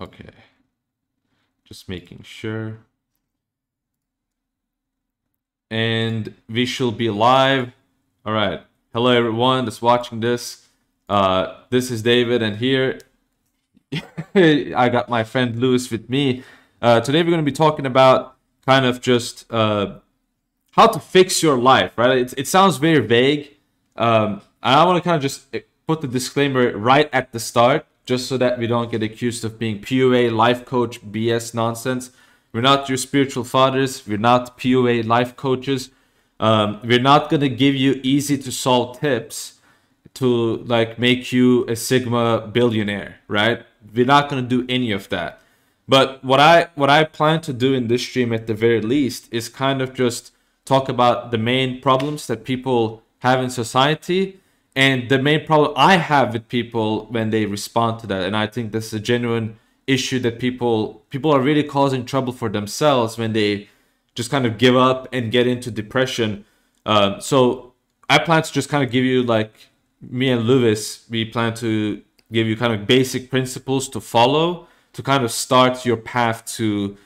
Okay. Just making sure. And we shall be live. All right. Hello, everyone that's watching this. Uh, this is David, and here I got my friend Lewis with me. Uh, today, we're going to be talking about kind of just uh, how to fix your life, right? It, it sounds very vague. Um, I want to kind of just put the disclaimer right at the start just so that we don't get accused of being PUA life coach BS nonsense. We're not your spiritual fathers. We're not PUA life coaches. Um, we're not gonna give you easy to solve tips to like make you a Sigma billionaire, right? We're not gonna do any of that. But what I what I plan to do in this stream at the very least is kind of just talk about the main problems that people have in society and the main problem I have with people when they respond to that, and I think this is a genuine issue that people people are really causing trouble for themselves when they just kind of give up and get into depression. Um, so I plan to just kind of give you like me and Lewis, we plan to give you kind of basic principles to follow to kind of start your path to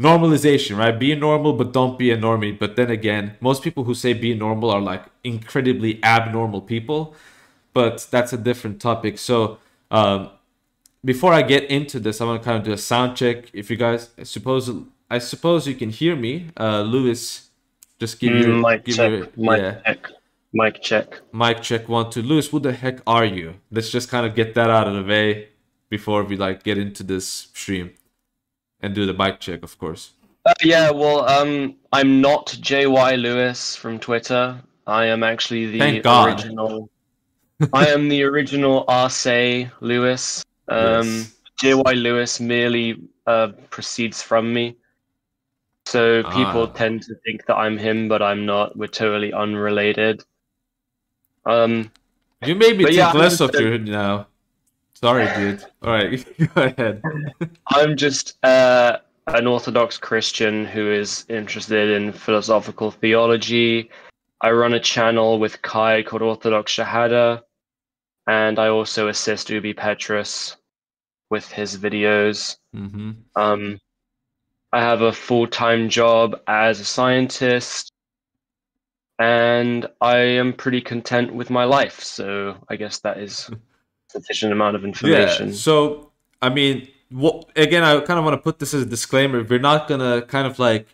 normalization, right? Be normal, but don't be a normie. But then again, most people who say be normal are like incredibly abnormal people. But that's a different topic. So um, before I get into this, I want to kind of do a sound check. If you guys I suppose, I suppose you can hear me. Uh, Lewis, just give mm, your mic give check. Your, mic yeah. check. Mic check. Mic check one two. Lewis, who the heck are you? Let's just kind of get that out of the way before we like get into this stream and do the bike check, of course. Uh, yeah, well, um, I'm not JY Lewis from Twitter. I am actually the original. I am the original Arce Lewis. Um, yes. JY Lewis merely uh, proceeds from me. So people ah. tend to think that I'm him, but I'm not. We're totally unrelated. Um, you made me think yeah, less of you now. Sorry, dude. All right, go ahead. I'm just uh, an Orthodox Christian who is interested in philosophical theology. I run a channel with Kai called Orthodox Shahada, and I also assist Ubi Petrus with his videos. Mm-hmm. Um, I have a full time job as a scientist, and I am pretty content with my life. So I guess that is sufficient amount of information. Yeah. So I mean, what again? I kind of want to put this as a disclaimer. We're not gonna kind of like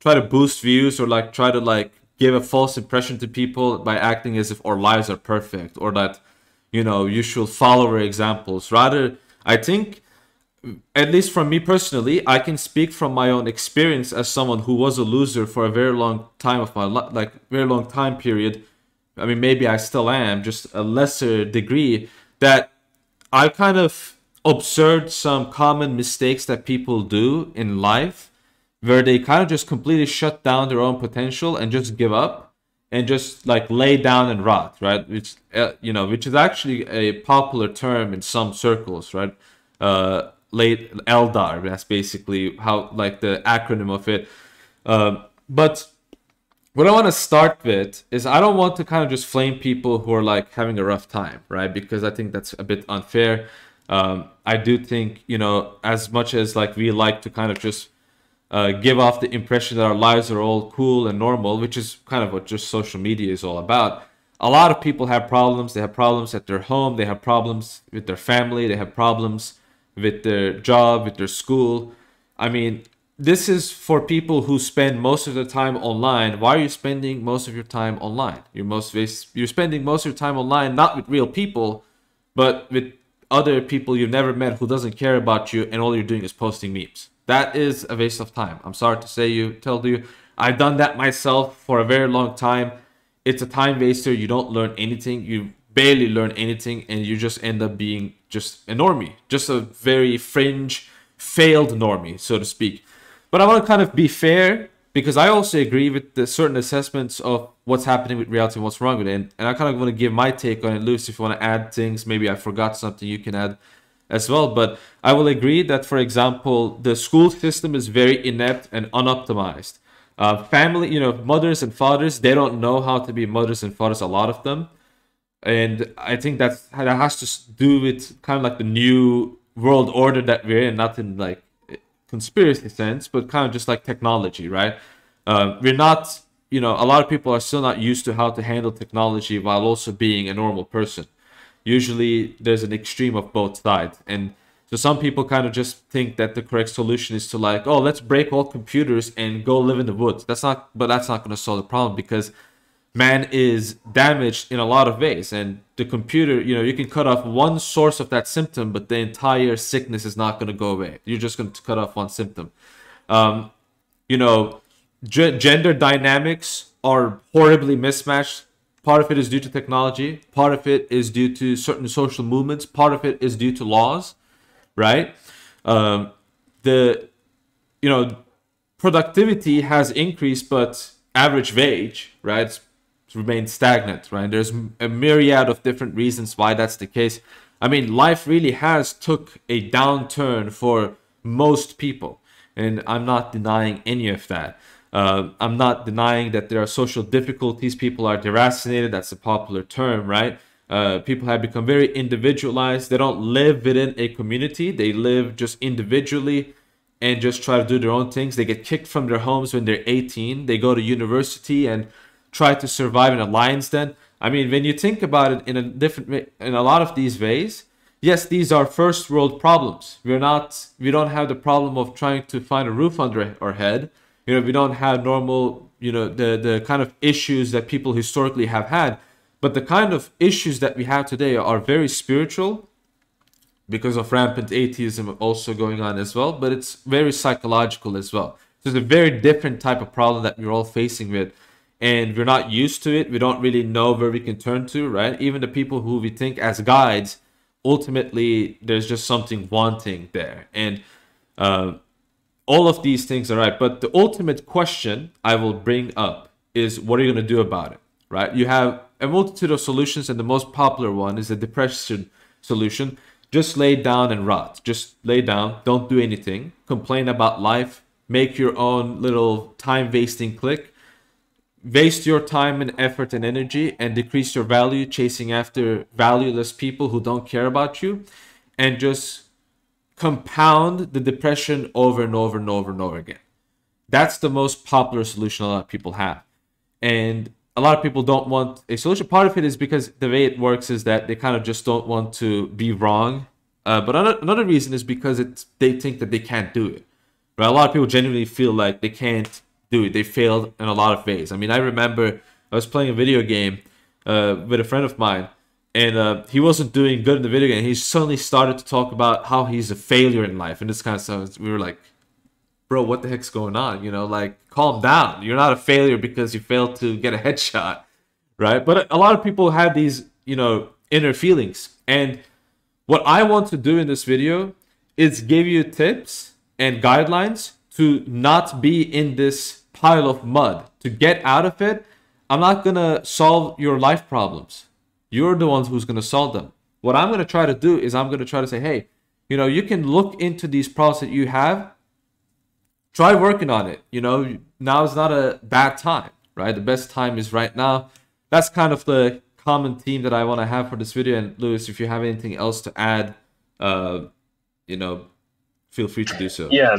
try to boost views or like try to like give a false impression to people by acting as if our lives are perfect or that you know you should follow our examples. Rather, I think at least from me personally, I can speak from my own experience as someone who was a loser for a very long time of my life, like very long time period. I mean, maybe I still am, just a lesser degree that I kind of observed some common mistakes that people do in life where they kind of just completely shut down their own potential and just give up and just like lay down and rot, right? Which uh, you know, which is actually a popular term in some circles, right? Uh, late LDAR, that's basically how like the acronym of it. Um, but what I want to start with is I don't want to kind of just flame people who are like having a rough time, right? Because I think that's a bit unfair. Um, I do think, you know, as much as like we like to kind of just uh, give off the impression that our lives are all cool and normal, which is kind of what just social media is all about. A lot of people have problems. They have problems at their home. They have problems with their family. They have problems with their job, with their school. I mean, this is for people who spend most of their time online. Why are you spending most of your time online? You're most you're spending most of your time online not with real people, but with other people you've never met who doesn't care about you, and all you're doing is posting memes. That is a waste of time. I'm sorry to say you tell you. I've done that myself for a very long time. It's a time waster. You don't learn anything. You barely learn anything, and you just end up being just a normie, just a very fringe, failed normie, so to speak. But I want to kind of be fair because I also agree with the certain assessments of what's happening with reality and what's wrong with it. And, and I kind of want to give my take on it. Lewis, if you want to add things, maybe I forgot something you can add as well. But I will agree that, for example, the school system is very inept and unoptimized. Uh, family, you know, mothers and fathers, they don't know how to be mothers and fathers, a lot of them. And I think that that has to do with kind of like the new world order that we're in, not in like conspiracy sense, but kind of just like technology, right? Uh, we're not, you know, a lot of people are still not used to how to handle technology while also being a normal person. Usually there's an extreme of both sides. And so some people kind of just think that the correct solution is to like, oh, let's break all computers and go live in the woods. That's not, but that's not going to solve the problem because man is damaged in a lot of ways. And the computer you know you can cut off one source of that symptom but the entire sickness is not going to go away. You're just going to cut off one symptom. Um, you know gender dynamics are horribly mismatched. Part of it is due to technology. Part of it is due to certain social movements. Part of it is due to laws right? Um, the you know productivity has increased but average wage right remained stagnant, right? There's a myriad of different reasons why that's the case. I mean, life really has took a downturn for most people, and I'm not denying any of that. Uh, I'm not denying that there are social difficulties. People are deracinated. That's a popular term, right? Uh, people have become very individualized. They don't live within a community. They live just individually and just try to do their own things. They get kicked from their homes when they're 18. They go to university and try to survive in a lion's den. I mean, when you think about it in a different in a lot of these ways, yes, these are first world problems. We're not, we don't have the problem of trying to find a roof under our head. You know, we don't have normal, you know, the the kind of issues that people historically have had. But the kind of issues that we have today are very spiritual because of rampant atheism also going on as well. But it's very psychological as well. So it's a very different type of problem that we're all facing with and we're not used to it. We don't really know where we can turn to, right? Even the people who we think as guides, ultimately, there's just something wanting there. And uh, all of these things are right. But the ultimate question I will bring up is what are you going to do about it, right? You have a multitude of solutions, and the most popular one is the depression solution. Just lay down and rot. Just lay down, don't do anything, complain about life, make your own little time wasting click waste your time and effort and energy and decrease your value chasing after valueless people who don't care about you and just compound the depression over and over and over and over again. That's the most popular solution a lot of people have. And a lot of people don't want a solution. Part of it is because the way it works is that they kind of just don't want to be wrong. Uh, but another reason is because it's they think that they can't do it. Right? A lot of people genuinely feel like they can't dude, they failed in a lot of ways. I mean, I remember I was playing a video game uh, with a friend of mine, and uh, he wasn't doing good in the video game. He suddenly started to talk about how he's a failure in life and this kind of stuff. We were like, bro, what the heck's going on? You know, like, calm down. You're not a failure because you failed to get a headshot, right? But a lot of people have these, you know, inner feelings. And what I want to do in this video is give you tips and guidelines to not be in this pile of mud. To get out of it, I'm not going to solve your life problems. You're the ones who's going to solve them. What I'm going to try to do is I'm going to try to say, hey, you know, you can look into these problems that you have. Try working on it. You know, now is not a bad time, right? The best time is right now. That's kind of the common theme that I want to have for this video. And Lewis, if you have anything else to add, uh, you know, feel free to do so. Yeah,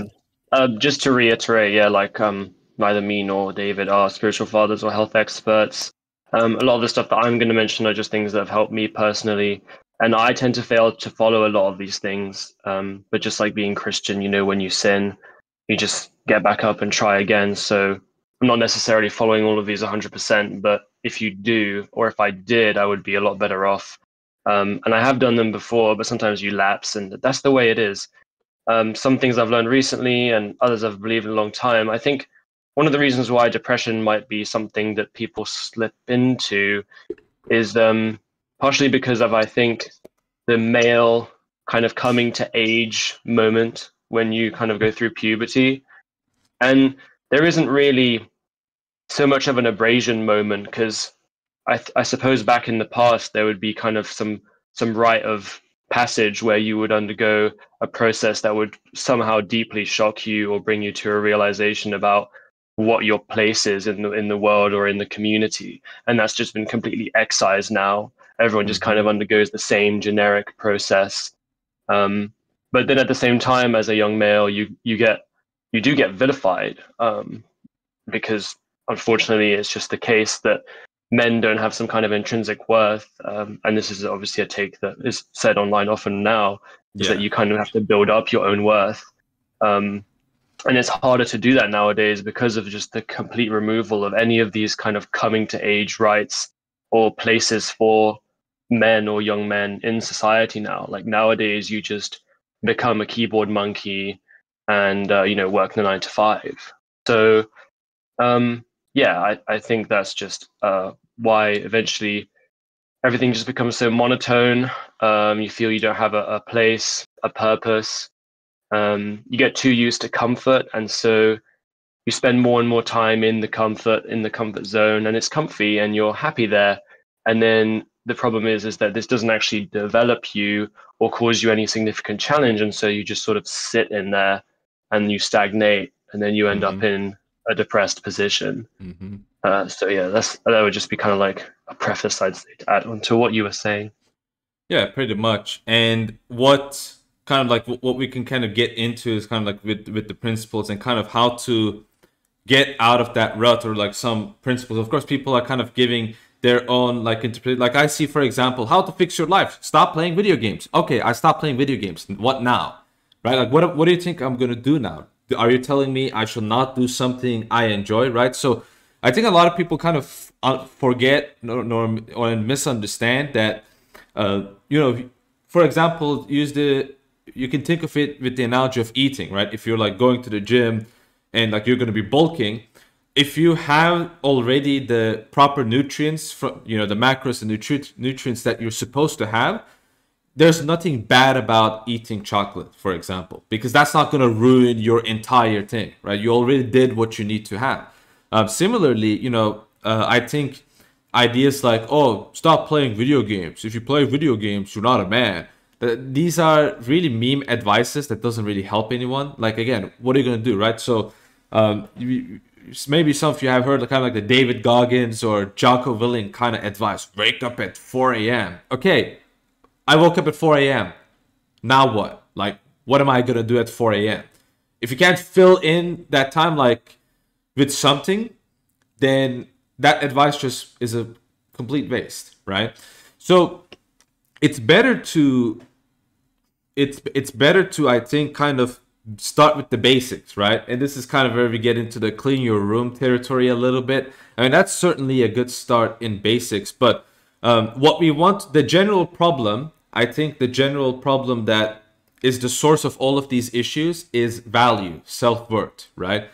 uh, just to reiterate, yeah, like um, neither me nor David are spiritual fathers or health experts. Um, a lot of the stuff that I'm going to mention are just things that have helped me personally. And I tend to fail to follow a lot of these things. Um, but just like being Christian, you know, when you sin, you just get back up and try again. So I'm not necessarily following all of these 100%, but if you do, or if I did, I would be a lot better off. Um, and I have done them before, but sometimes you lapse, and that's the way it is um, some things I've learned recently and others I've believed in a long time. I think one of the reasons why depression might be something that people slip into is um, partially because of, I think, the male kind of coming to age moment when you kind of go through puberty. And there isn't really so much of an abrasion moment because I, th- I suppose back in the past there would be kind of some some rite of passage where you would undergo a process that would somehow deeply shock you or bring you to a realization about what your place is in the in the world or in the community. And that's just been completely excised now. Everyone just kind of mm-hmm. undergoes the same generic process. Um, but then at the same time, as a young male, you you get you do get vilified um, because unfortunately, it's just the case that men don't have some kind of intrinsic worth. Um, and this is obviously a take that is said online often now, is yeah. that you kind of have to build up your own worth. Um, and it's harder to do that nowadays because of just the complete removal of any of these kind of coming to age rights or places for men or young men in society now. Like nowadays, you just become a keyboard monkey and uh, you know work the nine to five. So um, yeah, I, I think that's just uh, why eventually everything just becomes so monotone. Um, you feel you don't have a, a place, a purpose. Um, you get too used to comfort, and so you spend more and more time in the comfort, in the comfort zone, and it's comfy, and you're happy there. And then the problem is, is that this doesn't actually develop you or cause you any significant challenge, and so you just sort of sit in there, and you stagnate, and then you end mm-hmm. up in a depressed position. Mm-hmm. Uh, so yeah, that's that would just be kind of like a preface I'd say to add on to what you were saying. Yeah, pretty much. And what kind of like what we can kind of get into is kind of like with with the principles and kind of how to get out of that rut or like some principles. Of course, people are kind of giving their own like interpret. Like I see, for example, how to fix your life. Stop playing video games. Okay, I stopped playing video games. What now? Right? Like what? What do you think I'm gonna do now? Are you telling me I should not do something I enjoy, right? So I think a lot of people kind of uh, forget or, or, or misunderstand that, uh, you know, for example, use the, you can think of it with the analogy of eating, right? If you're like going to the gym and like you're going to be bulking, if you have already the proper nutrients from, you know, the macros and nutri- nutrients that you're supposed to have, there's nothing bad about eating chocolate, for example, because that's not going to ruin your entire thing, right? You already did what you need to have. Um, similarly, you know, uh, I think ideas like, oh, stop playing video games. If you play video games, you're not a man. Uh, these are really meme advices that doesn't really help anyone. Like, again, what are you going to do, right? So, um, you, maybe some of you have heard kind of like the David Goggins or Jocko Willink kind of advice. Wake up at 4 a.m. Okay, I woke up at 4 a.m. Now what? Like, what am I gonna do at 4 a.m.? If you can't fill in that time like with something, then that advice just is a complete waste, right? So it's better to it's it's better to I think kind of start with the basics, right? And this is kind of where we get into the clean your room territory a little bit. I mean that's certainly a good start in basics, but um, what we want the general problem I think the general problem that is the source of all of these issues is value, self worth, right?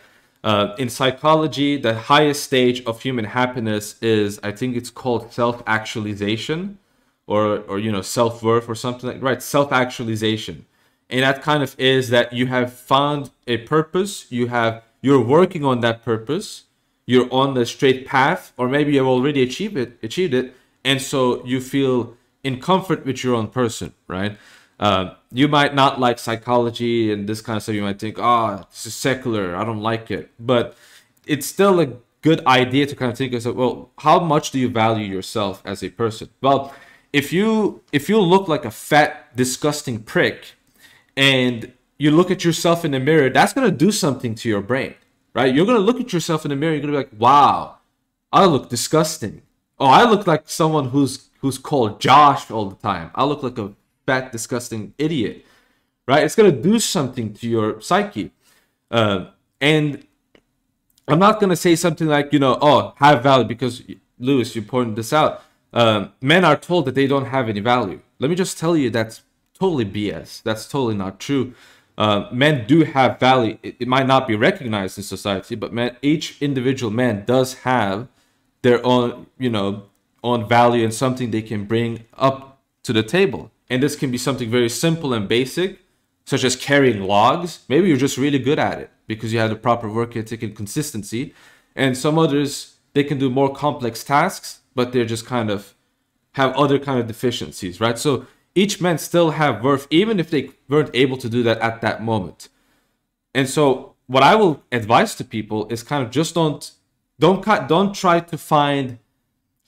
Uh, in psychology, the highest stage of human happiness is, I think it's called self actualization or, or, you know, self worth or something like right, self actualization. And that kind of is that you have found a purpose, you have, you're working on that purpose, you're on the straight path, or maybe you've already achieved it, achieved it, and so you feel in comfort with your own person, right? Uh, you might not like psychology and this kind of stuff. You might think, oh, this is secular. I don't like it. But it's still a good idea to kind of think of, well, how much do you value yourself as a person? Well, if you if you look like a fat, disgusting prick, and you look at yourself in the mirror, that's gonna do something to your brain, right? You're gonna look at yourself in the mirror. You're gonna be like, wow, I look disgusting. Oh, I look like someone who's who's called Josh all the time. I look like a fat, disgusting idiot, right? It's gonna do something to your psyche, uh, and I'm not gonna say something like you know, oh, have value because Lewis, you pointed this out. Um, men are told that they don't have any value. Let me just tell you that's totally BS. That's totally not true. Uh, men do have value. It, it, might not be recognized in society, but man, each individual man does have their own, you know, on value and something they can bring up to the table. And this can be something very simple and basic, such as carrying logs. Maybe you're just really good at it because you have the proper work ethic and consistency. And some others, they can do more complex tasks, but they're just kind of have other kind of deficiencies, right? So each man still have worth, even if they weren't able to do that at that moment. And so what I will advise to people is kind of just don't don't cut don't try to find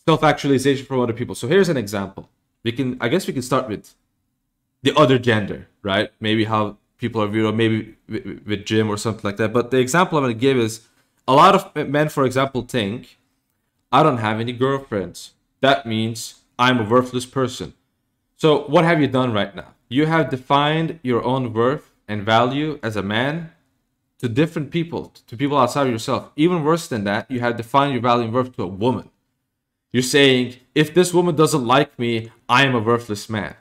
self-actualization from other people. So here's an example. We can, I guess, we can start with the other gender, right? Maybe how people are viewed, or maybe with, gym or something like that. But the example I'm going to give is a lot of men, for example, think I don't have any girlfriends. That means I'm a worthless person. So what have you done right now? You have defined your own worth and value as a man to different people, to people outside of yourself. Even worse than that, you have defined your value and worth to a woman. You're saying, if this woman doesn't like me, I am a worthless man.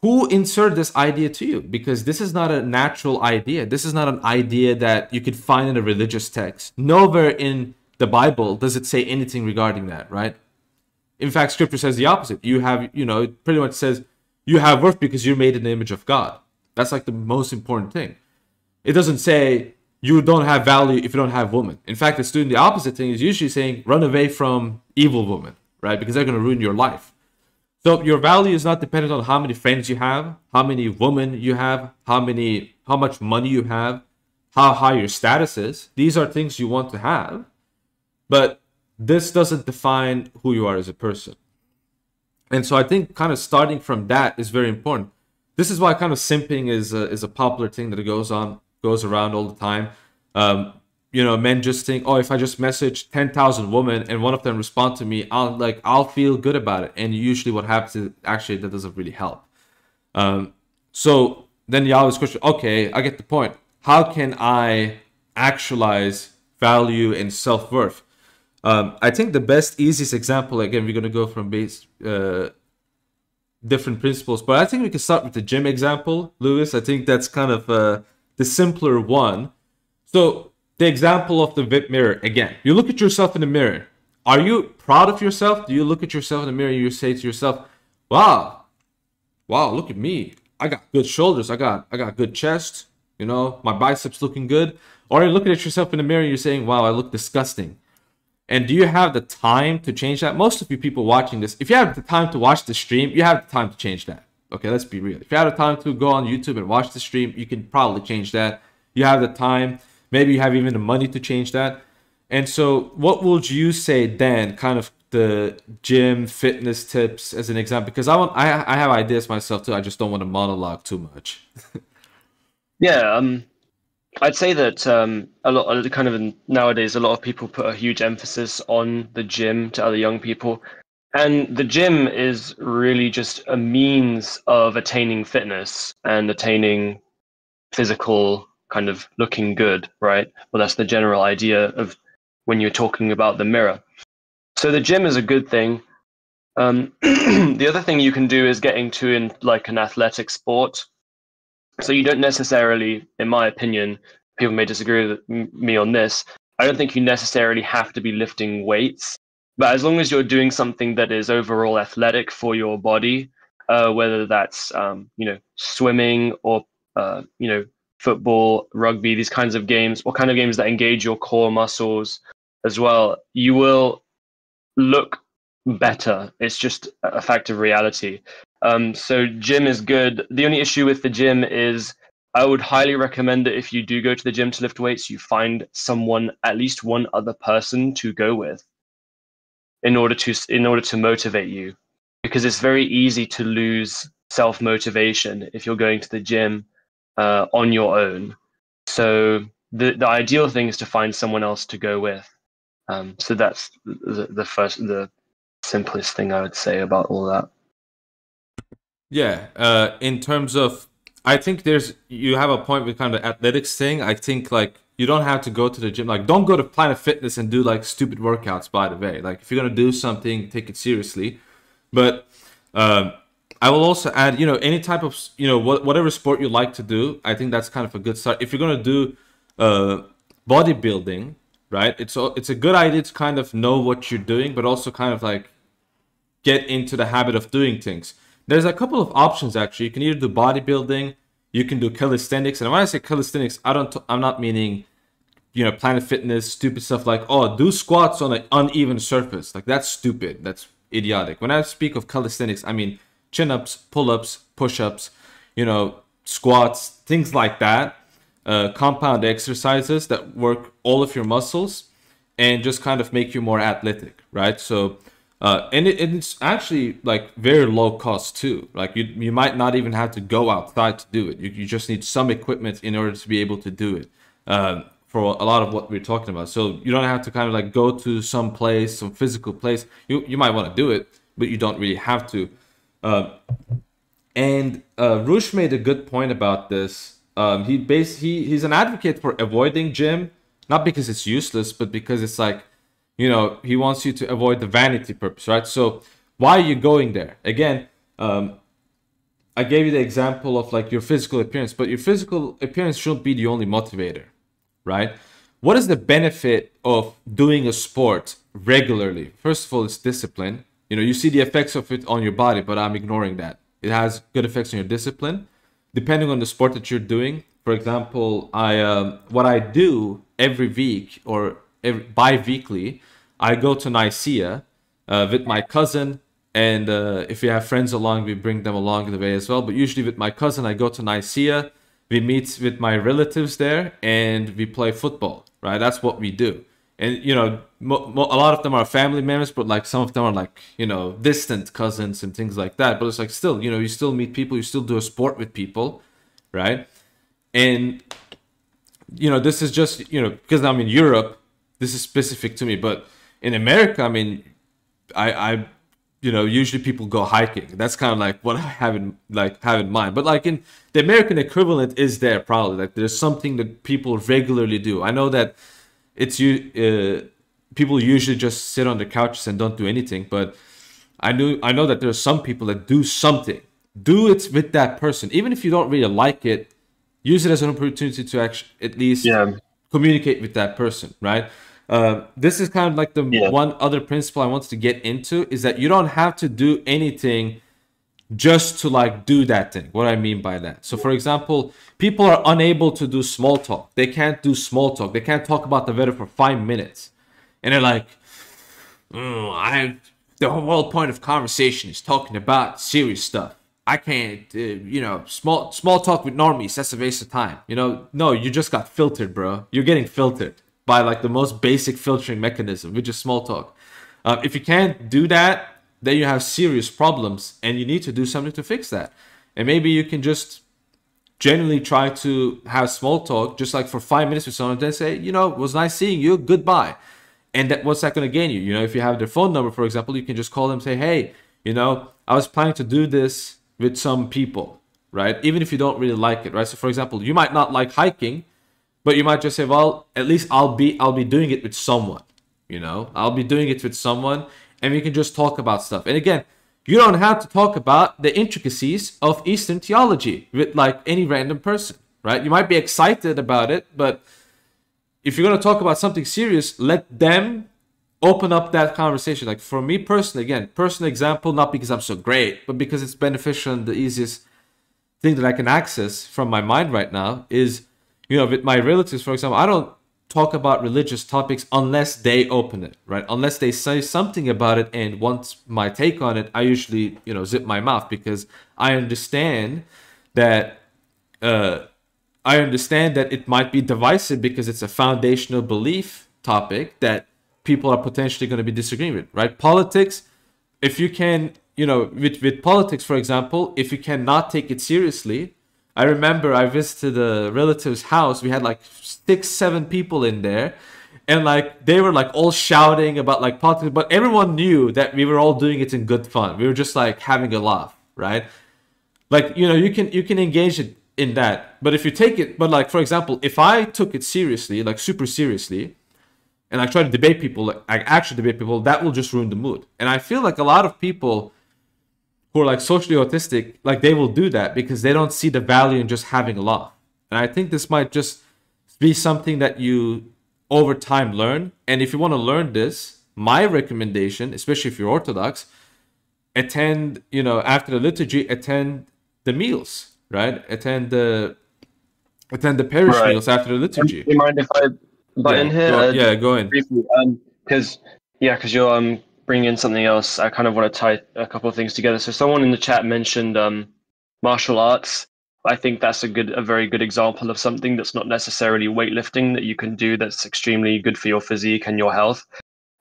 Who inserted this idea to you? Because this is not a natural idea. This is not an idea that you could find in a religious text. Nowhere in the Bible does it say anything regarding that, right? In fact, scripture says the opposite. You have, you know, it pretty much says you have worth because you're made in the image of God. That's like the most important thing. It doesn't say you don't have value if you don't have women. In fact, it's doing the opposite thing. is usually saying run away from evil women, right? Because they're going to ruin your life. So your value is not dependent on how many friends you have, how many women you have, how many, how much money you have, how high your status is. These are things you want to have, but this doesn't define who you are as a person. And so I think kind of starting from that is very important. This is why kind of simping is a, is a popular thing that goes on goes around all the time. Um, you know, men just think, oh, if I just message ten thousand women and one of them respond to me, I'll like I'll feel good about it. And usually, what happens is actually that doesn't really help. Um, so then you always question, okay, I get the point. How can I actualize value and self worth? Um, I think the best, easiest example, again, we're going to go from base, uh, different principles, but I think we can start with the gym example, Lewis. I think that's kind of uh, the simpler one. So, the example of the VIP mirror, again, you look at yourself in the mirror. Are you proud of yourself? Do you look at yourself in the mirror and you say to yourself, wow, wow, look at me. I got good shoulders. I got, I got good chest. You know, my biceps looking good. Or you're looking at yourself in the mirror and you're saying, wow, I look disgusting. And do you have the time to change that? Most of you people watching this, if you have the time to watch the stream, you have the time to change that. Okay, let's be real. If you have the time to go on YouTube and watch the stream, you can probably change that. You have the time, maybe you have even the money to change that. And so, what would you say then? Kind of the gym fitness tips as an example, because I want I I have ideas myself too. I just don't want to monologue too much. yeah, um, I'd say that um, a lot kind of nowadays, a lot of people put a huge emphasis on the gym to other young people. And the gym is really just a means of attaining fitness and attaining physical kind of looking good, right? Well, that's the general idea of when you're talking about the mirror. So the gym is a good thing. Um, the other thing you can do is get into in like an athletic sport so you don't necessarily, in my opinion, people may disagree with me on this. I don't think you necessarily have to be lifting weights, but as long as you're doing something that is overall athletic for your body, uh, whether that's um, you know swimming or uh, you know football, rugby, these kinds of games, what kind of games that engage your core muscles as well, you will look better. It's just a fact of reality. Um, so gym is good. The only issue with the gym is I would highly recommend that if you do go to the gym to lift weights, you find someone, at least one other person to go with in order to in order to motivate you because it's very easy to lose self motivation if you're going to the gym uh, on your own. So the the ideal thing is to find someone else to go with. Um, so that's the, the first the simplest thing I would say about all that. Yeah, uh, in terms of, I think there's you have a point with kind of athletics thing. I think like you don't have to go to the gym. Like, don't go to Planet Fitness and do like stupid workouts. By the way, like if you're gonna do something, take it seriously. But um, I will also add, you know, any type of, you know, wh- whatever sport you like to do. I think that's kind of a good start. If you're gonna do uh, bodybuilding, right? It's a, it's a good idea to kind of know what you're doing, but also kind of like get into the habit of doing things. There's a couple of options actually. You can either do bodybuilding, you can do calisthenics, and when I say calisthenics, I don't, I'm not meaning, you know, Planet Fitness, stupid stuff like, oh, do squats on an uneven surface. Like that's stupid. That's idiotic. When I speak of calisthenics, I mean chin ups, pull ups, push ups, you know, squats, things like that. Uh, compound exercises that work all of your muscles and just kind of make you more athletic, right? So Uh, and it, it's actually like very low cost too. Like you, you might not even have to go outside to do it. You, you just need some equipment in order to be able to do it. Um, for a lot of what we're talking about, so you don't have to kind of like go to some place, some physical place. You you might want to do it, but you don't really have to. Uh, and uh, Rush made a good point about this. Um, he base he he's an advocate for avoiding gym, not because it's useless, but because it's like you know he wants you to avoid the vanity purpose right so why are you going there again um, i gave you the example of like your physical appearance but your physical appearance shouldn't be the only motivator right what is the benefit of doing a sport regularly first of all it's discipline you know you see the effects of it on your body but i'm ignoring that it has good effects on your discipline depending on the sport that you're doing for example i um, what i do every week or every, bi-weekly I go to Nicaea uh, with my cousin, and uh, if we have friends along, we bring them along the way as well. But usually with my cousin, I go to Nicaea. We meet with my relatives there, and we play football. Right, that's what we do. And you know, mo- mo- a lot of them are family members, but like some of them are like you know distant cousins and things like that. But it's like still, you know, you still meet people, you still do a sport with people, right? And you know, this is just you know because I'm in Europe. This is specific to me, but in America, I mean, I, I, you know, usually people go hiking. That's kind of like what I have in like have in mind. But like in the American equivalent is there probably like there's something that people regularly do. I know that it's you. Uh, people usually just sit on the couches and don't do anything, but I knew I know that there are some people that do something. Do it with that person, even if you don't really like it. Use it as an opportunity to actually at least Yeah. communicate with that person, right? Uh, this is kind of like the Yeah. one other principle I wanted to get into is that you don't have to do anything just to like do that thing. What I mean by that. So, for example, people are unable to do small talk. They can't do small talk. They can't talk about the weather for five minutes, and they're like, "Mm, "I." The whole point of conversation is talking about serious stuff. I can't, uh, you know, small small talk with normies. That's a waste of time. You know, no, you just got filtered, bro. You're getting filtered by like the most basic filtering mechanism, which is small talk. Uh, if you can't do that, then you have serious problems, and you need to do something to fix that. And maybe you can just generally try to have small talk, just like for five minutes with someone, then say, you know, it was nice seeing you, goodbye. And that what's that going to gain you? You know, if you have their phone number, for example, you can just call them, say, hey, you know, I was planning to do this with some people, right? Even if you don't really like it, right? So, for example, you might not like hiking, but you might just say, well, at least I'll be I'll be doing it with someone, you know, I'll be doing it with someone, and we can just talk about stuff. And again, you don't have to talk about the intricacies of Eastern theology with like any random person, right? You might be excited about it, but if you're going to talk about something serious, let them open up that conversation. Like for me personally, again, personal example, not because I'm so great, but because it's beneficial and the easiest thing that I can access from my mind right now is, you know, with my relatives, for example, I don't talk about religious topics unless they open it, right? Unless they say something about it and want my take on it, I usually, you know, zip my mouth because I understand that uh I understand that it might be divisive because it's a foundational belief topic that people are potentially going to be disagreeing with, right? Politics, if you can, you know, with, with politics, for example, if you cannot take it seriously, I remember I visited a relative's house. We had like six, seven people in there. And like they were like all shouting about like politics, but everyone knew that we were all doing it in good fun. We were just like having a laugh, right? like you know you can you can engage it in that but if you take it but like for example if i took it seriously like super seriously and i try to debate people like I actually debate people that will just ruin the mood and i feel like a lot of people who are like socially autistic like they will do that because they don't see the value in just having a laugh and i think this might just be something that you over time learn. And if you want to learn this my recommendation especially if you're orthodox attend you know after the liturgy attend the meals right? Attend the attend the parish Right. meals after the liturgy. Do you mind if I butt yeah, in here? go, Uh, yeah go in. because yeah, because you're um bringing in something else. I kind of want to tie a couple of things together. So someone in the chat mentioned um martial arts. I think that's a good, a very good example of something that's not necessarily weightlifting that you can do that's extremely good for your physique and your health.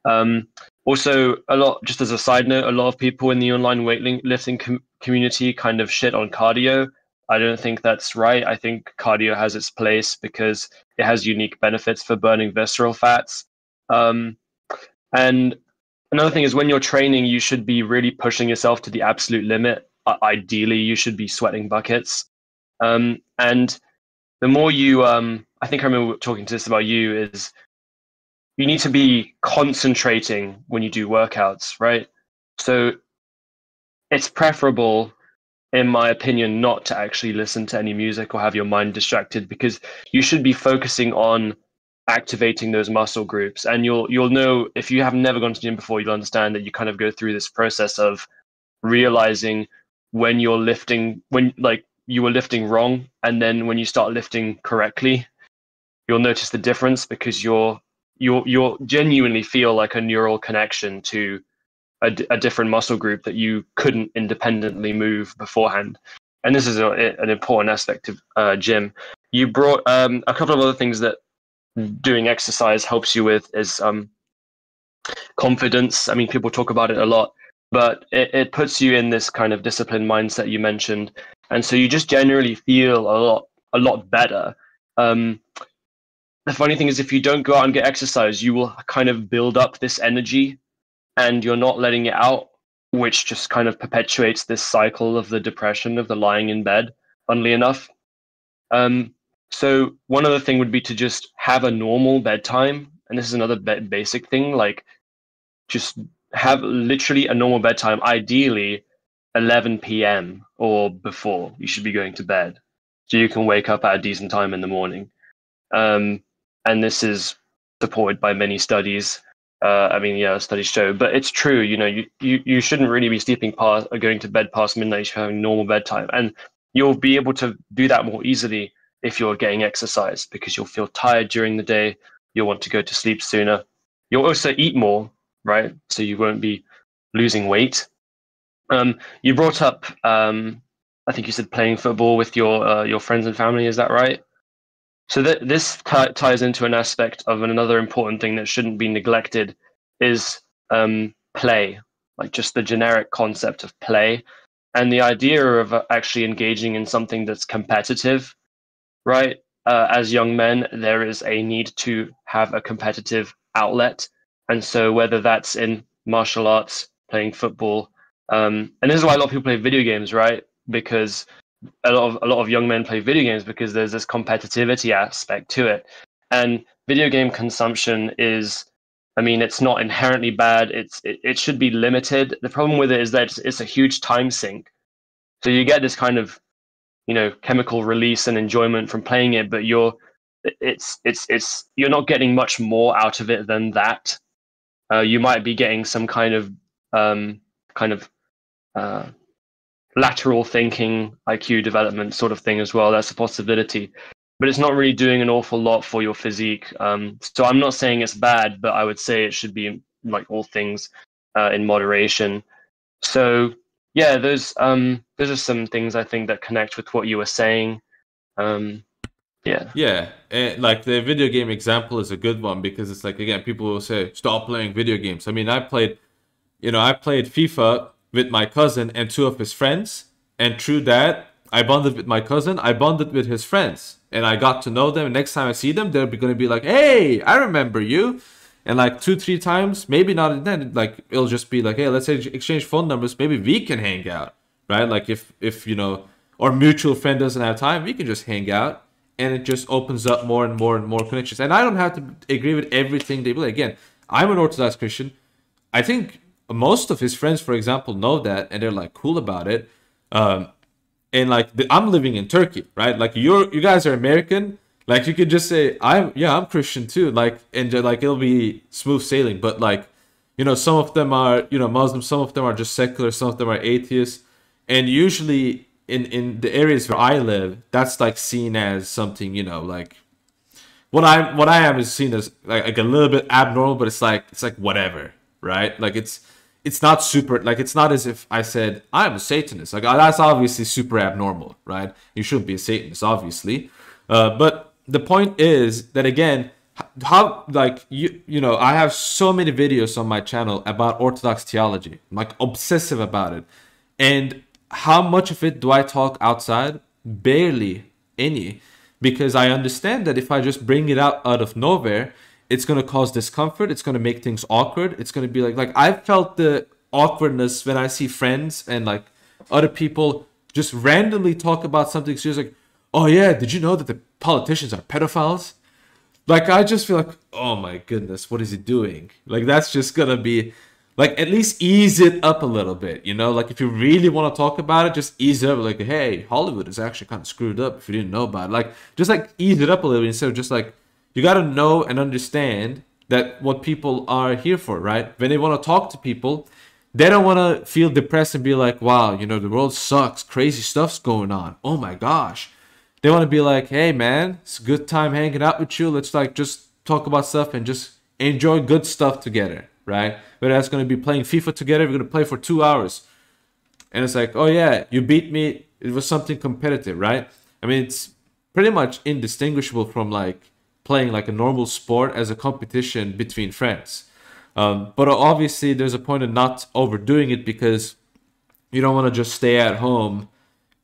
Um, also, a lot, just as a side note, a lot of people in the online weightlifting com- community kind of shit on cardio. I don't think that's right. I think cardio has its place because it has unique benefits for burning visceral fats. Um, and another thing is when you're training, you should be really pushing yourself to the absolute limit. Ideally, you should be sweating buckets. Um, and the more you, um, I think I remember talking to this about you, is you need to be concentrating when you do workouts, right? So it's preferable, in my opinion, not to actually listen to any music or have your mind distracted because you should be focusing on activating those muscle groups. And you'll you'll know if you have never gone to gym before you'll understand that you kind of go through this process of realizing when you're lifting when like you were lifting wrong and then when you start lifting correctly you'll notice the difference because you're you'll you'll genuinely feel like a neural connection to a, a different muscle group that you couldn't independently move beforehand. And this is a, an important aspect of uh, gym. You brought um, a couple of other things that doing exercise helps you with is um, confidence. I mean, people talk about it a lot, but it, it puts you in this kind of disciplined mindset you mentioned, and so you just generally feel a lot a lot better. Um, the funny thing is, if you don't go out and get exercise, you will kind of build up this energy, and you're not letting it out, which just kind of perpetuates this cycle of the depression of the lying in bed. Funnily enough, um, so one other thing would be to just have a normal bedtime, and this is another basic thing, like just have literally a normal bedtime, ideally 11 p.m. or before you should be going to bed, so you can wake up at a decent time in the morning. Um, and this is supported by many studies. Uh, I mean, yeah, studies show, but it's true. You know, you, you, you shouldn't really be sleeping past or going to bed past midnight. You should have a normal bedtime, and you'll be able to do that more easily if you're getting exercise because you'll feel tired during the day. You'll want to go to sleep sooner. You'll also eat more, right? So you won't be losing weight. Um, you brought up, um, I think you said playing football with your uh, your friends and family. Is that right? So th- this t- ties into an aspect of another important thing that shouldn't be neglected is um, play, like just the generic concept of play, and the idea of actually engaging in something that's competitive right? Uh, as young men, there is a need to have a competitive outlet. And so, whether that's in martial arts, playing football, um, and this is why a lot of people play video games, right? Because a lot of a lot of young men play video games because there's this competitivity aspect to it. And video game consumption is, I mean, it's not inherently bad. It's it, it should be limited. The problem with it is that it's, it's a huge time sink. So you get this kind of you know chemical release and enjoyment from playing it but you're it's it's it's you're not getting much more out of it than that. Uh, you might be getting some kind of um, kind of uh, lateral thinking iq development sort of thing as well. That's a possibility but it's not really doing an awful lot for your physique. Um, so i'm not saying it's bad but i would say it should be like all things uh, in moderation. So yeah, those um those are some things I think that connect with what you were saying. Um, yeah. Yeah, and like the video game example is a good one because it's like again, people will say stop playing video games. I mean, I played, you know, I played FIFA with my cousin and two of his friends, and through that, I bonded with my cousin. I bonded with his friends, and I got to know them. next time I see them, they're going to be like, "Hey, I remember you." And like two three times maybe not then like it'll just be like hey let's exchange phone numbers. Maybe we can hang out right? Like if if you know our mutual friend doesn't have time we can just hang out. And it just opens up more and more and more connections. And i don't have to agree with everything they believe. Again i'm an orthodox christian. I think most of his friends for example know that and they're like cool about it. Um and like the, i'm living in turkey right? Like you're you guys are american like you could just say, "I'm yeah, I'm Christian too." Like and like it'll be smooth sailing. But like, you know, some of them are you know Muslim, some of them are just secular, some of them are atheists, and usually in in the areas where I live, that's like seen as something you know like what I what I am is seen as like, like a little bit abnormal, but it's like it's like whatever, right? Like it's it's not super like it's not as if I said I'm a Satanist. Like that's obviously super abnormal, right? You shouldn't be a Satanist, obviously. Uh, but the point is that again, how like you you know i have so many videos on my channel about orthodox theology I'm like obsessive about it. And how much of it do i talk outside? Barely any. Because i understand that if i just bring it out out of nowhere it's going to cause discomfort it's going to make things awkward it's going to be like like i felt the awkwardness when i see friends and like other people just randomly talk about something so like oh yeah did you know that the politicians are pedophiles like I just feel like, oh my goodness, what is he doing? Like that's just gonna be like at least ease it up a little bit, you know? Like if you really want to talk about it, just ease it up. Like, hey, Hollywood is actually kind of screwed up if you didn't know about it. Like just like ease it up a little bit instead of just like you gotta know and understand that what people are here for, right? When they want to talk to people, they don't want to feel depressed and be like, wow, you know, the world sucks, crazy stuff's going on. Oh my gosh they want to be like, hey man, it's a good time hanging out with you. Let's like just talk about stuff and just enjoy good stuff together, right? Whether that's going to be playing FIFA together, we're going to play for two hours. And it's like, oh yeah, you beat me. It was something competitive, right? I mean, it's pretty much indistinguishable from like playing like a normal sport as a competition between friends. Um, but obviously, there's a point of not overdoing it because you don't want to just stay at home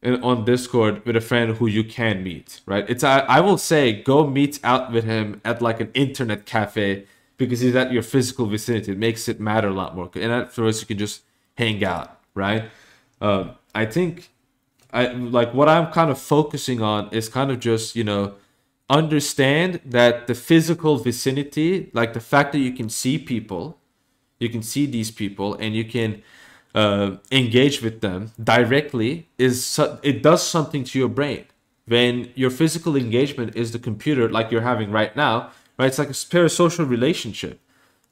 in, on Discord with a friend who you can meet, right? It's I, I will say go meet out with him at like an internet cafe because he's at your physical vicinity. It makes it matter a lot more. And afterwards you can just hang out, right? Um, I think I like what I'm kind of focusing on is kind of just you know understand that the physical vicinity, like the fact that you can see people, you can see these people, and you can uh, engage with them directly is it does something to your brain. When your physical engagement is the computer like you're having right now right? It's like a parasocial relationship.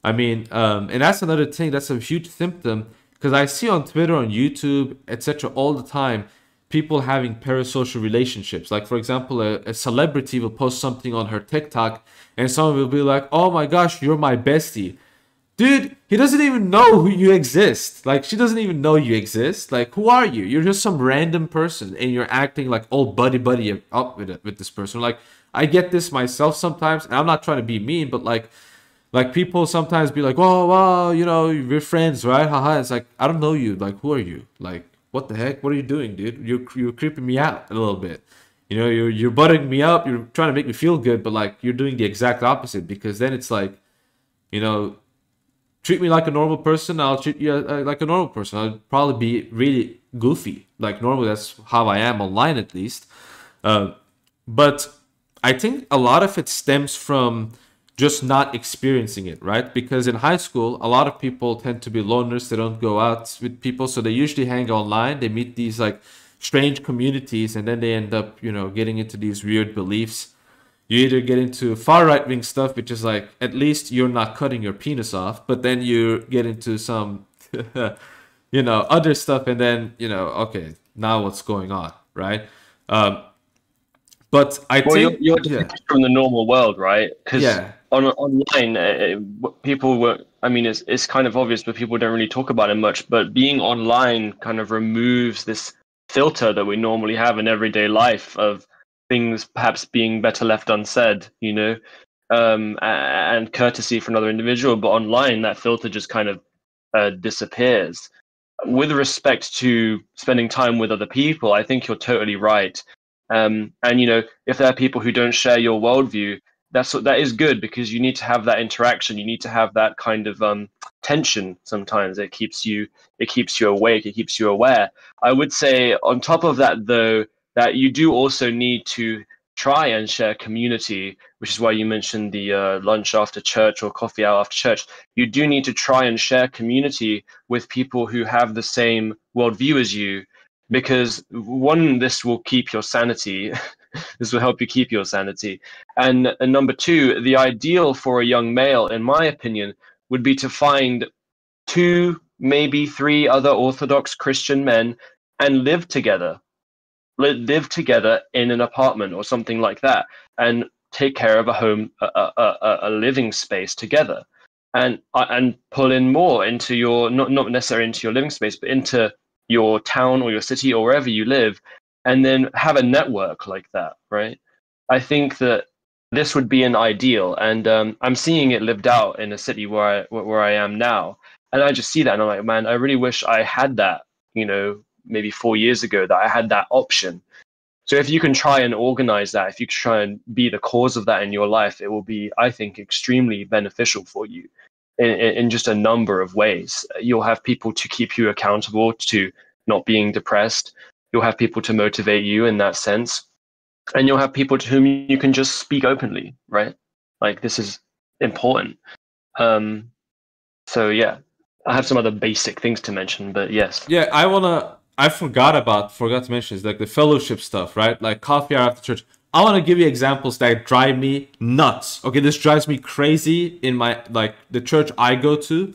I mean um, and that's another thing that's a huge symptom because i see on twitter on youtube etc all the time people having parasocial relationships. Like for example a, a celebrity will post something on her tiktok and someone will be like oh my gosh you're my bestie dude he doesn't even know who you exist. Like she doesn't even know you exist. Like who are you? You're just some random person and you're acting like all buddy buddy up with it with this person. Like i get this myself sometimes and i'm not trying to be mean but like like people sometimes be like oh well you know we're friends right? Haha it's like i don't know you. Like who are you? Like what the heck? What are you doing dude? You're, you're creeping me out a little bit. You know you're, you're butting me up. You're trying to make me feel good but like you're doing the exact opposite because then it's like you know treat me like a normal person, I'll treat you uh, like a normal person. I'll probably be really goofy, like normally, That's how I am online, at least. Uh, but I think a lot of it stems from just not experiencing it, right? Because in high school, a lot of people tend to be loners. They don't go out with people, so they usually hang online. They meet these like strange communities, and then they end up, you know, getting into these weird beliefs you either get into far right wing stuff, which is like at least you're not cutting your penis off, but then you get into some, you know, other stuff, and then you know, okay, now what's going on, right? Um, but I well, think you're, you're yeah. from the normal world, right? Because yeah. on online, uh, people were. I mean, it's it's kind of obvious, but people don't really talk about it much. But being online kind of removes this filter that we normally have in everyday life of things perhaps being better left unsaid, you know, um, and courtesy for another individual. But online, that filter just kind of uh, disappears. With respect to spending time with other people, I think you're totally right. Um, and you know, if there are people who don't share your worldview, that's that is good because you need to have that interaction. You need to have that kind of um, tension. Sometimes it keeps you it keeps you awake. It keeps you aware. I would say on top of that, though, that you do also need to try and share community, which is why you mentioned the uh, lunch after church or coffee hour after church. You do need to try and share community with people who have the same worldview as you, because one, this will keep your sanity. this will help you keep your sanity. And, and number two, the ideal for a young male, in my opinion, would be to find two, maybe three other Orthodox Christian men and live together live together in an apartment or something like that and take care of a home a, a, a living space together. And and pull in more into your not not necessarily into your living space but into your town or your city or wherever you live and then have a network like that right? I think that this would be an ideal, and um, I'm seeing it lived out in a city where I where I am now, and I just see that, and I'm like, man, I really wish I had that, you know, maybe four years ago, that I had that option. So if you can try and organize that, if you try and be the cause of that in your life, it will be, I think, extremely beneficial for you in, in just a number of ways. You'll have people to keep you accountable to not being depressed. You'll have people to motivate you in that sense and you'll have people to whom you can just speak openly, right? Like this is important. Um, so yeah, I have some other basic things to mention, but yes. Yeah, I wanna. I forgot about forgot to mention is like the fellowship stuff, right? Like coffee hour after church. I want to give you examples that drive me nuts. Okay, this drives me crazy in my like the church I go to.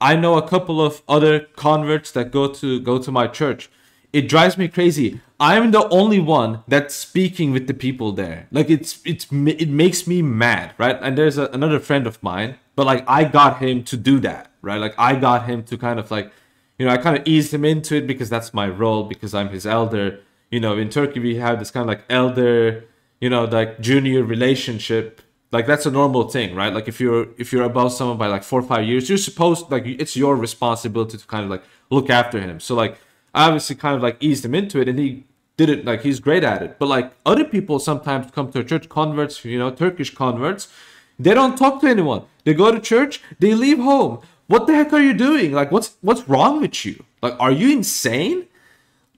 I know a couple of other converts that go to go to my church. It drives me crazy. I'm the only one that's speaking with the people there. Like it's it's it makes me mad, right? And there's a, another friend of mine, but like I got him to do that, right? Like I got him to kind of like, you know, I kind of eased him into it because that's my role because I'm his elder. You know, in Turkey we have this kind of like elder, you know, like junior relationship. Like that's a normal thing, right? Like if you're if you're above someone by like four or five years, you're supposed like it's your responsibility to kind of like look after him. So like I obviously kind of like eased him into it and he did it like he's great at it. But like other people sometimes come to a church, converts, you know, Turkish converts, they don't talk to anyone. They go to church, they leave home. What the heck are you doing? Like what's what's wrong with you? Like are you insane?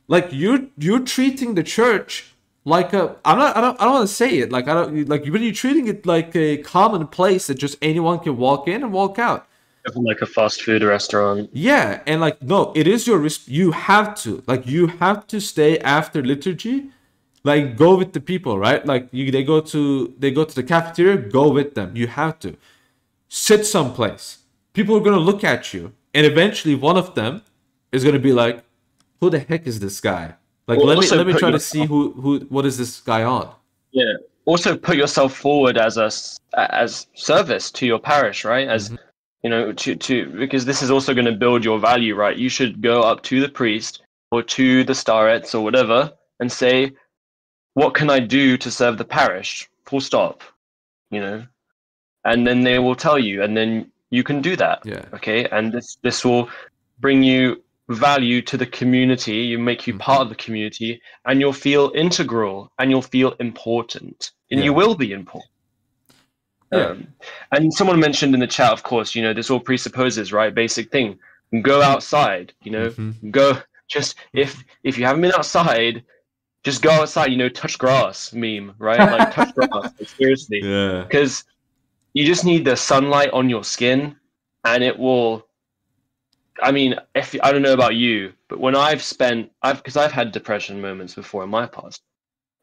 Like you're you're treating the church like a I'm not I don't I don't want to say it like I don't like you're treating it like a common place that just anyone can walk in and walk out like a fast food restaurant. Yeah, and like no, it is your risk. You have to like you have to stay after liturgy, like go with the people, right? Like you they go to they go to the cafeteria, go with them. You have to sit someplace. People are gonna look at you, and eventually one of them is gonna be like, "Who the heck is this guy?" Like well, let me let me try yourself, to see who who what is this guy on. Yeah. Also put yourself forward as a as service to your parish, right? As mm-hmm you know to to because this is also going to build your value right you should go up to the priest or to the starets or whatever and say what can i do to serve the parish full stop you know and then they will tell you and then you can do that yeah okay and this this will bring you value to the community you make you mm-hmm. part of the community and you'll feel integral and you'll feel important and yeah. you will be important yeah. Um, and someone mentioned in the chat, of course, you know, this all presupposes, right? Basic thing. Go outside, you know, mm-hmm. go just if if you haven't been outside, just go outside, you know, touch grass meme, right? Like touch grass, like, seriously. Yeah. Because you just need the sunlight on your skin and it will I mean, if I don't know about you, but when I've spent I've because I've had depression moments before in my past.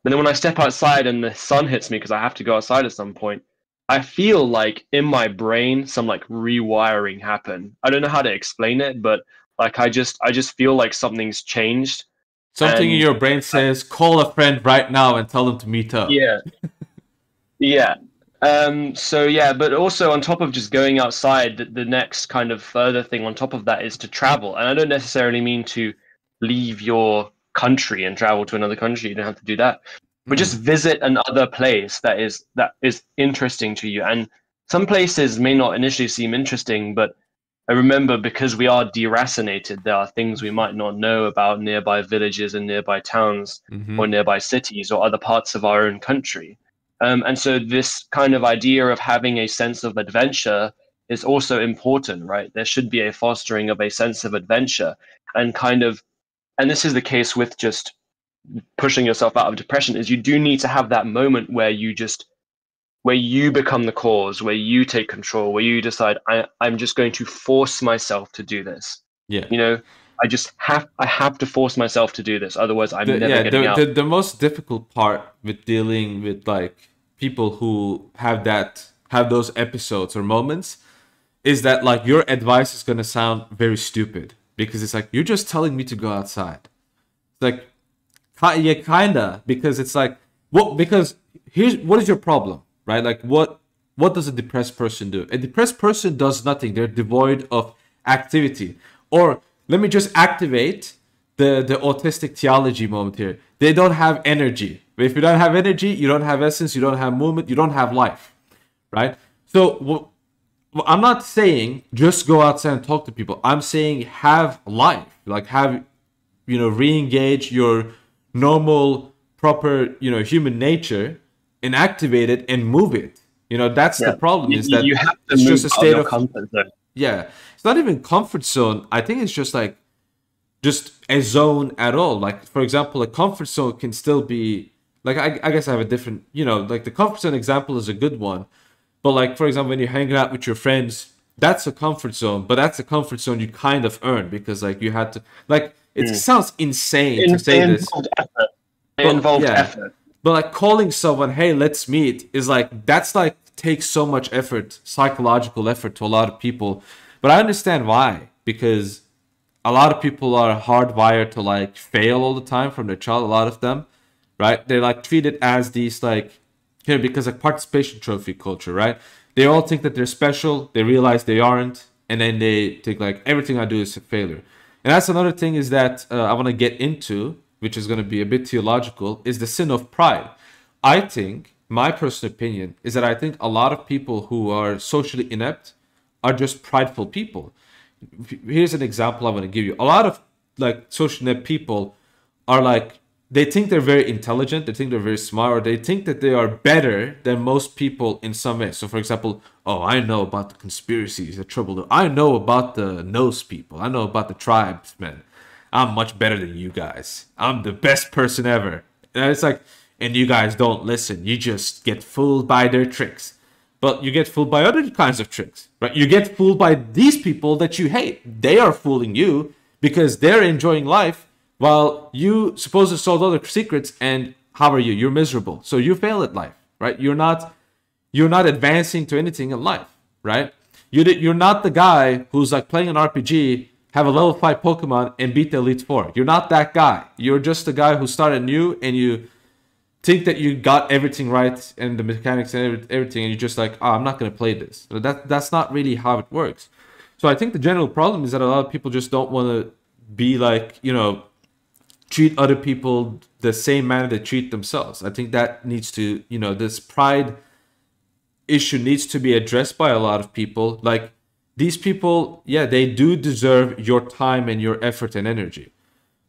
But then when I step outside and the sun hits me because I have to go outside at some point, I feel like in my brain some like rewiring happened. I don't know how to explain it, but like I just I just feel like something's changed. Something in your brain says, "Call a friend right now and tell them to meet up." Yeah, yeah. Um, so yeah, but also on top of just going outside, the, the next kind of further thing on top of that is to travel, and I don't necessarily mean to leave your country and travel to another country. You don't have to do that but just hmm. visit another place that is that is interesting to you and some places may not initially seem interesting but i remember because we are deracinated there are things we might not know about nearby villages and nearby towns mm-hmm. or nearby cities or other parts of our own country um, and so this kind of idea of having a sense of adventure is also important right? There should be a fostering of a sense of adventure and kind of and this is the case with just pushing yourself out of depression is you do need to have that moment where you just where you become the cause where you take control where you decide I, i'm just going to force myself to do this. Yeah. You know i just have i have to force myself to do this otherwise i'm the, never yeah, getting the, out. The, the most difficult part with dealing with like people who have that have those episodes or moments is that like your advice is going to sound very stupid because it's like you're just telling me to go outside It's like yeah, kinda, because it's like what because here's what is your problem, right? Like what what does a depressed person do? A depressed person does nothing. They're devoid of activity. Or let me just activate the the autistic theology moment here. They don't have energy. If you don't have energy, you don't have essence, you don't have movement, you don't have life, right? So I'm not saying just go outside and talk to people. I'm saying have life, like have you know re-engage your normal, proper you know human nature and activate it and move it. You know that's yeah. the problem. Is that you have to it's just a state of comfort zone. yeah. It's not even comfort zone. I think it's just like just a zone at all. Like for example, a comfort zone can still be like I, I guess I have a different you know like the comfort zone example is a good one, but like for example when you're hanging out with your friends, that's a comfort zone. But that's a comfort zone you kind of earn because like you had to like it Mm. sounds insane It, to say it this. effort. It Well, involved yeah. effort. But like calling someone, hey, let's meet, is like that's like takes so much effort, psychological effort to a lot of people. But I understand why, because a lot of people are hardwired to like fail all the time from their child. A lot of them, right? They're like treated as these like here because like participation trophy culture, right? They all think that they're special. They realize they aren't, and then they think like everything I do is a failure. And that's another thing is that uh, I want to get into, which is going to be a bit theological, is the sin of pride. I think my personal opinion is that I think a lot of people who are socially inept are just prideful people. Here's an example I want to give you. A lot of like social inept people are like they think they're very intelligent, they think they're very smart, or they think that they are better than most people in some way. So, for example, oh, I know about the conspiracies, the trouble. I know about the nose people. I know about the tribesmen. I'm much better than you guys. I'm the best person ever. And it's like, and you guys don't listen. You just get fooled by their tricks. But you get fooled by other kinds of tricks, right? You get fooled by these people that you hate. They are fooling you because they're enjoying life while you supposed to solve the secrets and how are you? You're miserable. So you fail at life right? You're not you're not advancing to anything in life right? You you're not the guy who's like playing an rpg have a level 5 pokemon and beat the elite 4 you're not that guy. You're just the guy who started new and you think that you got everything right and the mechanics and everything and you're just like oh i'm not going to play this. That that's not really how it works. So i think the general problem is that a lot of people just don't want to be like you know treat other people the same manner they treat themselves. I think that needs to, you know, this pride issue needs to be addressed by a lot of people. Like these people, yeah, they do deserve your time and your effort and energy.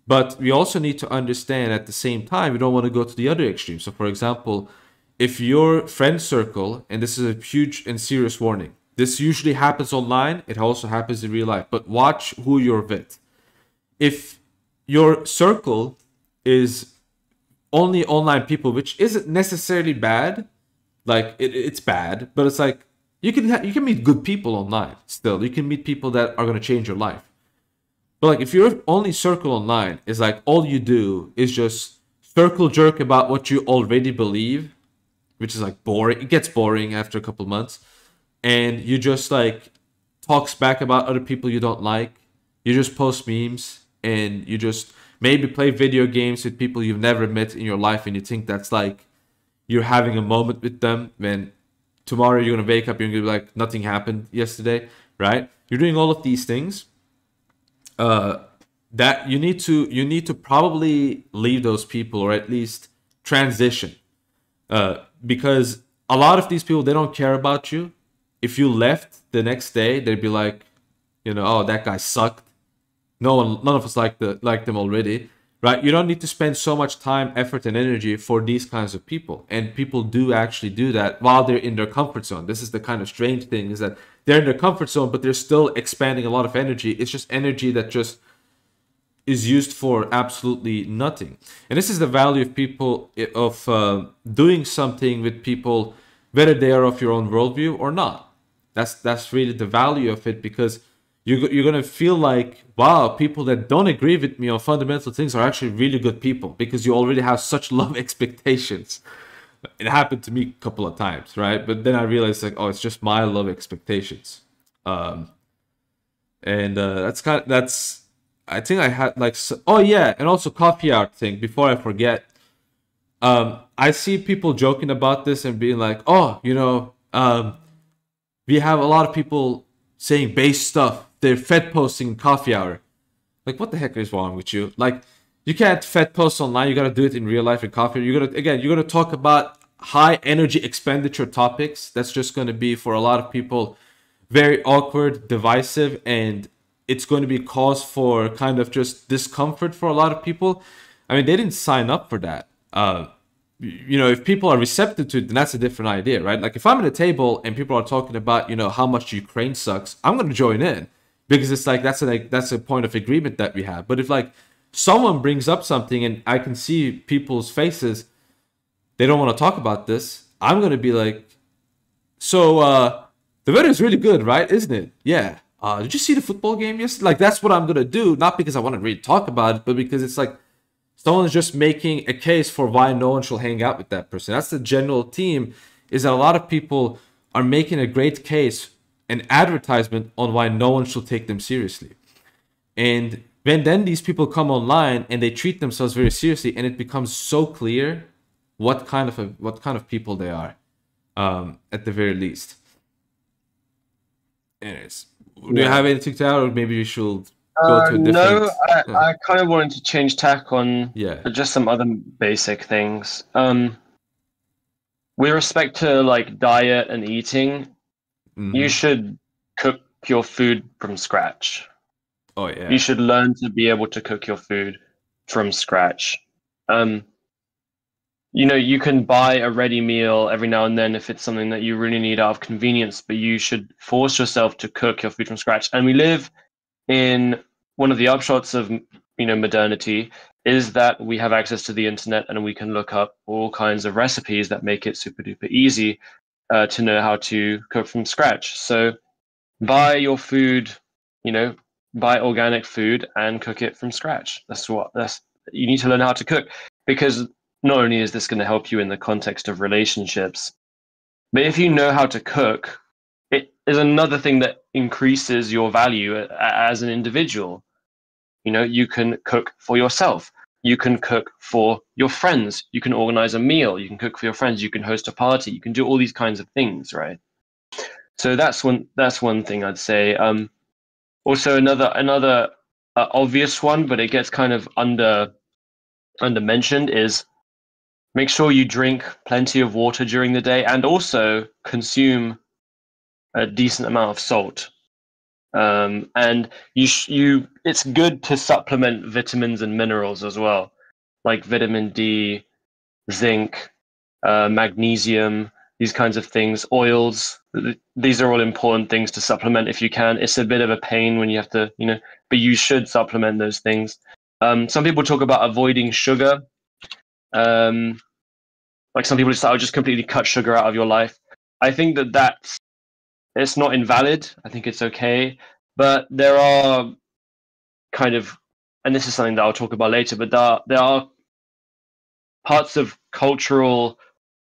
But we also need to understand at the same time, we don't want to go to the other extreme. So, for example, if your friend circle, and this is a huge and serious warning, this usually happens online, it also happens in real life, but watch who you're with. If your circle is only online people, which isn't necessarily bad. Like it, it's bad, but it's like you can ha- you can meet good people online. Still, you can meet people that are gonna change your life. But like if your only circle online is like all you do is just circle jerk about what you already believe, which is like boring. It gets boring after a couple months, and you just like talks back about other people you don't like. You just post memes and you just maybe play video games with people you've never met in your life and you think that's like you're having a moment with them when tomorrow you're gonna wake up you're gonna be like nothing happened yesterday right? You're doing all of these things uh that you need to you need to probably leave those people or at least transition uh because a lot of these people they don't care about you. If you left the next day they'd be like you know oh that guy sucked no one none of us like the like them already right? You don't need to spend so much time effort and energy for these kinds of people. And people do actually do that while they're in their comfort zone. This is the kind of strange thing is that they're in their comfort zone but they're still expanding a lot of energy. It's just energy that just is used for absolutely nothing. And this is the value of people of uh, doing something with people whether they are of your own worldview or not. That's that's really the value of it because you're, you're gonna feel like wow people that don't agree with me on fundamental things are actually really good people because you already have such low expectations. It happened to me a couple of times right? But then i realized like oh it's just my low expectations. Um and uh that's kind of that's i think i had like so, oh yeah and also coffee art thing before i forget. Um i see people joking about this and being like oh you know um we have a lot of people saying base stuff they're fed posting coffee hour like what the heck is wrong with you like you can't fed post online. You got to do it in real life in coffee. You're gonna again. You're gonna talk about high energy expenditure topics. That's just gonna be for a lot of people very awkward, divisive, and it's going to be cause for kind of just discomfort for a lot of people. I mean, they didn't sign up for that. Uh, you know, if people are receptive to it, then that's a different idea, right? Like if I'm at a table and people are talking about, you know, how much Ukraine sucks, I'm going to join in because it's like that's a like, that's a point of agreement that we have. But if like someone brings up something and I can see people's faces, they don't want to talk about this. I'm going to be like, so uh, the weather is really good, right? Isn't it? Yeah. Uh, did you see the football game yesterday? Like that's what I'm gonna do, not because I want to really talk about it, but because it's like someone's just making a case for why no one should hang out with that person. That's the general theme. Is that a lot of people are making a great case, an advertisement on why no one should take them seriously, and when then these people come online and they treat themselves very seriously, and it becomes so clear what kind of a, what kind of people they are, um, at the very least. Anyways, do you have anything to add, or maybe we should go Uh, to a different? no, I, yeah. I kind of wanted to change tack on yeah. just some other basic things. Um, with respect to like diet and eating, Mhm. you should cook your food from scratch. oh yeah. You should learn to be able to cook your food from scratch. Um, you know, you can buy a ready meal every now and then if it's something that you really need out of convenience, but you should force yourself to cook your food from scratch. And we live in one of the upshots of you know modernity is that we have access to the internet and we can look up all kinds of recipes that make it super duper easy uh, to know how to cook from scratch. So buy your food, you know, buy organic food and cook it from scratch. That's what that's you need to learn how to cook because not only is this going to help you in the context of relationships, but if you know how to cook, it is another thing that increases your value as an individual. You know, you can cook for yourself. You can cook for your friends. You can organize a meal. You can cook for your friends. You can host a party. You can do all these kinds of things, right? So that's one. That's one thing I'd say. Um, also, another another uh, obvious one, but it gets kind of under under mentioned is make sure you drink plenty of water during the day and also consume a decent amount of salt. Um, and you sh- you it's good to supplement vitamins and minerals as well, like vitamin D, zinc, uh, magnesium, these kinds of things, oils. Th- These are all important things to supplement if you can. It's a bit of a pain when you have to, you know, but you should supplement those things. Um, some people talk about avoiding sugar. Um, like some people just, I'll just completely cut sugar out of your life. I think that that's it's not invalid. I think it's okay, but there are kind of, and this is something that I'll talk about later. But there there are parts of cultural,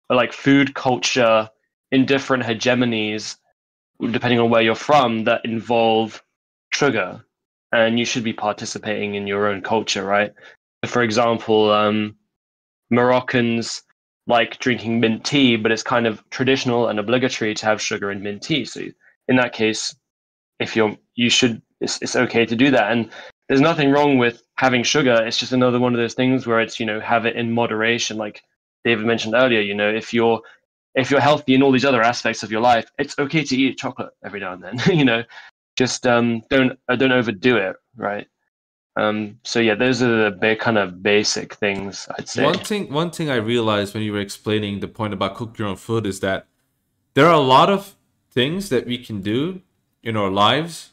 like food culture, in different hegemonies, depending on where you're from, that involve sugar, and you should be participating in your own culture, right? For example, um, Moroccans like drinking mint tea, but it's kind of traditional and obligatory to have sugar in mint tea. So in that case, if you're you should it's, it's okay to do that. And there's nothing wrong with having sugar. It's just another one of those things where it's, you know, have it in moderation. Like David mentioned earlier, you know, if you're if you're healthy in all these other aspects of your life, it's okay to eat chocolate every now and then. you know, just um, don't uh, don't overdo it, right? Um, so yeah, those are the kind of basic things I'd say. One thing, one thing I realized when you were explaining the point about cook your own food is that there are a lot of things that we can do in our lives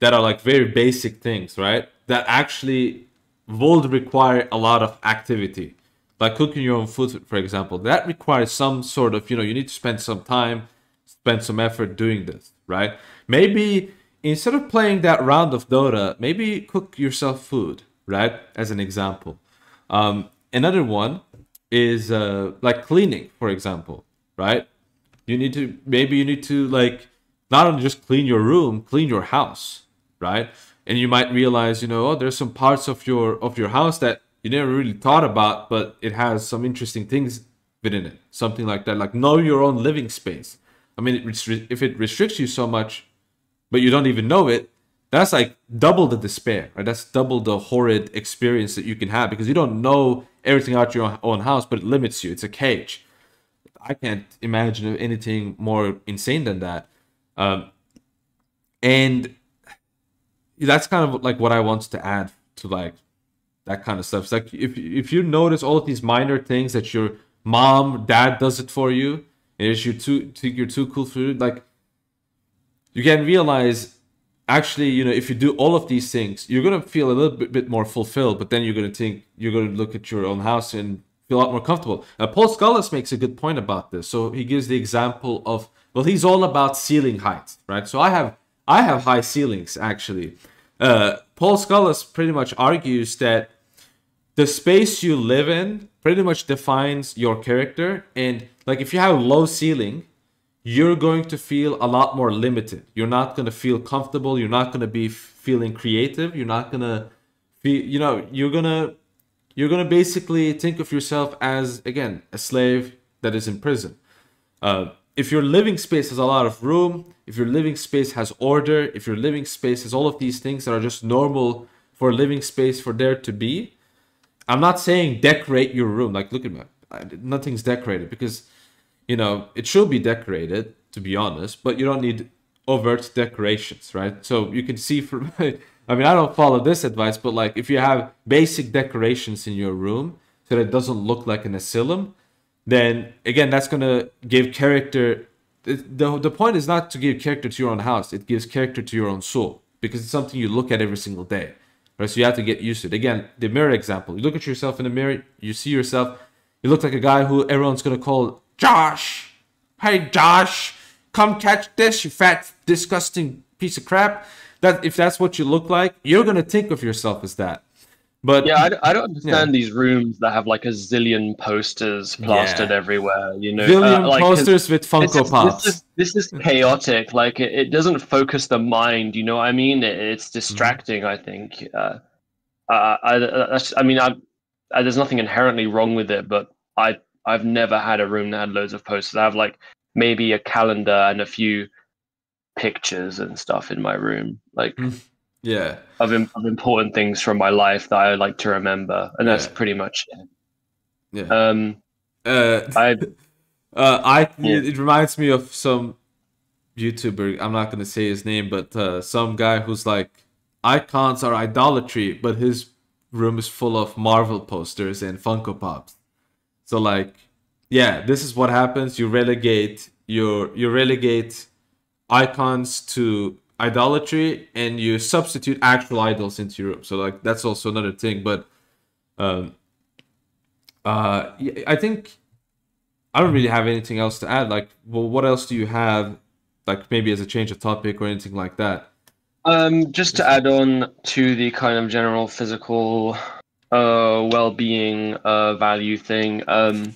that are like very basic things, right? That actually would require a lot of activity. Like cooking your own food, for example, that requires some sort of, you know, you need to spend some time, spend some effort doing this, right? Maybe instead of playing that round of Dota, maybe cook yourself food, right? As an example. Um, another one is uh, like cleaning, for example, right? You need to maybe you need to like not only just clean your room, clean your house, right? And you might realize, you know, oh, there's some parts of your of your house that you never really thought about, but it has some interesting things within it. Something like that, like know your own living space. I mean, it if it restricts you so much, but you don't even know it, that's like double the despair, right? That's double the horrid experience that you can have because you don't know everything out your own house, but it limits you. It's a cage. I can't imagine anything more insane than that. Um, and that's kind of like what I wanted to add to like that kind of stuff. It's like if if you notice all of these minor things that your mom, dad does it for you, and if you're too you're too cool for like you can realize actually, you know, if you do all of these things, you're gonna feel a little bit, bit more fulfilled. But then you're gonna think you're gonna look at your own house and feel a lot more comfortable. Paul Skallas makes a good point about this. So he gives the example of well, he's all about ceiling height, right? So I have I have high ceilings actually. Uh, Paul Skallas pretty much argues that the space you live in pretty much defines your character, and like if you have low ceiling, you're going to feel a lot more limited. You're not going to feel comfortable. You're not going to be feeling creative. You're not going to feel, you know, you're going to you're going to basically think of yourself as again a slave that is in prison. Uh, if your living space has a lot of room, if your living space has order, if your living space has all of these things that are just normal for living space for there to be, I'm not saying decorate your room. Like, look at me, nothing's decorated because, you know, it should be decorated to be honest, but you don't need overt decorations, right? So you can see from, I mean, I don't follow this advice, but like if you have basic decorations in your room so that it doesn't look like an asylum, then again, that's going to give character. The, the point is not to give character to your own house, it gives character to your own soul because it's something you look at every single day. Right? So you have to get used to it. Again, the mirror example. You look at yourself in the mirror, you see yourself, you look like a guy who everyone's going to call Josh. Hey, Josh, come catch this, you fat, disgusting piece of crap. That if that's what you look like, you're gonna think of yourself as that. But yeah, I, I don't understand yeah. these rooms that have like a zillion posters plastered yeah. everywhere. You know, zillion uh, like, posters with Funko this Pops. This is, this is chaotic. like it, it, doesn't focus the mind. You know what I mean? It, it's mm-hmm. distracting. Mm-hmm. I think. Uh, uh, I, I mean, I, I, there's nothing inherently wrong with it, but I I've never had a room that had loads of posters. I have like maybe a calendar and a few pictures and stuff in my room. Like. Mm yeah of, of important things from my life that I like to remember, and that's yeah. pretty much it. Yeah. Um. Uh. I. Uh. I. Yeah. It reminds me of some YouTuber. I'm not gonna say his name, but uh, some guy who's like icons are idolatry, but his room is full of Marvel posters and Funko Pops. So like, yeah, this is what happens. You relegate your you relegate icons to idolatry and you substitute actual idols into room. So like that's also another thing. But um, uh, I think I don't really have anything else to add. Like, well, what else do you have? Like maybe as a change of topic or anything like that. Um, just to add on to the kind of general physical uh well-being uh value thing um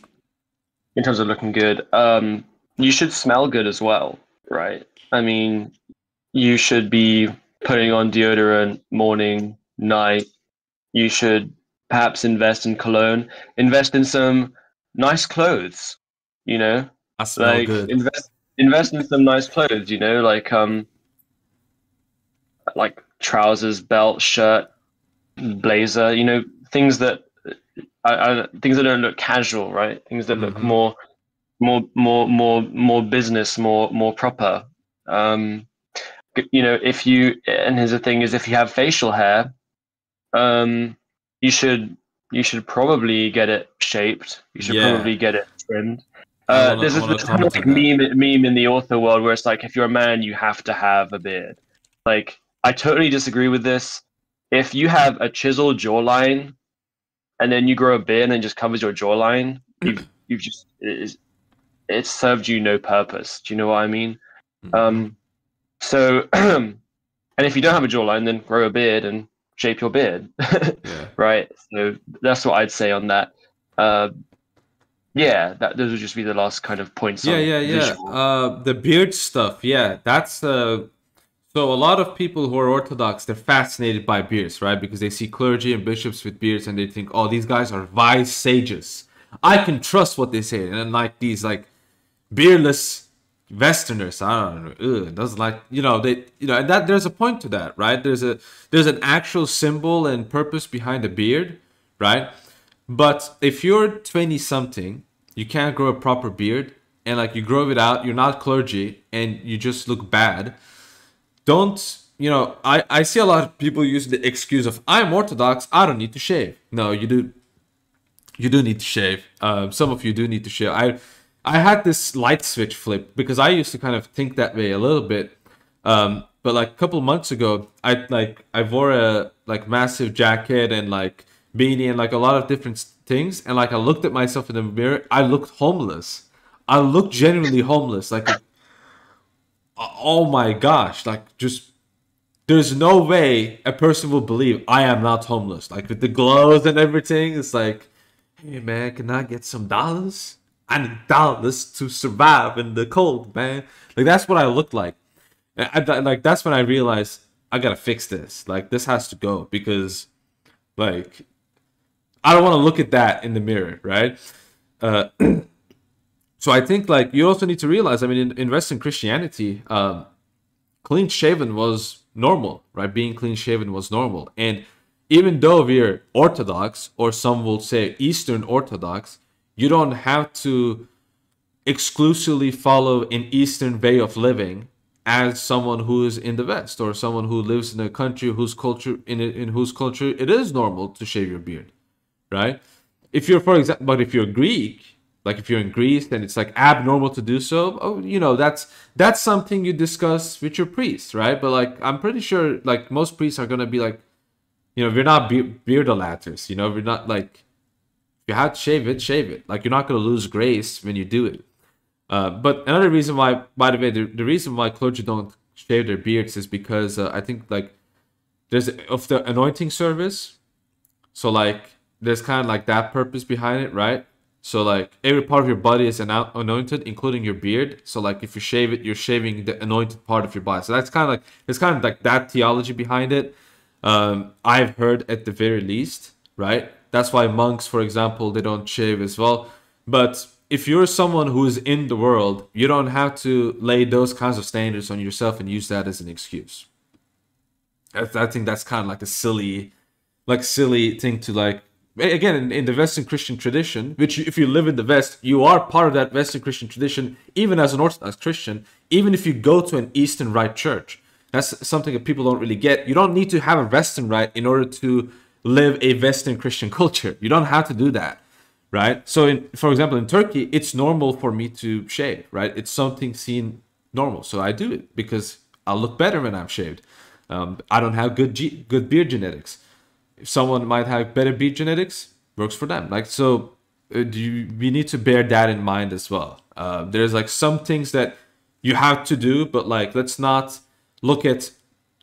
in terms of looking good um you should smell good as well right i mean you should be putting on deodorant morning, night. You should perhaps invest in cologne, invest in some nice clothes, you know? I smell like good. invest invest in some nice clothes, you know, like um like trousers, belt, shirt, blazer, you know, things that I, I, things that don't look casual, right? Things that look mm-hmm. more more more more more business, more more proper. Um you know, if you and here's the thing is if you have facial hair, um, you should you should probably get it shaped. You should yeah. probably get it trimmed. Uh, wanna, there's a kind of like meme meme in the author world where it's like if you're a man, you have to have a beard. Like I totally disagree with this. If you have a chiseled jawline, and then you grow a beard and it just covers your jawline, you've you've just it's, it's served you no purpose. Do you know what I mean? Mm-hmm. Um, so, and if you don't have a jawline, then grow a beard and shape your beard. yeah. Right. So that's what I'd say on that. Uh, yeah, that those would just be the last kind of points. Yeah, yeah, yeah. Uh, the beard stuff. Yeah, that's uh. So a lot of people who are Orthodox, they're fascinated by beards, right? Because they see clergy and bishops with beards, and they think, oh, these guys are wise sages. I can trust what they say, and like these like beardless Westerners, I don't know, ugh, doesn't like you know they you know and that there's a point to that, right? There's a there's an actual symbol and purpose behind the beard, right? But if you're 20 something, you can't grow a proper beard, and like you grow it out, you're not clergy, and you just look bad. Don't you know? I I see a lot of people use the excuse of I'm Orthodox, I don't need to shave. No, you do. You do need to shave. Uh, some of you do need to shave. I I had this light switch flip because I used to kind of think that way a little bit. Um, but like a couple months ago, I like I wore a like massive jacket and like beanie and like a lot of different things, and like I looked at myself in the mirror, I looked homeless. I looked genuinely homeless. Like, oh my gosh! Like, just there's no way a person will believe I am not homeless. Like with the gloves and everything, it's like, hey man, can I get some dollars? I need dollars to survive in the cold, man. Like that's what I looked like. And I, like that's when I realized I gotta fix this. Like this has to go because, like, I don't want to look at that in the mirror, right? Uh, so I think like you also need to realize. I mean, in, in Western Christianity, um, clean shaven was normal, right? Being clean shaven was normal, and even though we're Orthodox, or some will say Eastern Orthodox, you don't have to exclusively follow an Eastern way of living as someone who is in the West or someone who lives in a country whose culture in in whose culture it is normal to shave your beard, right? If you're, for example, but if you're Greek, like if you're in Greece, then it's like abnormal to do so. Oh, you know, that's that's something you discuss with your priest, right? But like, I'm pretty sure like most priests are gonna be like, you know, we're not be- beardolaters, you know, we're not like, you have to shave it, shave it. Like you're not gonna lose grace when you do it. Uh, but another reason why, by the way, the, the reason why clergy don't shave their beards is because uh, I think like there's of the anointing service. So like there's kind of like that purpose behind it, right? So like every part of your body is an anointed, including your beard. So like if you shave it, you're shaving the anointed part of your body. So that's kind of like it's kind of like that theology behind it. Um, I've heard at the very least, right? That's why monks, for example, they don't shave as well. But if you're someone who is in the world, you don't have to lay those kinds of standards on yourself and use that as an excuse. I, I think that's kind of like a silly, like silly thing to like. Again, in, in the Western Christian tradition, which if you live in the West, you are part of that Western Christian tradition, even as an Orthodox Christian, even if you go to an Eastern Rite church. That's something that people don't really get. You don't need to have a Western Rite in order to live a Western Christian culture. You don't have to do that right? So, in, for example, in Turkey, it's normal for me to shave, right? It's something seen normal, so I do it because I look better when I'm shaved. Um, I don't have good good beard genetics. If someone might have better beard genetics, works for them. Like so, uh, you, we need to bear that in mind as well. Uh, there's like some things that you have to do, but like let's not look at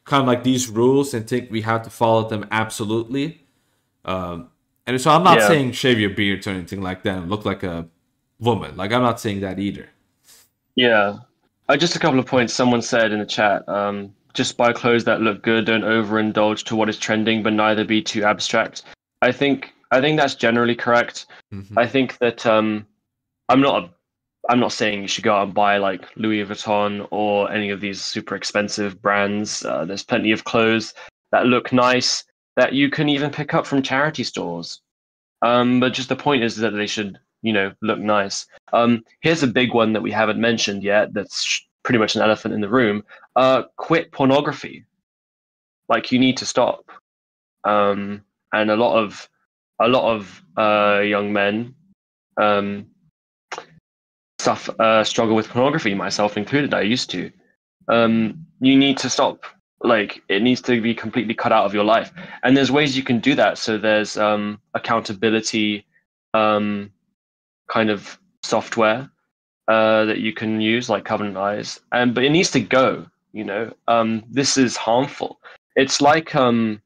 kind of like these rules and think we have to follow them absolutely. Um, and so I'm not yeah. saying shave your beard or anything like that and look like a woman. Like I'm not saying that either. Yeah. Uh, just a couple of points. Someone said in the chat, um, just buy clothes that look good. Don't overindulge to what is trending, but neither be too abstract. I think I think that's generally correct. Mm-hmm. I think that um, I'm not a, I'm not saying you should go out and buy like Louis Vuitton or any of these super expensive brands. Uh, there's plenty of clothes that look nice that you can even pick up from charity stores. Um, but just the point is that they should, you know, look nice. Um, here's a big one that we haven't mentioned yet. That's pretty much an elephant in the room. Uh, quit pornography. Like you need to stop. Um, and a lot of a lot of uh, young men um, suffer, uh, struggle with pornography, myself included. I used to. Um, you need to stop like it needs to be completely cut out of your life and there's ways you can do that so there's um, accountability um, kind of software uh, that you can use like covenant eyes and but it needs to go you know um, this is harmful it's like um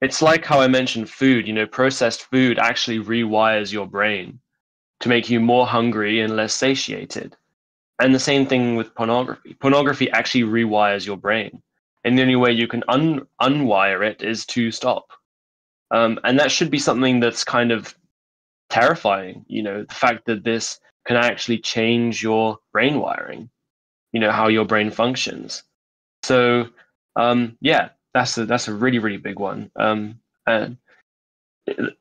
it's like how i mentioned food you know processed food actually rewires your brain to make you more hungry and less satiated and the same thing with pornography. Pornography actually rewires your brain. And the only way you can un- unwire it is to stop. Um, and that should be something that's kind of terrifying. You know, the fact that this can actually change your brain wiring, you know, how your brain functions. So um, yeah, that's a that's a really really big one. Um, and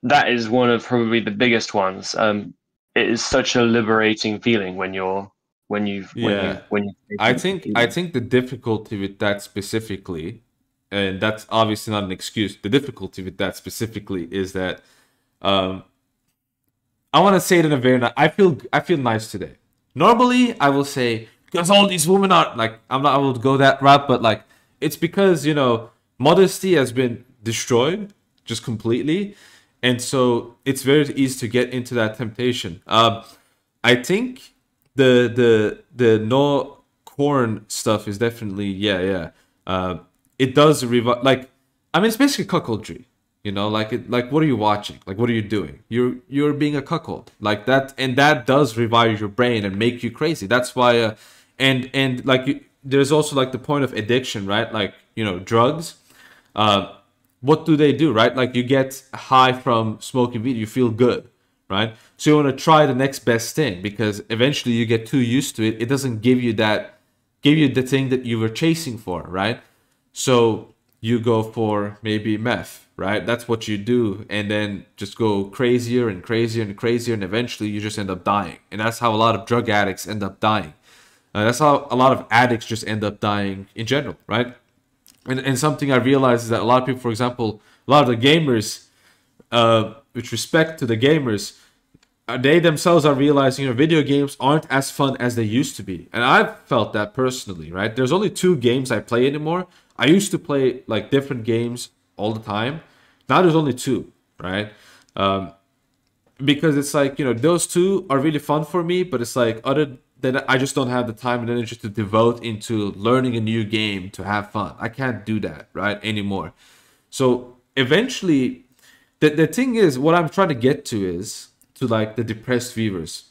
that is one of probably the biggest ones. Um, it is such a liberating feeling when you're when you've when Yeah. you when you I think I think the difficulty with that specifically, and that's obviously not an excuse. The difficulty with that specifically is that um, I want to say it in a very I feel I feel nice today. Normally, I will say because all these women are like I'm not able to go that route, but like it's because you know modesty has been destroyed just completely, and so it's very easy to get into that temptation. Um, I think the the the no corn stuff is definitely yeah yeah. Uh, it does revive like I mean it's basically cuckoldry. You know, like it like what are you watching? Like what are you doing? You're you're being a cuckold. Like that and that does revive your brain and make you crazy. That's why uh, and and like there's also like the point of addiction, right? Like, you know, drugs. Uh what do they do, right? Like you get high from smoking weed, you feel good, right? So you want to try the next best thing because eventually you get too used to it. It doesn't give you that, give you the thing that you were chasing for, right? So you go for maybe meth, right? That's what you do, and then just go crazier and crazier and crazier, and eventually you just end up dying. And that's how a lot of drug addicts end up dying. Uh, that's how a lot of addicts just end up dying in general, right? And, and something I realized is that a lot of people, for example, a lot of the gamers, uh, with respect to the gamers, uh, they themselves are realizing, you know, video games aren't as fun as they used to be. And I've felt that personally, right? There's only two games I play anymore. I used to play like different games all the time. Now there's only two, right? Um, because it's like, you know, those two are really fun for me, but it's like other than I just don't have the time and energy to devote into learning a new game to have fun. I can't do that, right, anymore. So eventually, the, the thing is, what I'm trying to get to is to like the depressed viewers.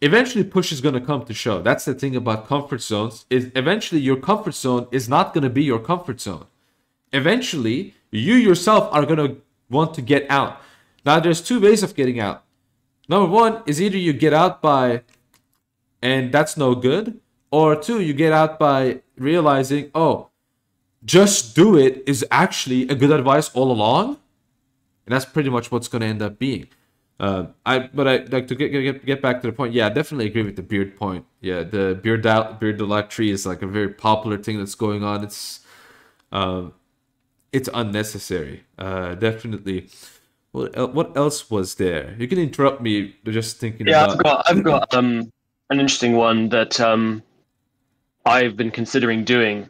Eventually, push is gonna come to show. That's the thing about comfort zones. Is eventually your comfort zone is not gonna be your comfort zone. Eventually, you yourself are gonna want to get out. Now, there's two ways of getting out. Number one is either you get out by, and that's no good, or two, you get out by realizing, oh, just do it is actually a good advice all along and that's pretty much what's going to end up being uh, I but I like to get, get get back to the point. Yeah, I definitely agree with the beard point. Yeah, the beard out beard tree is like a very popular thing that's going on. It's um, it's unnecessary. Uh, definitely. What el- what else was there? You can interrupt me. Just thinking. Yeah, about... I've got I've got um an interesting one that um I've been considering doing.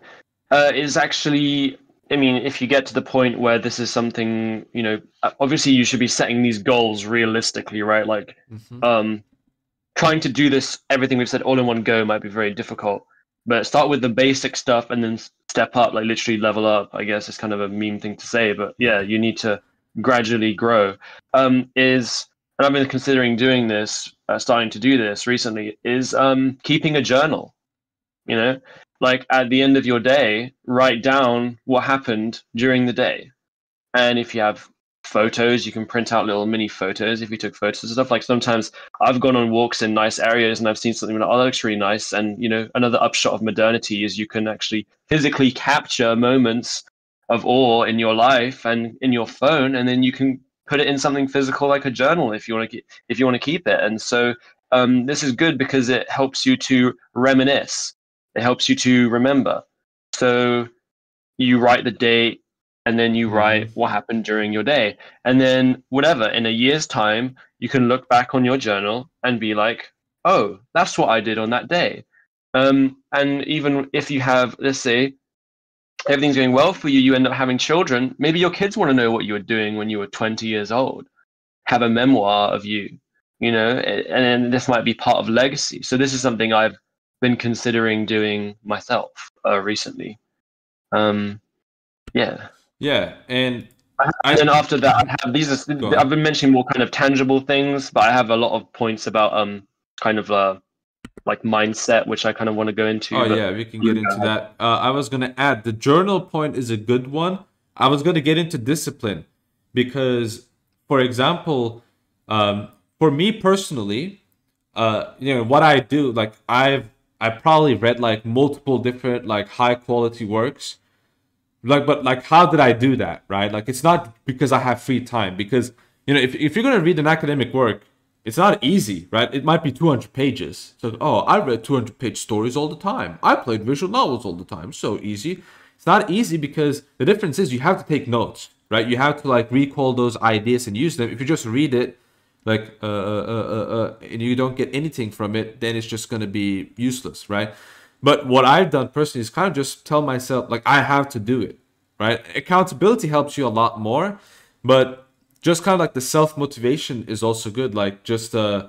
Uh, is actually I mean, if you get to the point where this is something, you know, obviously you should be setting these goals realistically, right? Like, Mhm. um, trying to do this, everything we've said all in one go might be very difficult. But start with the basic stuff and then step up, like literally level up. I guess it's kind of a mean thing to say, but yeah, you need to gradually grow. Um, is and I've been considering doing this, uh, starting to do this recently. Is um, keeping a journal. You know, like at the end of your day, write down what happened during the day. And if you have photos, you can print out little mini photos if you took photos and stuff. Like sometimes I've gone on walks in nice areas and I've seen something that that looks really nice. And you know, another upshot of modernity is you can actually physically capture moments of awe in your life and in your phone, and then you can put it in something physical like a journal if you want to if you want to keep it. And so um, this is good because it helps you to reminisce it helps you to remember. So you write the date and then you write what happened during your day. And then, whatever, in a year's time, you can look back on your journal and be like, oh, that's what I did on that day. Um, and even if you have, let's say, everything's going well for you, you end up having children, maybe your kids want to know what you were doing when you were 20 years old. Have a memoir of you, you know, and then this might be part of legacy. So, this is something I've been considering doing myself uh, recently. Um, yeah. Yeah, and And then after that, I have these. Are, I've been mentioning more kind of tangible things, but I have a lot of points about um kind of uh like mindset, which I kind of want to go into. Oh yeah, we can get into that. Uh, I was gonna add the journal point is a good one. I was gonna get into discipline because, for example, um, for me personally, uh, you know, what I do, like I've I probably read like multiple different like high quality works. Like, but like, how did I do that? Right? Like, it's not because I have free time. Because you know, if if you're gonna read an academic work, it's not easy, right? It might be 200 pages. So, oh, I read 200 page stories all the time. I played visual novels all the time. So easy. It's not easy because the difference is you have to take notes, right? You have to like recall those ideas and use them. If you just read it, like, uh, uh, uh, uh, and you don't get anything from it, then it's just going to be useless, right? But what I've done personally is kind of just tell myself, like, I have to do it, right? Accountability helps you a lot more, but just kind of like the self motivation is also good. Like just uh,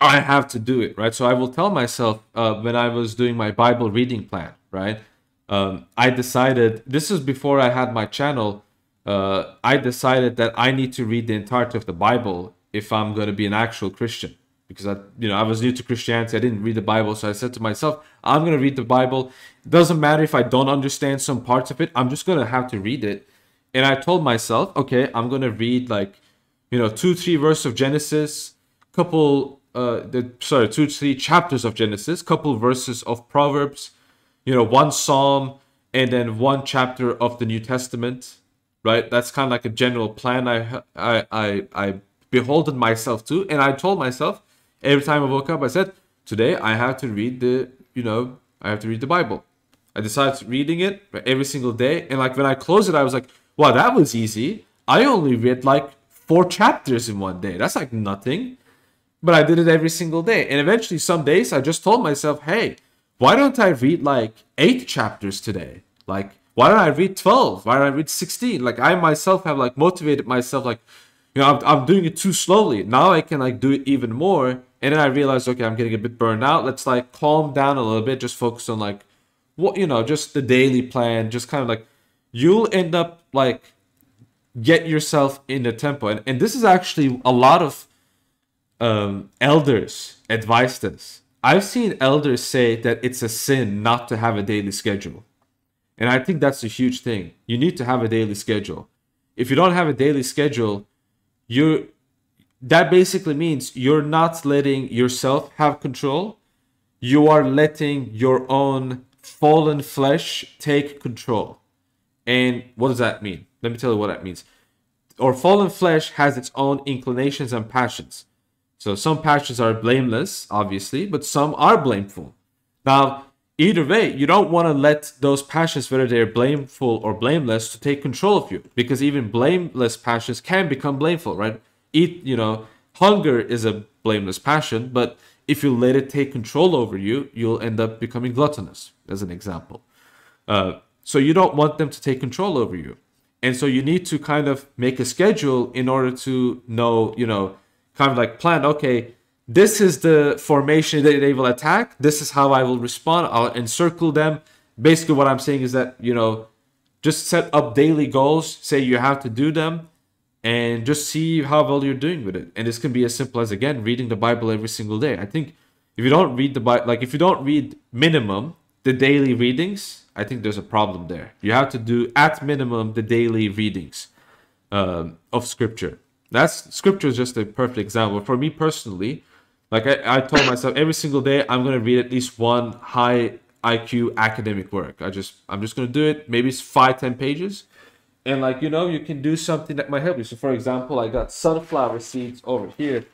I have to do it, right? So I will tell myself uh, when I was doing my Bible reading plan, right? Um, I decided this is before I had my channel. Uh, I decided that I need to read the entirety of the Bible if I'm going to be an actual Christian because I, you know, I was new to Christianity. I didn't read the Bible, so I said to myself, I'm going to read the Bible. It doesn't matter if I don't understand some parts of it. I'm just going to have to read it and I told myself, okay, I'm gonna read like, you know, two, three verses of Genesis, couple, uh, the sorry, two, three chapters of Genesis, couple verses of Proverbs, you know, one Psalm, and then one chapter of the New Testament, right? That's kind of like a general plan I, I, I, I beholden myself to, and I told myself every time I woke up, I said, today I have to read the, you know, I have to read the Bible. I decided reading it every single day, and like when I closed it, I was like Wow, that was easy. I only read like four chapters in one day. That's like nothing. But I did it every single day. And eventually, some days, I just told myself, hey, why don't I read like eight chapters today? Like, why don't I read 12? Why don't I read 16? Like, I myself have like motivated myself, like, you know, I'm, I'm doing it too slowly. Now I can like do it even more. And then I realized, okay, I'm getting a bit burned out. Let's like calm down a little bit, just focus on like what, you know, just the daily plan, just kind of like you'll end up like get yourself in the tempo and, and this is actually a lot of um, elders advise this. I've seen elders say that it's a sin not to have a daily schedule. And i think that's a huge thing. You need to have a daily schedule. If you don't have a daily schedule you that basically means you're not letting yourself have control. You are letting your own fallen flesh take control and what does that mean? Let me tell you what that means. Our fallen flesh has its own inclinations and passions. So some passions are blameless, obviously, but some are blameful. Now, either way, you don't want to let those passions, whether they're blameful or blameless, to take control of you, because even blameless passions can become blameful, right? Eat, you know, hunger is a blameless passion, but if you let it take control over you, you'll end up becoming gluttonous, as an example. Uh, so you don't want them to take control over you. And so you need to kind of make a schedule in order to know, you know, kind of like plan, okay, this is the formation that they will attack. This is how I will respond. I'll encircle them. Basically, what I'm saying is that, you know, just set up daily goals, say you have to do them, and just see how well you're doing with it. And this can be as simple as, again, reading the Bible every single day. I think if you don't read the Bible, like if you don't read minimum the daily readings, I think there's a problem there. You have to do at minimum the daily readings um, of scripture. That's scripture is just a perfect example. For me personally, like I, I told myself every single day I'm gonna read at least one high IQ academic work. I just I'm just gonna do it. Maybe it's five, ten pages. And like you know, you can do something that might help you. So for example, I got sunflower seeds over here.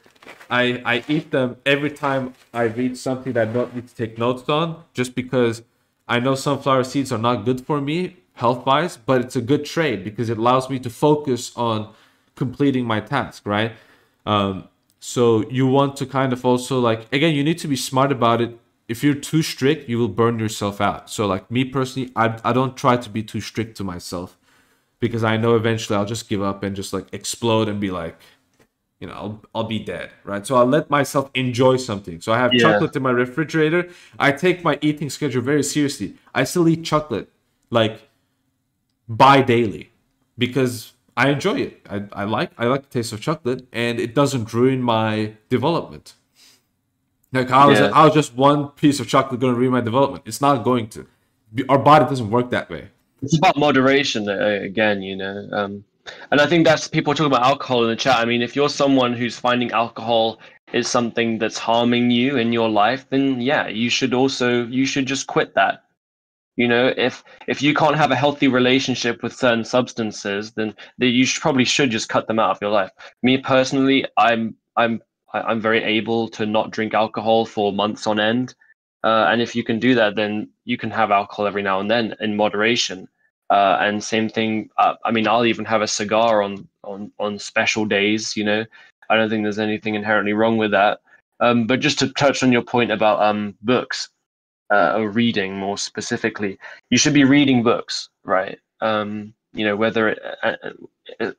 I I eat them every time I read something that I don't need to take notes on, just because I know sunflower seeds are not good for me health wise, but it's a good trade because it allows me to focus on completing my task, right? Um, so you want to kind of also like again, you need to be smart about it. If you're too strict, you will burn yourself out. So like me personally, I I don't try to be too strict to myself because I know eventually I'll just give up and just like explode and be like, you know, I'll, I'll be dead, right? So I'll let myself enjoy something. So I have yeah. chocolate in my refrigerator. I take my eating schedule very seriously. I still eat chocolate like bi daily because I enjoy it. I, I like I like the taste of chocolate and it doesn't ruin my development. Like how yeah. how just one piece of chocolate going to ruin my development? It's not going to. Our body doesn't work that way. It's about moderation uh, again, you know. Um, and I think that's people talking about alcohol in the chat. I mean, if you're someone who's finding alcohol is something that's harming you in your life, then yeah, you should also you should just quit that. You know, if if you can't have a healthy relationship with certain substances, then, you should, probably should just cut them out of your life. Me personally, I'm I'm I'm very able to not drink alcohol for months on end, uh, and if you can do that, then you can have alcohol every now and then in moderation. Uh, and same thing. Uh, I mean, I'll even have a cigar on on on special days. You know, I don't think there's anything inherently wrong with that. Um, but just to touch on your point about um, books uh, or reading more specifically, you should be reading books, right? Um, you know, whether it, uh, uh,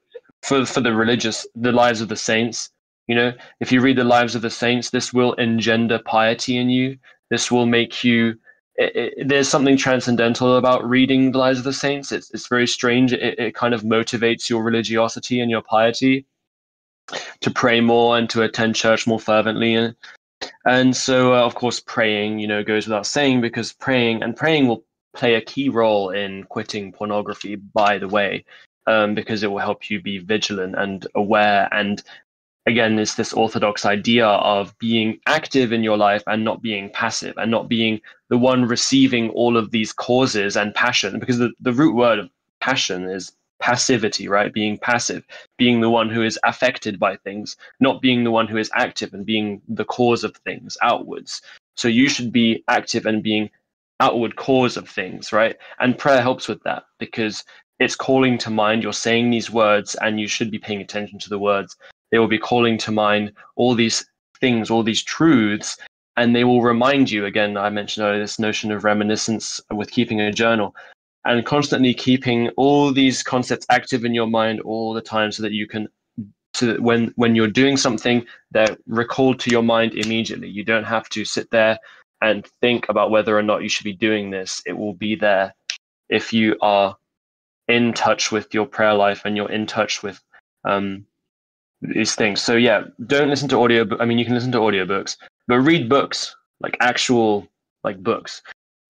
for for the religious, the lives of the saints. You know, if you read the lives of the saints, this will engender piety in you. This will make you it, there's something transcendental about reading the lives of the saints. It's it's very strange. It, it kind of motivates your religiosity and your piety to pray more and to attend church more fervently. And, and so, uh, of course, praying, you know, goes without saying because praying and praying will play a key role in quitting pornography. By the way, um, because it will help you be vigilant and aware and again is this orthodox idea of being active in your life and not being passive and not being the one receiving all of these causes and passion because the, the root word of passion is passivity right? Being passive being the one who is affected by things not being the one who is active and being the cause of things outwards. So you should be active and being outward cause of things right? And prayer helps with that because it's calling to mind you're saying these words and you should be paying attention to the words they will be calling to mind all these things, all these truths, and they will remind you again. I mentioned earlier this notion of reminiscence with keeping a journal and constantly keeping all these concepts active in your mind all the time so that you can so that when when you're doing something they're recalled to your mind immediately you don't have to sit there and think about whether or not you should be doing this it will be there if you are in touch with your prayer life and you're in touch with um, these things. So yeah, don't listen to audio. I mean, you can listen to audiobooks, but read books like actual like books,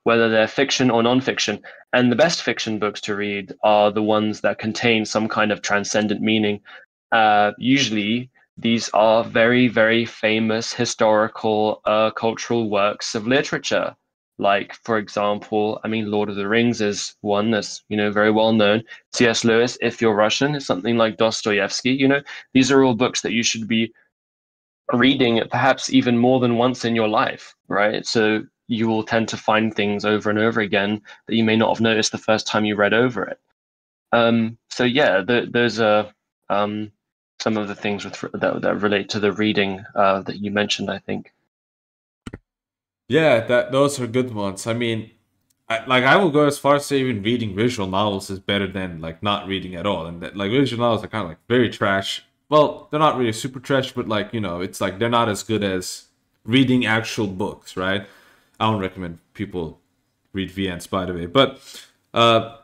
whether they're fiction or non-fiction. And the best fiction books to read are the ones that contain some kind of transcendent meaning. Uh, usually, these are very, very famous historical, uh, cultural works of literature like for example i mean lord of the rings is one that's you know very well known. Cs lewis if you're russian is something like dostoevsky you know? These are all books that you should be reading perhaps even more than once in your life right? So you will tend to find things over and over again that you may not have noticed the first time you read over it. Um, so yeah the, those are um, some of the things with, that, that relate to the reading uh, that you mentioned i think yeah, that those are good ones. I mean, I, like I will go as far as say even reading visual novels is better than like not reading at all. And that, like visual novels are kind of like very trash. Well, they're not really super trash, but like you know, it's like they're not as good as reading actual books, right? I don't recommend people read VNs, by the way, but uh,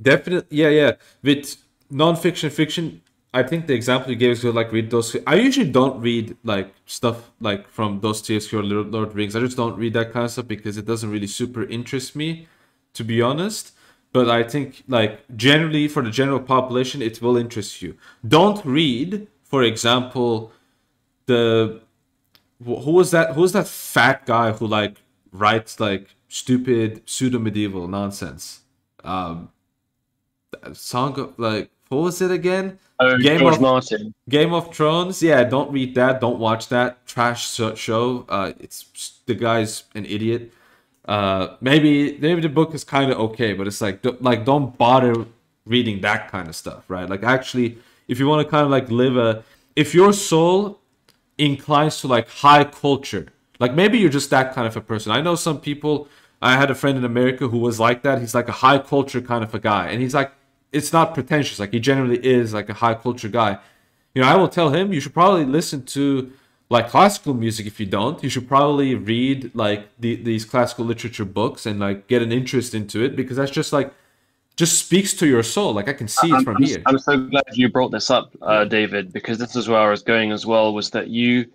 definitely, yeah, yeah. With non-fiction, fiction, I think the example you gave is good. Like read those. I usually don't read like stuff like from Dostoevsky or Lord of the Rings. I just don't read that kind of stuff because it doesn't really super interest me, to be honest. But I think like generally for the general population, it will interest you. Don't read, for example, the who was that? Who was that fat guy who like writes like stupid pseudo medieval nonsense? Um, song of like what was it again? Oh, Game George of Martin. Game of Thrones. Yeah, don't read that. Don't watch that trash show. Uh, it's the guy's an idiot. Uh, maybe maybe the book is kind of okay, but it's like like don't bother reading that kind of stuff, right? Like actually, if you want to kind of like live a, if your soul inclines to like high culture, like maybe you're just that kind of a person. I know some people. I had a friend in America who was like that. He's like a high culture kind of a guy, and he's like it's not pretentious. Like he generally is like a high culture guy. You know, I will tell him you should probably listen to like classical music. If you don't, you should probably read like the, these classical literature books and like get an interest into it because that's just like just speaks to your soul. Like I can see it from I'm, here. I'm so glad you brought this up, uh, David, because this is where I was going as well. Was that you?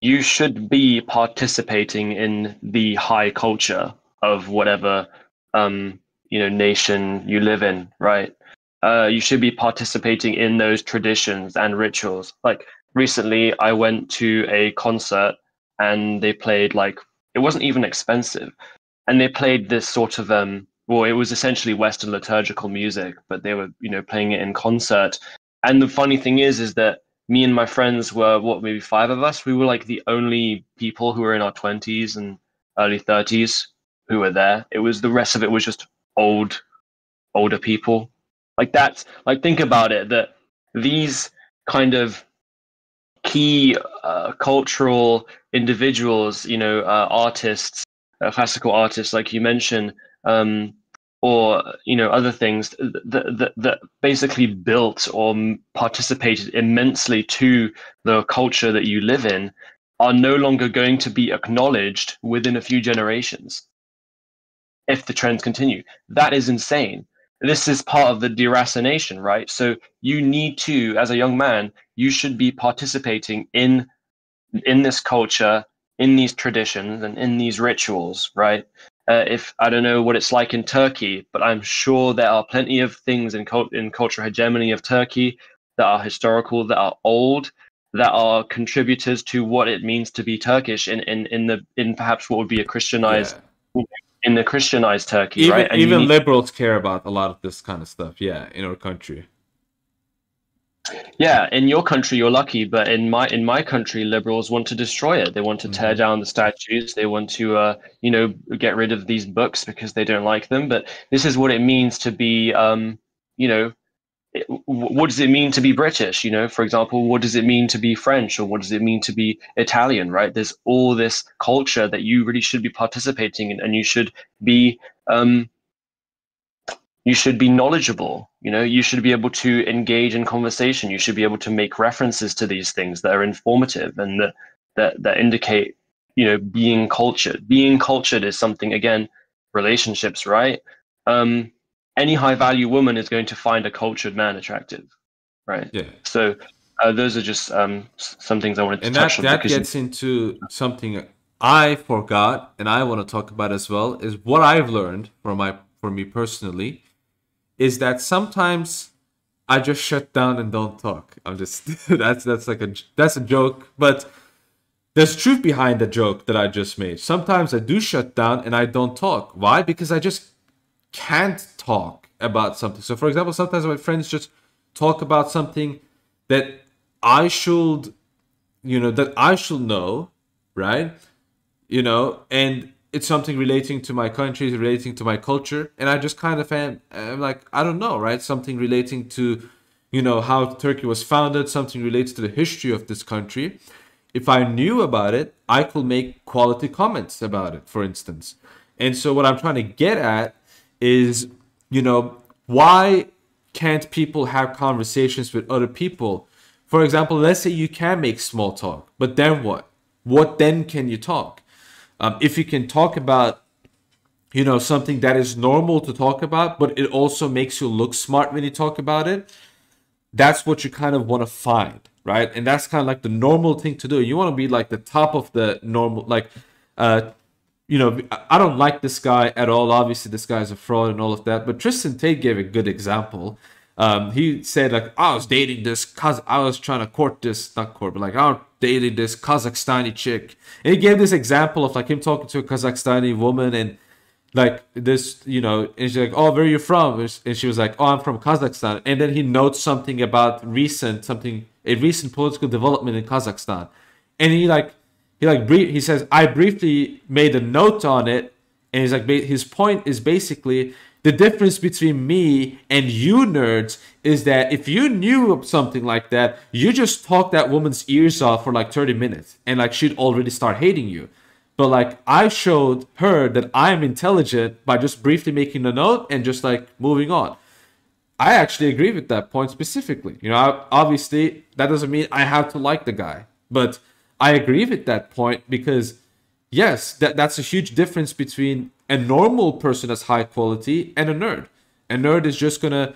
You should be participating in the high culture of whatever um, you know nation you live in, right? Uh, you should be participating in those traditions and rituals. Like recently, I went to a concert and they played like it wasn't even expensive, and they played this sort of um well, it was essentially Western liturgical music, but they were you know playing it in concert. And the funny thing is, is that me and my friends were what maybe five of us. We were like the only people who were in our twenties and early thirties who were there. It was the rest of it was just old, older people. Like that's like think about it that these kind of key uh, cultural individuals, you know, uh, artists, uh, classical artists, like you mentioned, um, or you know other things that, that, that basically built or participated immensely to the culture that you live in are no longer going to be acknowledged within a few generations if the trends continue. That is insane this is part of the deracination right? So you need to as a young man you should be participating in in this culture in these traditions and in these rituals right? Uh, if I don't know what it's like in Turkey, but I'm sure there are plenty of things in cult- in cultural hegemony of Turkey that are historical, that are old, that are contributors to what it means to be Turkish in in, in the in perhaps what would be a Christianized yeah. In the Christianized Turkey, even, right? And even need... liberals care about a lot of this kind of stuff, yeah, in our country. Yeah, in your country you're lucky, but in my in my country, liberals want to destroy it. They want to tear mm-hmm. down the statues. They want to, uh, you know, get rid of these books because they don't like them. But this is what it means to be, um, you know, what does it mean to be British? You know, for example, what does it mean to be French, or what does it mean to be Italian? Right? There's all this culture that you really should be participating in, and you should be um, you should be knowledgeable you know you should be able to engage in conversation you should be able to make references to these things that are informative and that that, that indicate you know being cultured being cultured is something again relationships right um any high value woman is going to find a cultured man attractive right yeah so uh, those are just um, some things I wanted to and touch that, on. that gets into something I forgot and I want to talk about as well is what I've learned for my for me personally is that sometimes I just shut down and don't talk. I'm just that's that's like a that's a joke, but there's truth behind the joke that I just made. Sometimes I do shut down and I don't talk. Why? Because I just can't talk about something. So for example, sometimes my friends just talk about something that I should you know that I should know, right? You know, and it's something relating to my country, relating to my culture, and I just kind of am, am like I don't know, right? Something relating to, you know, how Turkey was founded, something related to the history of this country. If I knew about it, I could make quality comments about it, for instance. And so what I'm trying to get at is, you know, why can't people have conversations with other people? For example, let's say you can make small talk, but then what? What then can you talk? Um, if you can talk about, you know, something that is normal to talk about, but it also makes you look smart when you talk about it, that's what you kind of want to find, right? And that's kind of like the normal thing to do. You want to be like the top of the normal, like, uh, you know, I don't like this guy at all. Obviously, this guy's a fraud and all of that. But Tristan Tate gave a good example. Um, he said like I was dating this cause I was trying to court this not court but like I was dating this Kazakhstani chick and he gave this example of like him talking to a Kazakhstani woman and like this you know and she's like oh where are you from and she was like oh I'm from Kazakhstan and then he notes something about recent something a recent political development in Kazakhstan and he like he like brief he says I briefly made a note on it and he's like his point is basically the difference between me and you nerds is that if you knew something like that, you just talk that woman's ears off for like 30 minutes and like she'd already start hating you. But like I showed her that I'm intelligent by just briefly making a note and just like moving on. I actually agree with that point specifically. You know, obviously that doesn't mean I have to like the guy, but I agree with that point because yes, that that's a huge difference between a normal person that's high quality and a nerd. A nerd is just gonna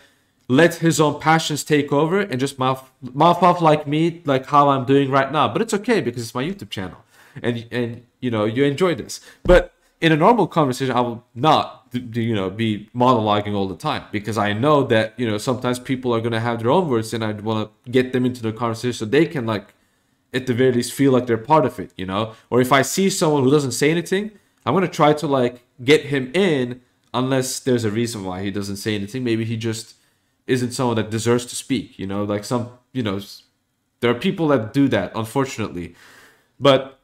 let his own passions take over and just mouth mouth off like me, like how I'm doing right now. But it's okay because it's my YouTube channel, and and you know you enjoy this. But in a normal conversation, I will not, you know, be monologuing all the time because I know that you know sometimes people are gonna have their own words, and I want to get them into the conversation so they can like, at the very least, feel like they're part of it, you know. Or if I see someone who doesn't say anything, I'm gonna try to like get him in unless there's a reason why he doesn't say anything. Maybe he just isn't someone that deserves to speak, you know. Like some, you know, there are people that do that, unfortunately, but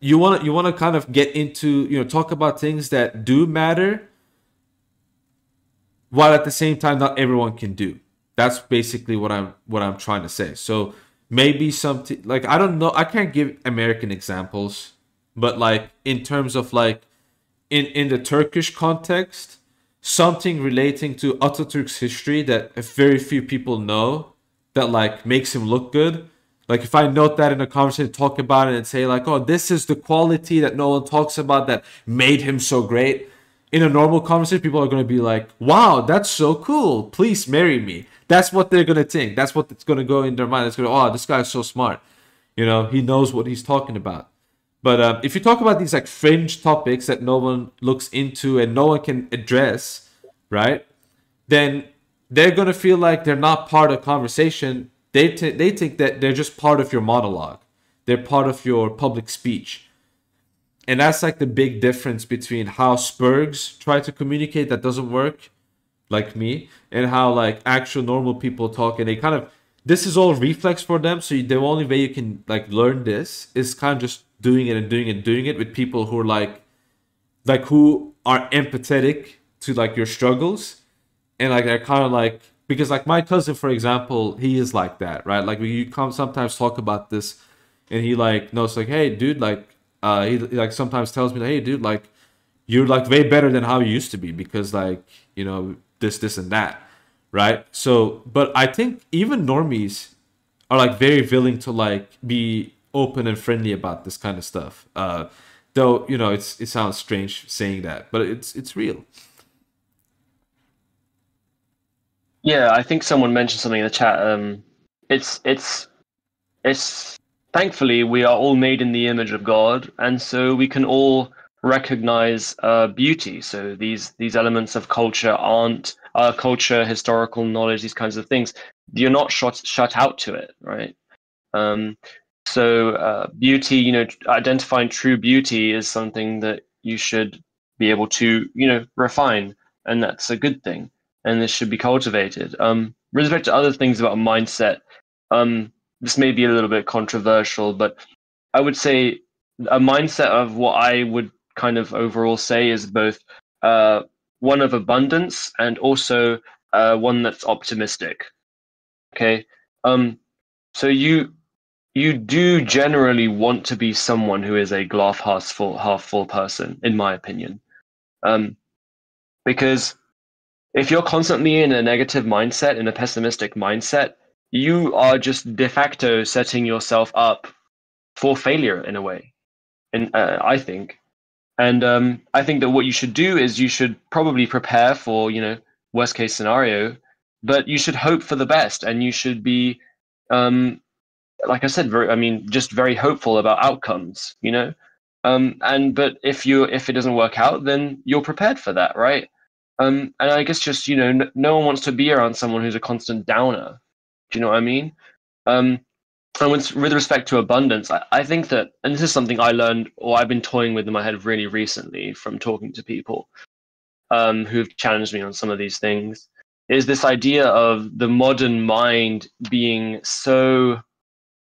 you want to you want to kind of get into you know talk about things that do matter while at the same time not everyone can do that's basically what i'm what i'm trying to say so maybe something like i don't know i can't give american examples but like in terms of like in in the turkish context something relating to ataturk's history that very few people know that like makes him look good like if I note that in a conversation, talk about it and say like, oh, this is the quality that no one talks about that made him so great. In a normal conversation, people are going to be like, wow, that's so cool. Please marry me. That's what they're going to think. That's what's going to go in their mind. It's going to, oh, this guy's so smart. You know, he knows what he's talking about. But um, if you talk about these like fringe topics that no one looks into and no one can address, right? Then they're going to feel like they're not part of conversation they, t- they think that they're just part of your monologue. They're part of your public speech. And that's like the big difference between how Spurgs try to communicate that doesn't work, like me, and how like actual normal people talk. And they kind of, this is all reflex for them. So the only way you can like learn this is kind of just doing it and doing it and doing it with people who are like, like who are empathetic to like your struggles and like they're kind of like because like my cousin for example he is like that right like we come sometimes talk about this and he like knows like hey dude like uh he like sometimes tells me hey dude like you're like way better than how you used to be because like you know this this and that. Right? So but i think even normies are like very willing to like be open and friendly about this kind of stuff. Uh though you know it's it sounds strange saying that but it's it's real. Yeah, I think someone mentioned something in the chat. Um, it's it's it's thankfully we are all made in the image of God, and so we can all recognize uh, beauty. So these these elements of culture aren't uh, culture, historical knowledge, these kinds of things. You're not shut shut out to it, right? Um, so uh, beauty, you know, identifying true beauty is something that you should be able to, you know, refine, and that's a good thing and this should be cultivated. Um, with respect to other things about mindset, um, this may be a little bit controversial, but I would say a mindset of what I would kind of overall say is both uh, one of abundance and also uh, one that's optimistic. Okay, um, so you you do generally want to be someone who is a glass half full half full person, in my opinion, um, because if you're constantly in a negative mindset, in a pessimistic mindset, you are just de facto setting yourself up for failure in a way. And uh, I think, and um, I think that what you should do is you should probably prepare for you know worst case scenario, but you should hope for the best, and you should be, um, like I said, very I mean just very hopeful about outcomes. You know, um, and but if you if it doesn't work out, then you're prepared for that, right? Um, and I guess just you know, no one wants to be around someone who's a constant downer. Do you know what I mean? Um, and with, with respect to abundance, I, I think that, and this is something I learned or I've been toying with in my head really recently from talking to people um, who've challenged me on some of these things, is this idea of the modern mind being so,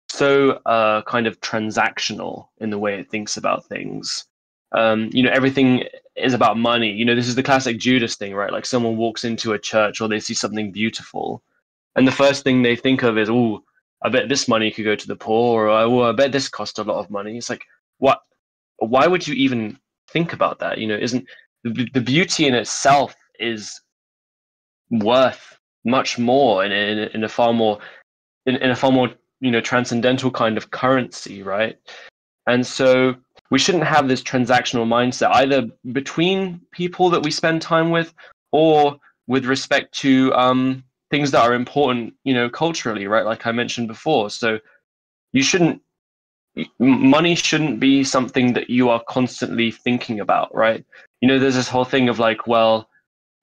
so uh, kind of transactional in the way it thinks about things. Um, you know everything is about money. You know this is the classic judas thing right? Like someone walks into a church or they see something beautiful and the first thing they think of is oh i bet this money could go to the poor or oh, i bet this cost a lot of money. It's like what why would you even think about that? You know isn't the, the beauty in itself is worth much more in, in, in a far more in, in a far more you know transcendental kind of currency right? And so we shouldn't have this transactional mindset either between people that we spend time with or with respect to um, things that are important, you know, culturally, right? Like I mentioned before. So you shouldn't money shouldn't be something that you are constantly thinking about, right? You know, there's this whole thing of like, well,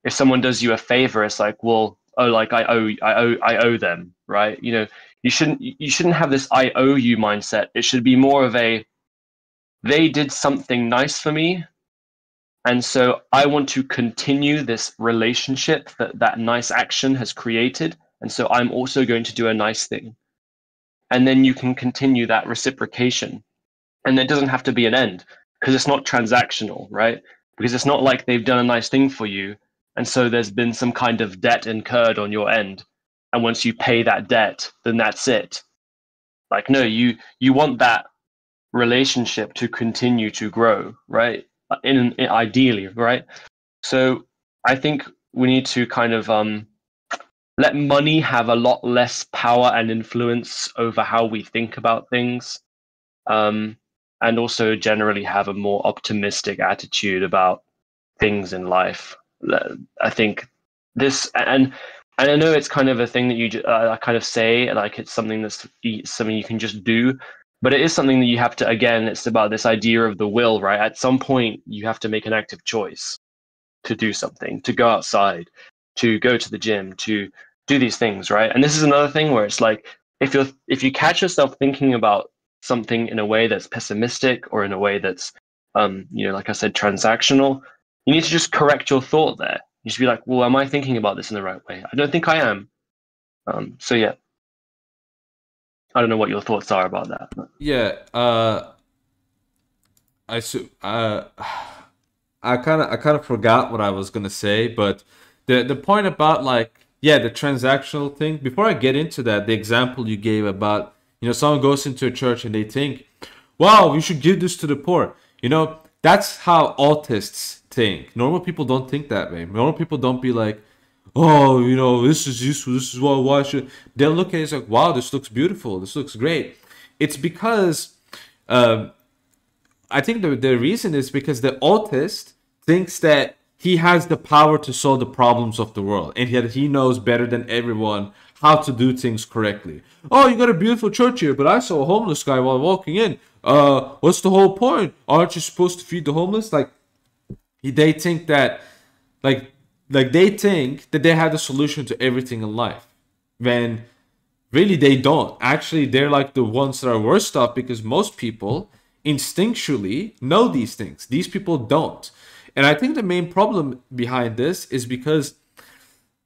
if someone does you a favor, it's like, well, oh, like I owe, I owe, I owe them, right? You know, you shouldn't, you shouldn't have this I owe you mindset. It should be more of a, they did something nice for me, and so I want to continue this relationship that that nice action has created, and so I'm also going to do a nice thing. And then you can continue that reciprocation. And it doesn't have to be an end because it's not transactional right? Because it's not like they've done a nice thing for you. And so there's been some kind of debt incurred on your end. And once you pay that debt then that's it. Like no you you want that relationship to continue to grow right in, in ideally right? So i think we need to kind of um let money have a lot less power and influence over how we think about things um, and also generally have a more optimistic attitude about things in life. I think this and and i know it's kind of a thing that you uh, kind of say like it's something that's something you can just do but it is something that you have to again it's about this idea of the will right at some point you have to make an active choice to do something to go outside to go to the gym to do these things, right? And this is another thing where it's like if you if you catch yourself thinking about something in a way that's pessimistic or in a way that's um, you know, like I said, transactional, you need to just correct your thought there. You should be like, well, am I thinking about this in the right way? I don't think I am. Um, so yeah. I don't know what your thoughts are about that. Yeah, uh I su- uh I kind of I kind of forgot what I was to say, but the the point about like yeah, the transactional thing. Before I get into that, the example you gave about, you know, someone goes into a church and they think, wow, we should give this to the poor. You know, that's how autists think. Normal people don't think that way. Normal people don't be like, oh, you know, this is useful. This is what, why should. They'll look at it like, wow, this looks beautiful. This looks great. It's because, uh, I think the, the reason is because the autist thinks that he has the power to solve the problems of the world and yet he knows better than everyone how to do things correctly oh you got a beautiful church here but i saw a homeless guy while walking in uh what's the whole point aren't you supposed to feed the homeless like they think that like like they think that they have the solution to everything in life when really they don't actually they're like the ones that are worst off because most people instinctually know these things these people don't and I think the main problem behind this is because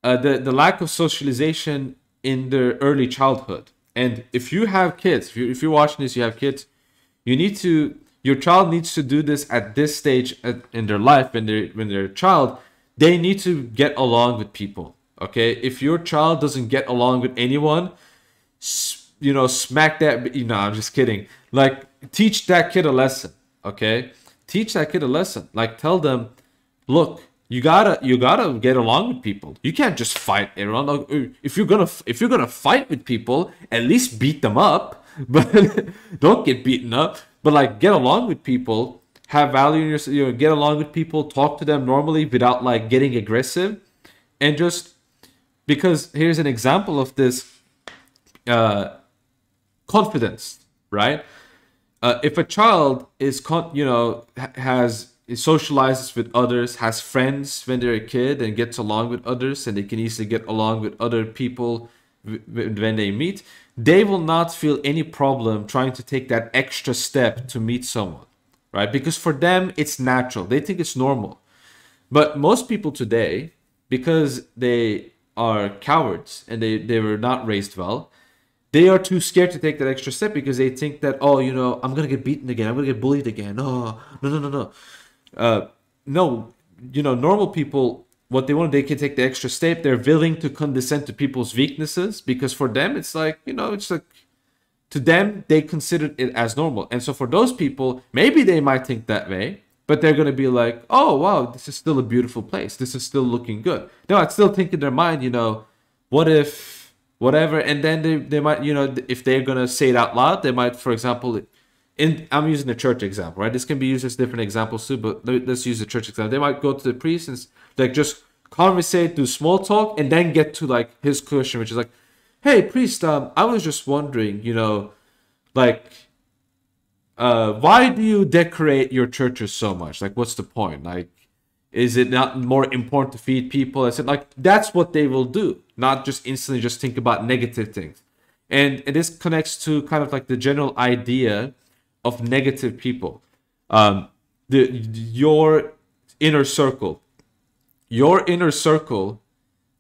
uh, the the lack of socialization in their early childhood. And if you have kids, if you if you're watching this, you have kids, you need to your child needs to do this at this stage in their life when they're when they're a child. They need to get along with people. Okay, if your child doesn't get along with anyone, you know, smack that. You know, I'm just kidding. Like teach that kid a lesson. Okay teach that kid a lesson. Like tell them, look, you gotta you gotta get along with people. You can't just fight everyone. Uh, if you're gonna if you're gonna fight with people, at least beat them up. But don't get beaten up. But like get along with people, have value in your you know, get along with people, talk to them normally without like getting aggressive, and just because here's an example of this uh, confidence, right? uh, if a child is con- you know has socializes with others has friends when they're a kid and gets along with others and they can easily get along with other people when they meet they will not feel any problem trying to take that extra step to meet someone right? Because for them it's natural. They think it's normal. But most people today because they are cowards and they, they were not raised well they are too scared to take that extra step because they think that oh you know i'm gonna get beaten again. I'm gonna get bullied again. Oh no no no no. Uh, no you know normal people what they want they can take the extra step. They're willing to condescend to people's weaknesses because for them it's like you know it's like to them they considered it as normal. And so for those people maybe they might think that way but they're going to be like oh wow this is still a beautiful place. This is still looking good. No i'd still think in their mind you know what if whatever and then they, they might you know if they're gonna say it out loud they might for example in i'm using the church example right? This can be used as different examples too but let's use the church example. They might go to the priest and like just conversate do small talk and then get to like his question which is like hey priest um i was just wondering you know like uh, why do you decorate your churches so much? Like, what's the point? Like, is it not more important to feed people? I said, like, that's what they will do, not just instantly just think about negative things. And and this connects to kind of like the general idea of negative people. Um, the your inner circle, your inner circle.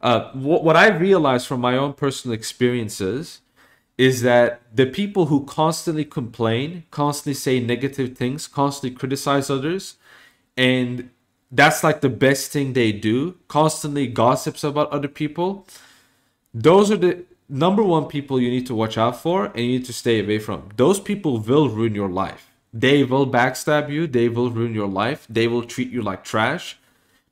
Uh, what, what I realized from my own personal experiences is that the people who constantly complain, constantly say negative things, constantly criticize others, and that's like the best thing they do, constantly gossips about other people. Those are the number one people you need to watch out for and you need to stay away from. Those people will ruin your life. They will backstab you, they will ruin your life, they will treat you like trash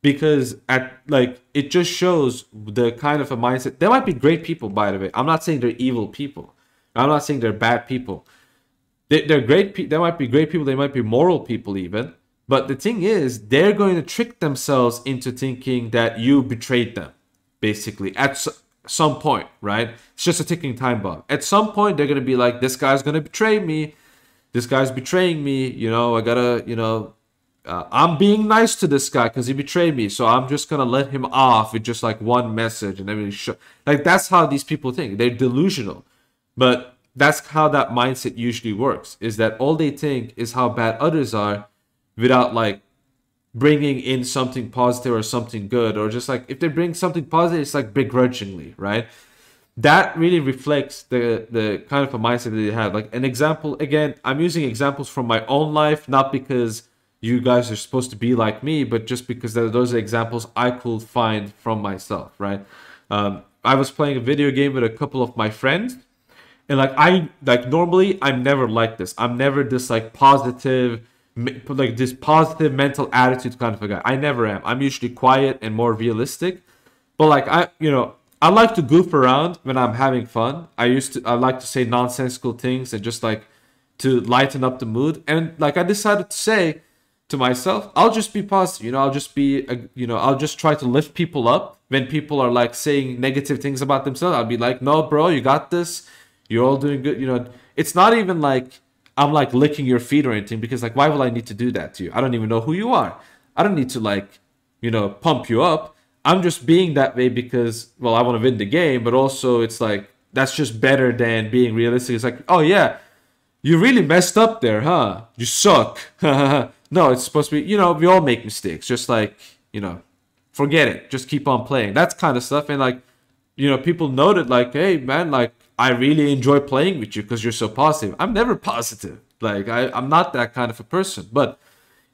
because at like it just shows the kind of a mindset. they might be great people by the way. I'm not saying they're evil people. I'm not saying they're bad people. They, they're great people. They might be great people, they might be moral people even. But the thing is, they're going to trick themselves into thinking that you betrayed them, basically, at some point, right? It's just a ticking time bomb. At some point, they're going to be like, this guy's going to betray me. This guy's betraying me. You know, I got to, you know, uh, I'm being nice to this guy because he betrayed me. So I'm just to let him off with just like one message and everything. Sh- like, that's how these people think. They're delusional. But that's how that mindset usually works is that all they think is how bad others are without like bringing in something positive or something good or just like if they bring something positive it's like begrudgingly right that really reflects the the kind of a mindset that they have like an example again i'm using examples from my own life not because you guys are supposed to be like me but just because those are examples i could find from myself right um, i was playing a video game with a couple of my friends and like i like normally i'm never like this i'm never this like positive like this positive mental attitude kind of a guy. I never am. I'm usually quiet and more realistic. But like I, you know, I like to goof around when I'm having fun. I used to I like to say nonsensical things and just like to lighten up the mood. And like I decided to say to myself, I'll just be positive. You know, I'll just be, you know, I'll just try to lift people up when people are like saying negative things about themselves. I'll be like, no, bro, you got this. You're all doing good. You know, it's not even like I'm like licking your feet or anything because like why will I need to do that to you? I don't even know who you are. I don't need to like, you know, pump you up. I'm just being that way because well, I want to win the game, but also it's like that's just better than being realistic. It's like, "Oh yeah, you really messed up there, huh? You suck." no, it's supposed to be, you know, we all make mistakes. Just like, you know, forget it. Just keep on playing. That's kind of stuff and like you know, people noted like, "Hey man, like I really enjoy playing with you because you're so positive. I'm never positive. Like I, I'm not that kind of a person. But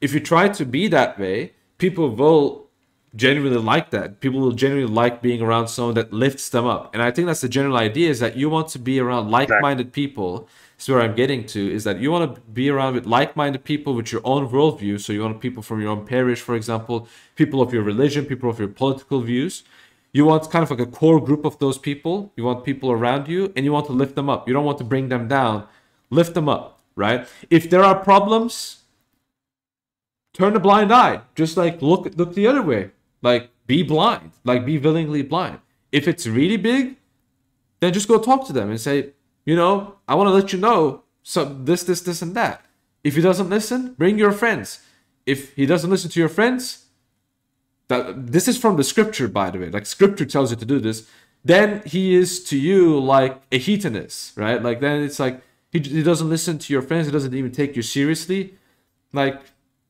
if you try to be that way, people will genuinely like that. People will genuinely like being around someone that lifts them up. And I think that's the general idea is that you want to be around like-minded people. That's where I'm getting to is that you want to be around with like-minded people with your own worldview. So you want people from your own parish, for example, people of your religion, people of your political views you want kind of like a core group of those people. You want people around you and you want to lift them up. You don't want to bring them down. Lift them up, right? If there are problems, turn a blind eye. Just like look look the other way. Like be blind. Like be willingly blind. If it's really big, then just go talk to them and say, you know, I want to let you know so this, this, this, and that. If he doesn't listen, bring your friends. If he doesn't listen to your friends, that this is from the scripture by the way. Like scripture tells you to do this. Then he is to you like a heathen is right? Like then it's like he, he doesn't listen to your friends. He doesn't even take you seriously. Like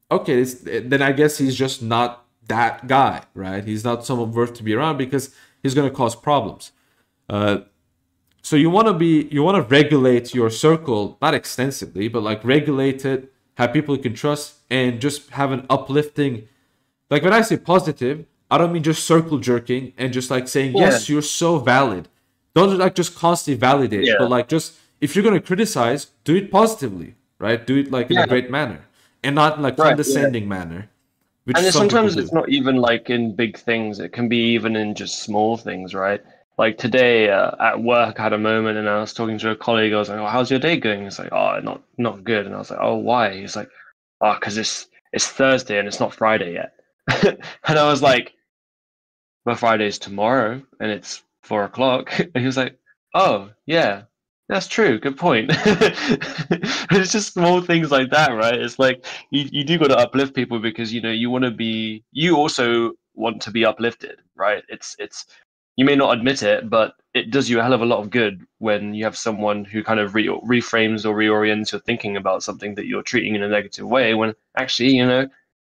okay then i guess he's just not that guy right? He's not someone worth to be around because he's going to cause problems. Uh, so you want to be you want to regulate your circle not extensively but like regulate it have people you can trust and just have an uplifting like when I say positive, I don't mean just circle jerking and just like saying, yeah. yes, you're so valid. Don't like just constantly validate, yeah. but like just if you're gonna criticize, do it positively, right? Do it like in a great manner and not like right, condescending manner. and sometimes it's not even like in big things. It can be even in just small things, right? Like today uh, at work, I had a moment and I was talking to a colleague. I was like, "Oh, how's your day going?" He's like, "Oh, not not good." And I was like, "Oh, why?" He's like, "Oh, because it's it's Thursday and it's not Friday yet." and I was like, "My Friday's tomorrow, and it's four o'clock." And he was like, "Oh, yeah, That's true. Good point. it's just small things like that, right? It's like you, you do got to uplift people because you know you want to be. You also want to be uplifted, right? It's it's you may not admit it, but it does you a hell of a lot of good when you have someone who kind of re- reframes or reorients your thinking about something that you're treating in a negative way. When actually, you know,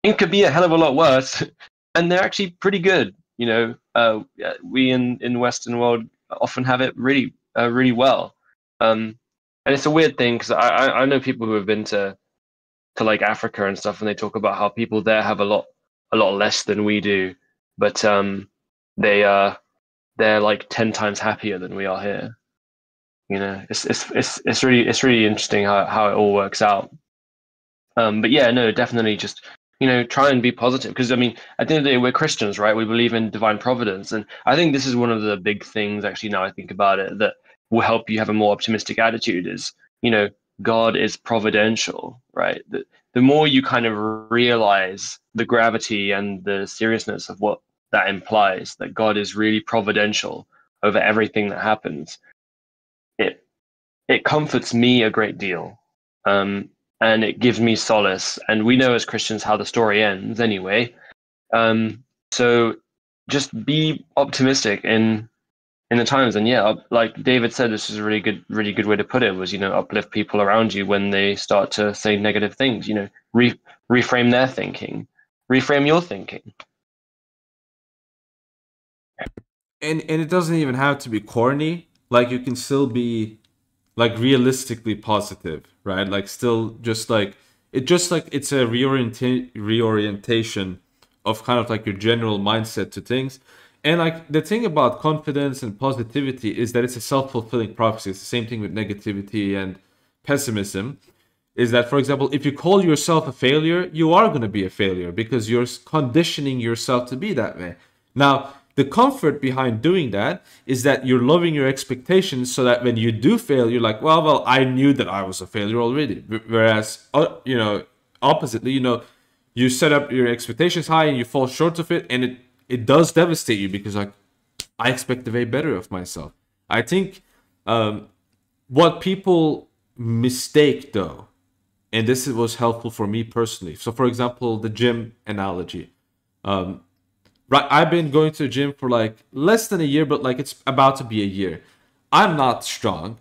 it could be a hell of a lot worse, and they're actually pretty good. You know, uh, we in in the Western world often have it really uh, really well um, and it's a weird thing because I, I know people who have been to to like Africa and stuff, and they talk about how people there have a lot a lot less than we do, but um, they uh they're like ten times happier than we are here. You know, it's it's it's it's really it's really interesting how how it all works out. Um, but yeah, no, definitely just you know try and be positive because I mean at the end of the day we're Christians, right? We believe in divine providence, and I think this is one of the big things actually. Now I think about it, that will help you have a more optimistic attitude is you know god is providential right the, the more you kind of realize the gravity and the seriousness of what that implies that god is really providential over everything that happens. It it comforts me a great deal um, and it gives me solace. And we know as christians how the story ends anyway. Um, so just be optimistic in in the times. And yeah like david said this is a really good really good way to put it was you know uplift people around you when they start to say negative things you know re- reframe their thinking reframe your thinking and and it doesn't even have to be corny like you can still be like realistically positive right like still just like it just like it's a reorienta- reorientation of kind of like your general mindset to things and like the thing about confidence and positivity is that it's a self-fulfilling prophecy. It's the same thing with negativity and pessimism. Is that, for example, if you call yourself a failure, you are going to be a failure because you're conditioning yourself to be that way. Now, the comfort behind doing that is that you're loving your expectations so that when you do fail, you're like, well, well, I knew that I was a failure already. Whereas, uh, you know, oppositely, you know, you set up your expectations high and you fall short of it, and it it does devastate you because like I expect the way better of myself. I think um, what people mistake though, and this was helpful for me personally. So, for example, the gym analogy. Um, right, I've been going to the gym for like less than a year, but like it's about to be a year. I'm not strong.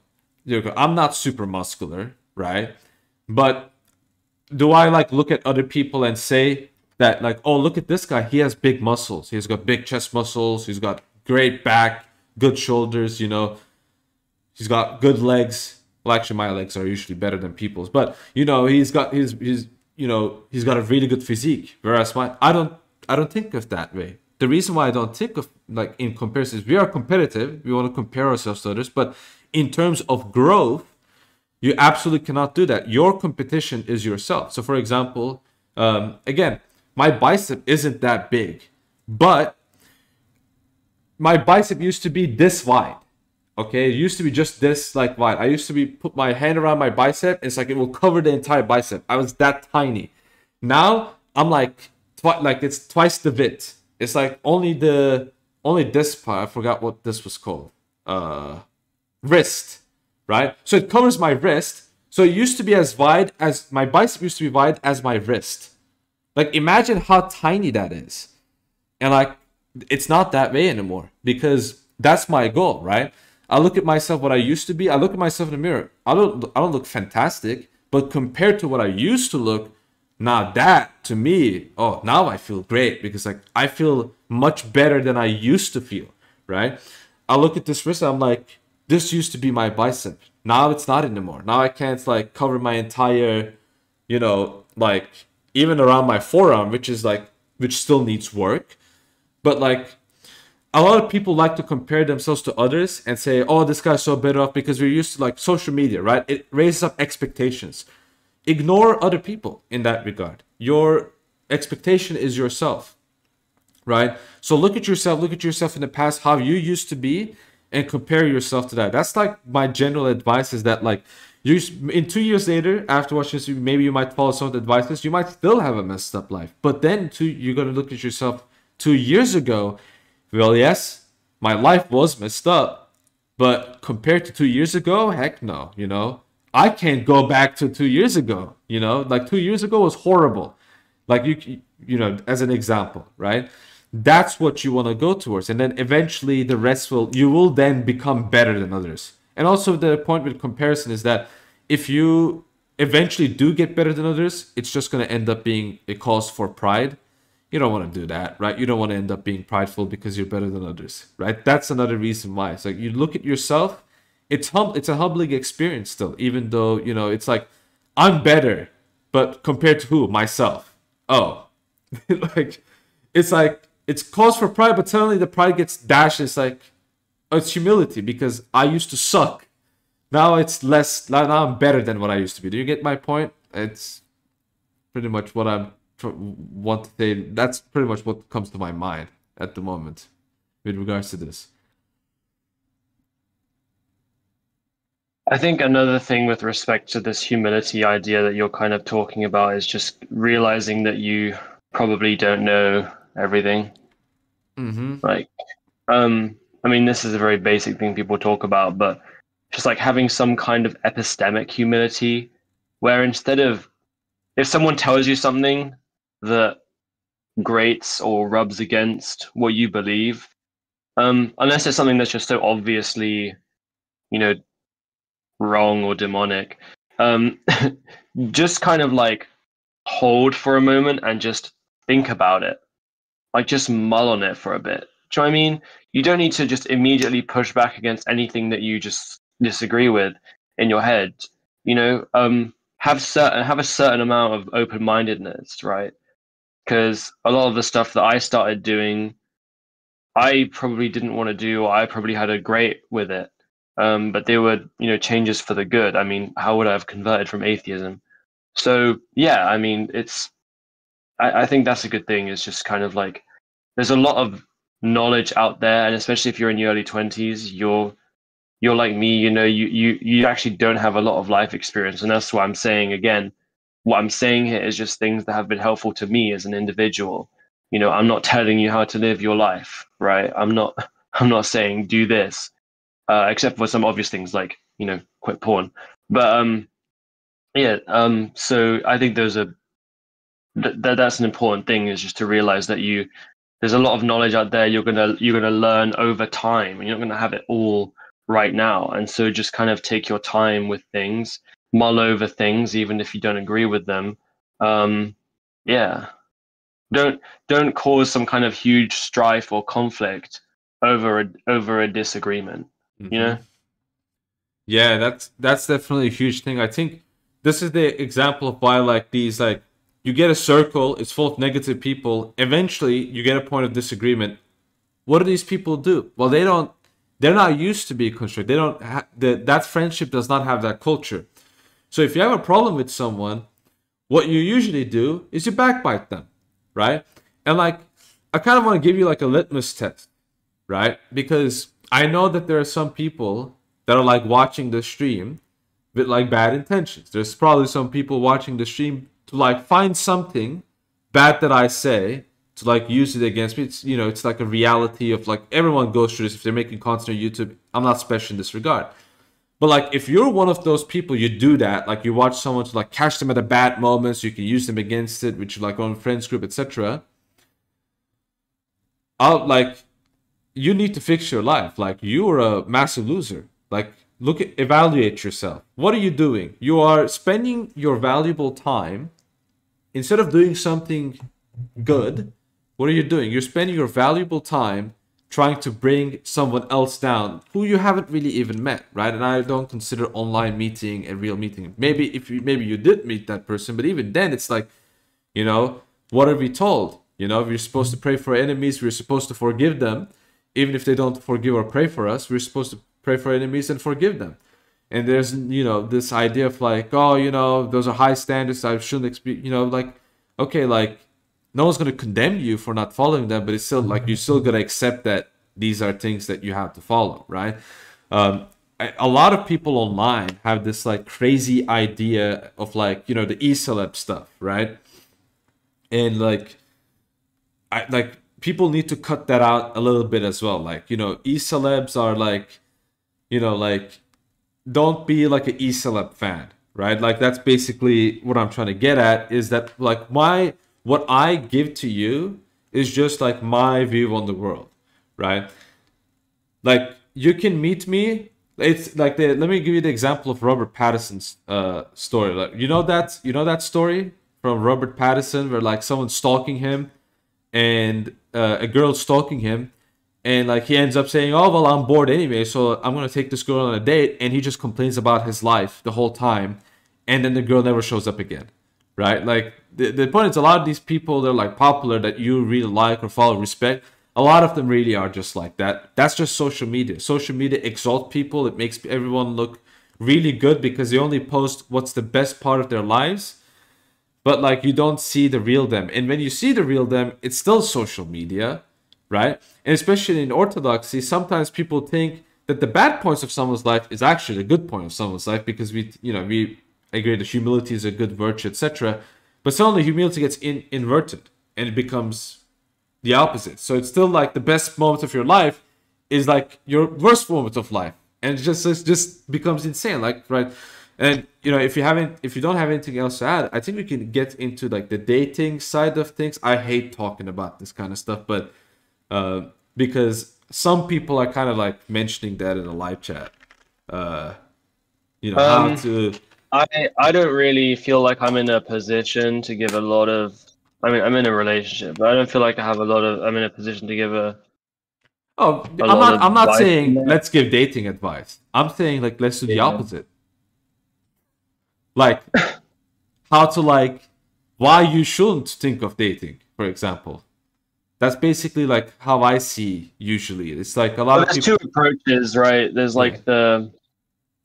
I'm not super muscular, right? But do I like look at other people and say, that like, oh, look at this guy. He has big muscles. He's got big chest muscles. He's got great back, good shoulders. You know, he's got good legs. Well, actually, my legs are usually better than people's, but you know, he's got his he's you know he's got a really good physique. Whereas my I don't I don't think of that way. The reason why I don't think of like in comparison is we are competitive. We want to compare ourselves to others, but in terms of growth, you absolutely cannot do that. Your competition is yourself. So, for example, um, again, my bicep isn't that big, but my bicep used to be this wide. Okay, it used to be just this like wide. I used to be put my hand around my bicep. It's like it will cover the entire bicep. I was that tiny. Now I'm like twi- like it's twice the bit. It's like only the only this part. I forgot what this was called. Uh, wrist, right? So it covers my wrist. So it used to be as wide as my bicep used to be wide as my wrist. Like imagine how tiny that is. And like it's not that way anymore because that's my goal, right? I look at myself what I used to be. I look at myself in the mirror. I don't I don't look fantastic, but compared to what I used to look, now that to me, oh, now I feel great because like I feel much better than I used to feel, right? I look at this wrist, I'm like, this used to be my bicep. Now it's not anymore. Now I can't like cover my entire, you know, like even around my forearm, which is like which still needs work. But like a lot of people like to compare themselves to others and say, "Oh, this guy's so better off," because we're used to like social media, right? It raises up expectations. Ignore other people in that regard. Your expectation is yourself, right? So look at yourself. Look at yourself in the past, how you used to be, and compare yourself to that. That's like my general advice: is that like you in two years later after watching this maybe you might follow some of the advices you might still have a messed up life but then two, you're going to look at yourself two years ago well yes my life was messed up But compared to two years ago, heck no, you know. I can't go back to two years ago, you know. Like two years ago was horrible. Like you, you know, as an example, right? That's what you want to go towards, and then eventually the rest will. You will then become better than others. And also the point with comparison is that if you eventually do get better than others, it's just going to end up being a cause for pride. You don't want to do that, right? You don't want to end up being prideful because you're better than others, right? That's another reason why. It's like you look at yourself, it's hum- it's a humbling experience still, even though, you know, it's like I'm better, but compared to who? Myself. Oh. like it's like it's cause for pride, but suddenly the pride gets dashed. It's like oh, it's humility because I used to suck now it's less now i'm better than what i used to be do you get my point it's pretty much what i'm want to say that's pretty much what comes to my mind at the moment with regards to this i think another thing with respect to this humility idea that you're kind of talking about is just realizing that you probably don't know everything mm-hmm. like um i mean this is a very basic thing people talk about but just like having some kind of epistemic humility where instead of if someone tells you something that grates or rubs against what you believe um, unless it's something that's just so obviously you know wrong or demonic. Um, just kind of like hold for a moment and just think about it. Like just mull on it for a bit. Do you know what I mean? You don't need to just immediately push back against anything that you just disagree with in your head. You know um have certain have a certain amount of open-mindedness right? Because a lot of the stuff that i started doing i probably didn't want to do i probably had a great with it um, but they were you know changes for the good. I mean how would i have converted from atheism? So yeah i mean it's I, I think that's a good thing. It's just kind of like there's a lot of knowledge out there. And especially if you're in your early 20s you're you're like me, you know, you you you actually don't have a lot of life experience, and that's why I'm saying again, what I'm saying here is just things that have been helpful to me as an individual. You know, I'm not telling you how to live your life, right? I'm not I'm not saying do this, uh, except for some obvious things like you know quit porn. But um, yeah, um, so I think those are th- that's an important thing is just to realize that you there's a lot of knowledge out there you're gonna you're gonna learn over time, and you're not gonna have it all right now. And so just kind of take your time with things, mull over things, even if you don't agree with them. Um, yeah. Don't don't cause some kind of huge strife or conflict over a over a disagreement. Mm-hmm. You know? Yeah, that's that's definitely a huge thing. I think this is the example of why like these like you get a circle, it's full of negative people. Eventually, you get a point of disagreement. What do these people do? Well, they don't they're not used to be constructed. They don't ha- the, that friendship does not have that culture. So if you have a problem with someone, what you usually do is you backbite them, right? And like I kind of want to give you like a litmus test, right? Because I know that there are some people that are like watching the stream with like bad intentions. There's probably some people watching the stream to like find something bad that I say to like use it against me. It's you know, it's like a reality of like everyone goes through this. If they're making content on YouTube, I'm not special in this regard. But like if you're one of those people, you do that. Like you watch someone to like catch them at a bad moment, so you can use them against it, which like on friends group, etc. I'll like you need to fix your life. Like you are a massive loser. Like look at evaluate yourself. What are you doing? You are spending your valuable time instead of doing something good what are you doing? You're spending your valuable time trying to bring someone else down who you haven't really even met, right? And I don't consider online meeting a real meeting. Maybe if you maybe you did meet that person, but even then it's like, you know, what are we told? You know, we're supposed to pray for enemies, we're supposed to forgive them. Even if they don't forgive or pray for us, we're supposed to pray for enemies and forgive them. And there's, you know, this idea of like, oh, you know, those are high standards. I shouldn't expect, you know, like, okay, like no one's going to condemn you for not following them, but it's still like you're still going to accept that these are things that you have to follow, right? Um, a lot of people online have this like crazy idea of like you know the e-celeb stuff, right? And like, I like people need to cut that out a little bit as well. Like you know, e-celebs are like you know, like don't be like an E-Celeb fan, right? Like that's basically what I'm trying to get at is that like my what I give to you is just like my view on the world, right? Like you can meet me. It's like the let me give you the example of Robert Pattinson's uh story. Like you know that you know that story from Robert Pattinson where like someone's stalking him and uh, a girl stalking him and like he ends up saying oh well i'm bored anyway so i'm gonna take this girl on a date and he just complains about his life the whole time and then the girl never shows up again right? Like the, the point is a lot of these people they're like popular that you really like or follow respect. A lot of them really are just like that. That's just social media. Social media exalts people. It makes everyone look really good because they only post what's the best part of their lives but like you don't see the real them. And when you see the real them it's still social media right? And especially in orthodoxy sometimes people think that the bad points of someone's life is actually the good point of someone's life because we you know we agree that humility is a good virtue etc but suddenly humility gets in, inverted and it becomes the opposite. So it's still like the best moment of your life is like your worst moment of life. And it just it just becomes insane like right and you know, if you haven't, if you don't have anything else to add, I think we can get into like the dating side of things. I hate talking about this kind of stuff, but uh, because some people are kind of like mentioning that in a live chat. Uh, you know, um, how to. I I don't really feel like I'm in a position to give a lot of. I mean, I'm in a relationship, but I don't feel like I have a lot of. I'm in a position to give a. Oh, I'm not. I'm not saying let's give dating advice. I'm saying like let's do yeah. the opposite like how to like why you shouldn't think of dating for example. That's basically like how i see usually. It's like a lot well, of there's people... two approaches right? There's like yeah. the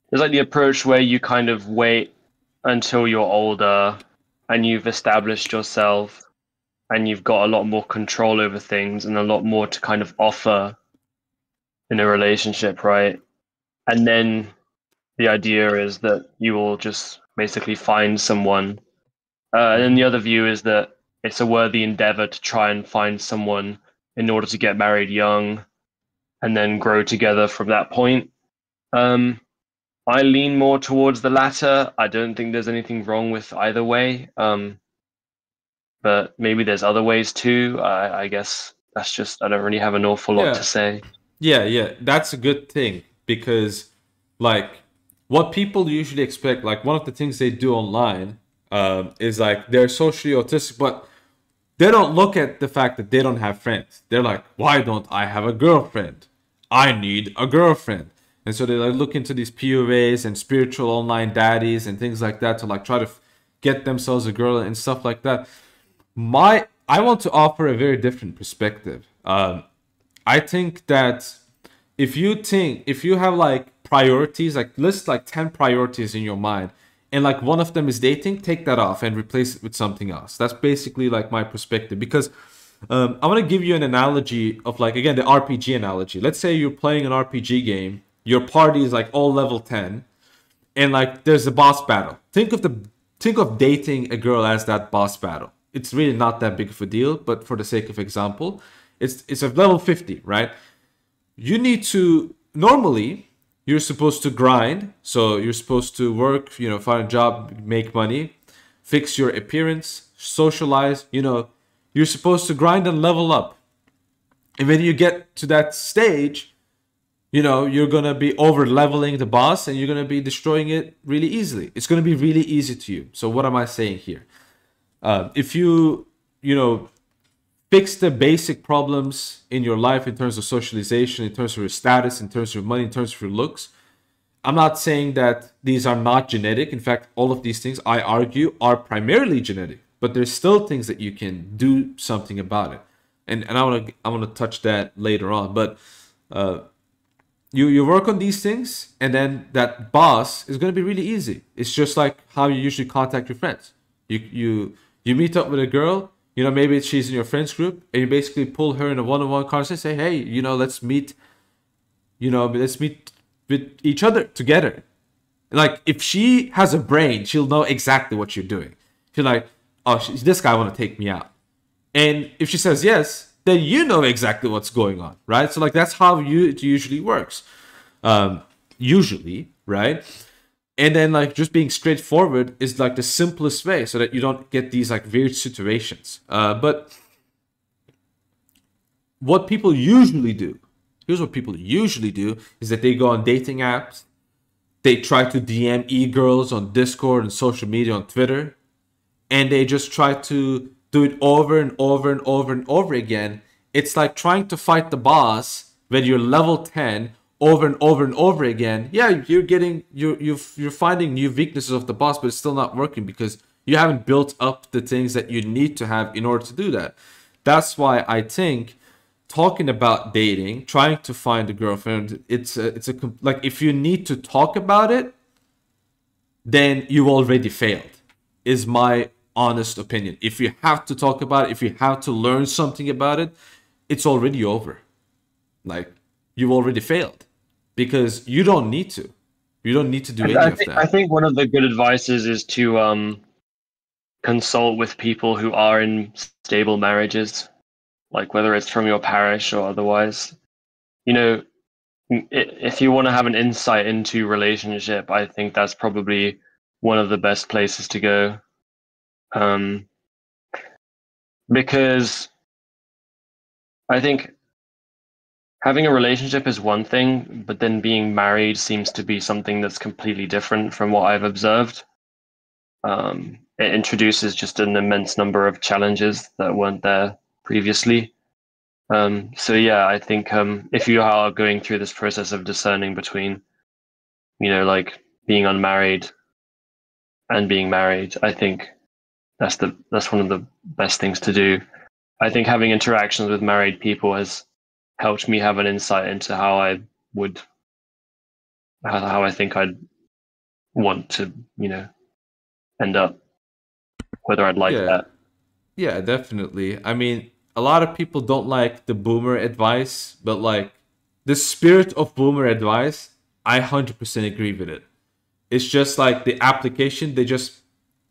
there's like the approach where you kind of wait until you're older and you've established yourself and you've got a lot more control over things and a lot more to kind of offer in a relationship right? And then the idea is that you will just basically find someone. Uh, and the other view is that it's a worthy endeavor to try and find someone in order to get married young and then grow together from that point. Um, I lean more towards the latter. I don't think there's anything wrong with either way. Um, but maybe there's other ways too. I, I, guess that's just, I don't really have an awful lot yeah. to say. Yeah, yeah, that's a good thing because, like, what people usually expect, like one of the things they do online, um, is like they're socially autistic, but they don't look at the fact that they don't have friends. They're like, why don't I have a girlfriend? I need a girlfriend. And so they like look into these PUAs and spiritual online daddies and things like that to like try to get themselves a girl and stuff like that. My I want to offer a very different perspective. Um, I think that if you think if you have like priorities, like list like 10 priorities in your mind, and like one of them is dating, take that off and replace it with something else. That's basically like my perspective because um, I want to give you an analogy of like again the RPG analogy. Let's say you're playing an RPG game, your party is like all level 10, and like there's a boss battle. Think of the think of dating a girl as that boss battle. It's really not that big of a deal, but for the sake of example, it's it's a level 50, right? You need to normally you're supposed to grind. So you're supposed to work, you know, find a job, make money, fix your appearance, socialize, you know, you're supposed to grind and level up. And when you get to that stage, you know, you're going to be over leveling the boss and you're going to be destroying it really easily. It's going to be really easy to you. So what am I saying here? Uh, if you, you know, fix the basic problems in your life in terms of socialization, in terms of your status, in terms of your money, in terms of your looks. I'm not saying that these are not genetic. In fact, all of these things I argue are primarily genetic, but there's still things that you can do something about it. And and I want to I want to touch that later on, but uh, you you work on these things, and then that boss is going to be really easy. It's just like how you usually contact your friends. You you you meet up with a girl, you know, maybe she's in your friends group, and you basically pull her in a one-on-one conversation. Say, hey, you know, let's meet. You know, let's meet with each other together. Like, if she has a brain, she'll know exactly what you're doing. She's like, oh, this guy want to take me out, and if she says yes, then you know exactly what's going on, right? So like that's how you it usually works. Um, usually, right? And then like just being straightforward is like the simplest way so that you don't get these like weird situations. Uh, but what people usually do, here's what people usually do is that they go on dating apps, they try to DM e girls on Discord and social media on Twitter, and they just try to do it over and over and over and over again. It's like trying to fight the boss when you're level 10 over and over and over again. Yeah, you're getting you're you're you're finding new weaknesses of the boss, but it's still not working because you haven't built up the things that you need to have in order to do that. That's why I think talking about dating, trying to find a girlfriend, it's a, it's a like if you need to talk about it, then you already failed. Is my honest opinion. If you have to talk about it, if you have to learn something about it, it's already over. Like you've already failed because you don't need to. You don't need to do any I of that. I think one of the good advices is to um, consult with people who are in stable marriages, like whether it's from your parish or otherwise. You know, if you want to have an insight into relationship, I think that's probably one of the best places to go. Um, because I think having a relationship is one thing, but then being married seems to be something that's completely different from what I've observed. Um, it introduces just an immense number of challenges that weren't there previously. Um, so yeah, I think um, if you are going through this process of discerning between, you know, like being unmarried and being married, I think that's the that's one of the best things to do. I think having interactions with married people has helped me have an insight into how I would how, how I think I'd want to, you know, end up. Whether I'd like Yeah. that. Yeah, definitely. I mean, a lot of people don't like the boomer advice, but like the spirit of boomer advice, I 100% agree with it. It's just like the application, they just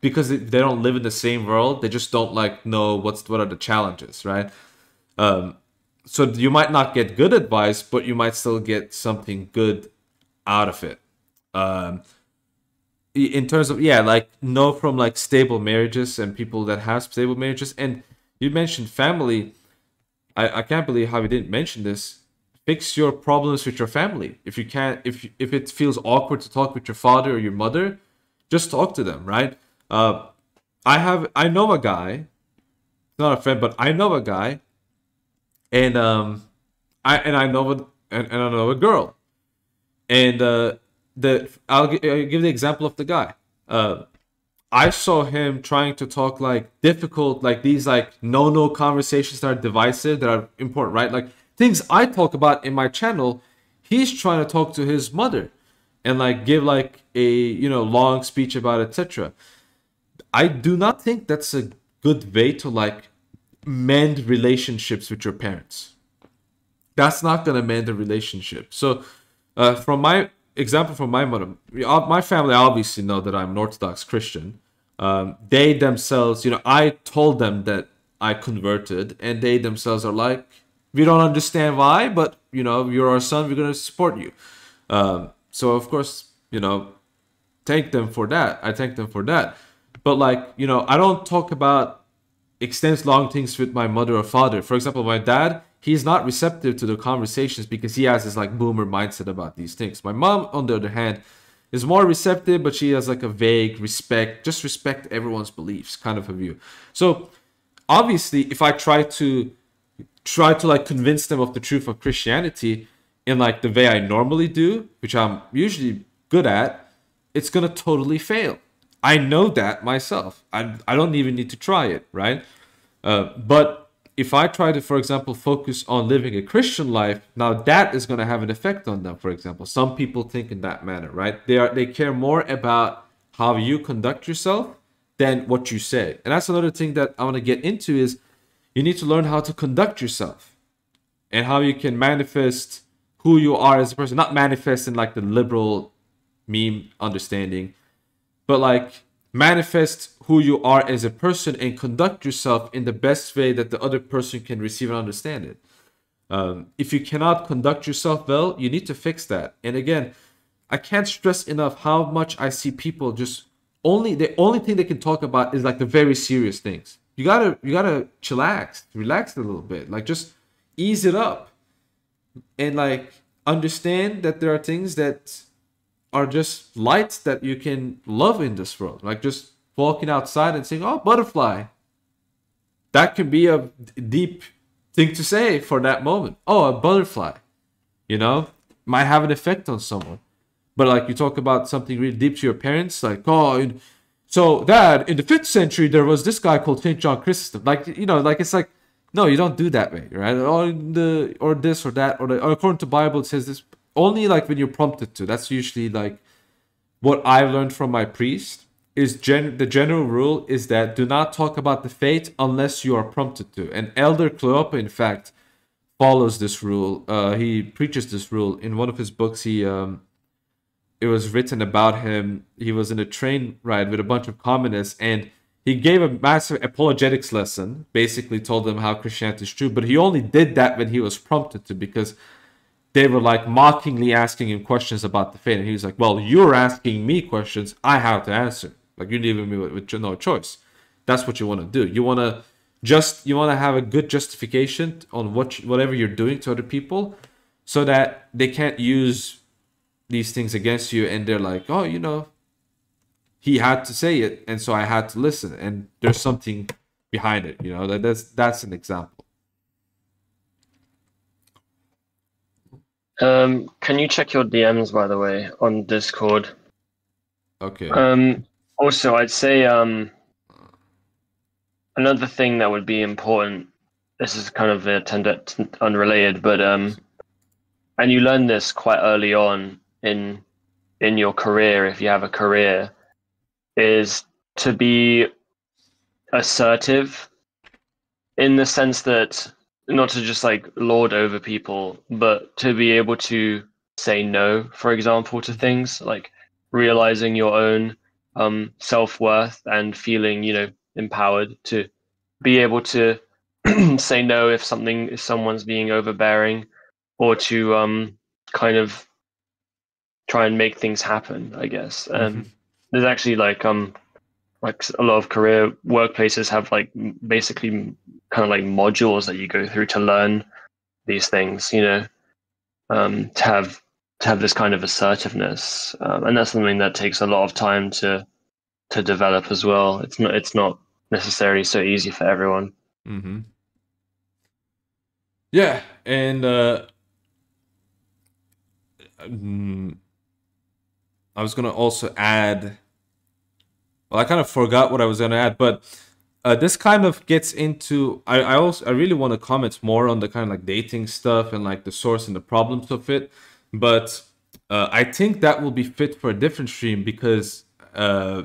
because they they don't live in the same world, they just don't like know what's what are the challenges, right? Um so you might not get good advice, but you might still get something good out of it. Um in terms of yeah like know from like stable marriages and people that have stable marriages. And you mentioned family. I i can't believe how we didn't mention this. Fix your problems with your family. If you can't if if it feels awkward to talk with your father or your mother just talk to them right? Uh i have i know a guy not a friend but i know a guy and um i and i know a, and, and i know a girl and uh the I'll, gi- I'll give the example of the guy. Uh, I saw him trying to talk like difficult, like these like no no conversations that are divisive, that are important, right? Like things I talk about in my channel. He's trying to talk to his mother, and like give like a you know long speech about etc. I do not think that's a good way to like mend relationships with your parents that's not gonna mend the relationship. So, uh, from my example, from my mother, uh, my family obviously know that I'm an Orthodox Christian. Um, they themselves, you know, I told them that I converted, and they themselves are like, we don't understand why, but you know, you're our son, we're gonna support you. Um, so of course, you know, thank them for that. I thank them for that. But like, you know, I don't talk about extends long things with my mother or father. For example, my dad, he's not receptive to the conversations because he has this like boomer mindset about these things. My mom, on the other hand, is more receptive, but she has like a vague respect, just respect everyone's beliefs kind of a view. So obviously, if I try to try to like convince them of the truth of Christianity in like the way I normally do, which I'm usually good at, it's gonna totally fail. I know that myself. I I don't even need to try it, right? Uh, but if I try to, for example, focus on living a Christian life, now that is going to have an effect on them. For example, some people think in that manner, right? They are they care more about how you conduct yourself than what you say, and that's another thing that I want to get into is you need to learn how to conduct yourself and how you can manifest who you are as a person. Not manifest in like the liberal meme understanding, but like manifest who you are as a person and conduct yourself in the best way that the other person can receive and understand it. Um, if you cannot conduct yourself well, you need to fix that. And again, I can't stress enough how much I see people just only the only thing they can talk about is like the very serious things. You gotta you gotta chillax, relax a little bit, like just ease it up, and like understand that there are things that are just lights that you can love in this world. Like just walking outside and saying, "Oh, butterfly." That can be a deep thing to say for that moment. Oh, a butterfly, you know, might have an effect on someone. But like you talk about something really deep to your parents, like, oh, so dad, in the fifth century there was this guy called Saint John Chrysostom. Like you know, like it's like, no, you don't do that way, right? Or the or this or that or, the, or according to Bible it says this only like when you're prompted to. That's usually like what I've learned from my priest is gen- the general rule is that do not talk about the faith unless you are prompted to. And Elder Cleopa, in fact, follows this rule. Uh, he preaches this rule in one of his books. He um, it was written about him. He was in a train ride with a bunch of communists, and he gave a massive apologetics lesson. Basically, told them how Christianity is true, but he only did that when he was prompted to, because they were like mockingly asking him questions about the faith, and he was like, "Well, you're asking me questions. I have to answer." Like you're leaving me with, with no choice. That's what you want to do. You want to just you want to have a good justification on what whatever you're doing to other people, so that they can't use these things against you, and they're like, oh, you know, he had to say it, and so I had to listen, and there's something behind it. You know, that that's that's an example. Um, can you check your DMs by the way on Discord? Okay. Um, also, I'd say um, another thing that would be important. This is kind of a tendent unrelated, but um, and you learn this quite early on in in your career, if you have a career, is to be assertive in the sense that not to just like lord over people, but to be able to say no, for example, to things like realizing your own um, self worth and feeling, you know, empowered to be able to say no if something if someone's being overbearing, or to um, kind of try and make things happen. I guess. Mm-hmm. Um, there's actually like um like a lot of career workplaces have like basically kind of like modules that you go through to learn these things. You know, um, to have to have this kind of assertiveness, um, and that's something that takes a lot of time to to develop as well. It's not it's not necessarily so easy for everyone. Mm-hmm. Yeah, and uh, mm, I was gonna also add. Well, I kind of forgot what I was gonna add, but uh, this kind of gets into. I, I also I really want to comment more on the kind of like dating stuff and like the source and the problems of it but uh, I think that will be fit for a different stream because uh,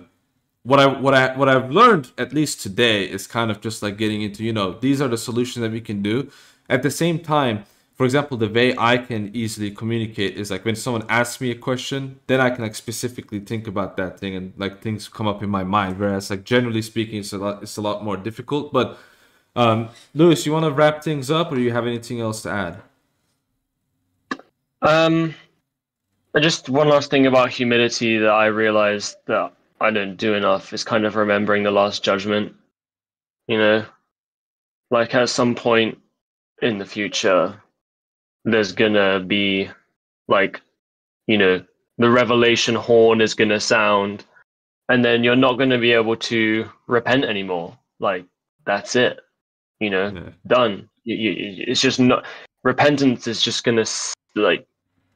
what I what I what I've learned at least today is kind of just like getting into you know these are the solutions that we can do. At the same time, for example, the way I can easily communicate is like when someone asks me a question, then I can like specifically think about that thing and like things come up in my mind. Whereas like generally speaking, it's a lot it's a lot more difficult. But um, Lewis, you want to wrap things up, or do you have anything else to add? Um, just one last thing about humility that I realized that I don't do enough is kind of remembering the last judgment. You know, like at some point in the future, there's gonna be like, you know, the revelation horn is gonna sound, and then you're not gonna be able to repent anymore. Like that's it. You know, yeah. done. You, you, it's just not repentance is just gonna like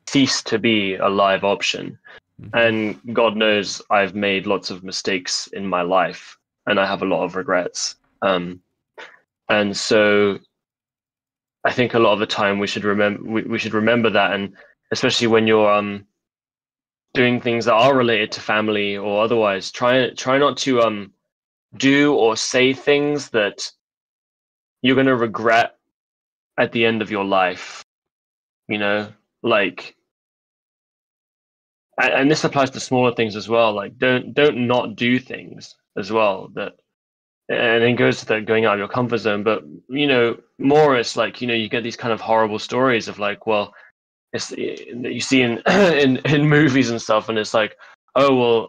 cease to be a live option. Mm-hmm. And God knows I've made lots of mistakes in my life and I have a lot of regrets. Um, and so I think a lot of the time we should remember we, we should remember that and especially when you're um doing things that are related to family or otherwise try try not to um do or say things that you're going to regret at the end of your life you know? Like and, and this applies to smaller things as well like don't don't not do things as well that and it goes to that going out of your comfort zone but you know more it's like you know you get these kind of horrible stories of like well it's that you see in in in movies and stuff, and it's like, oh well,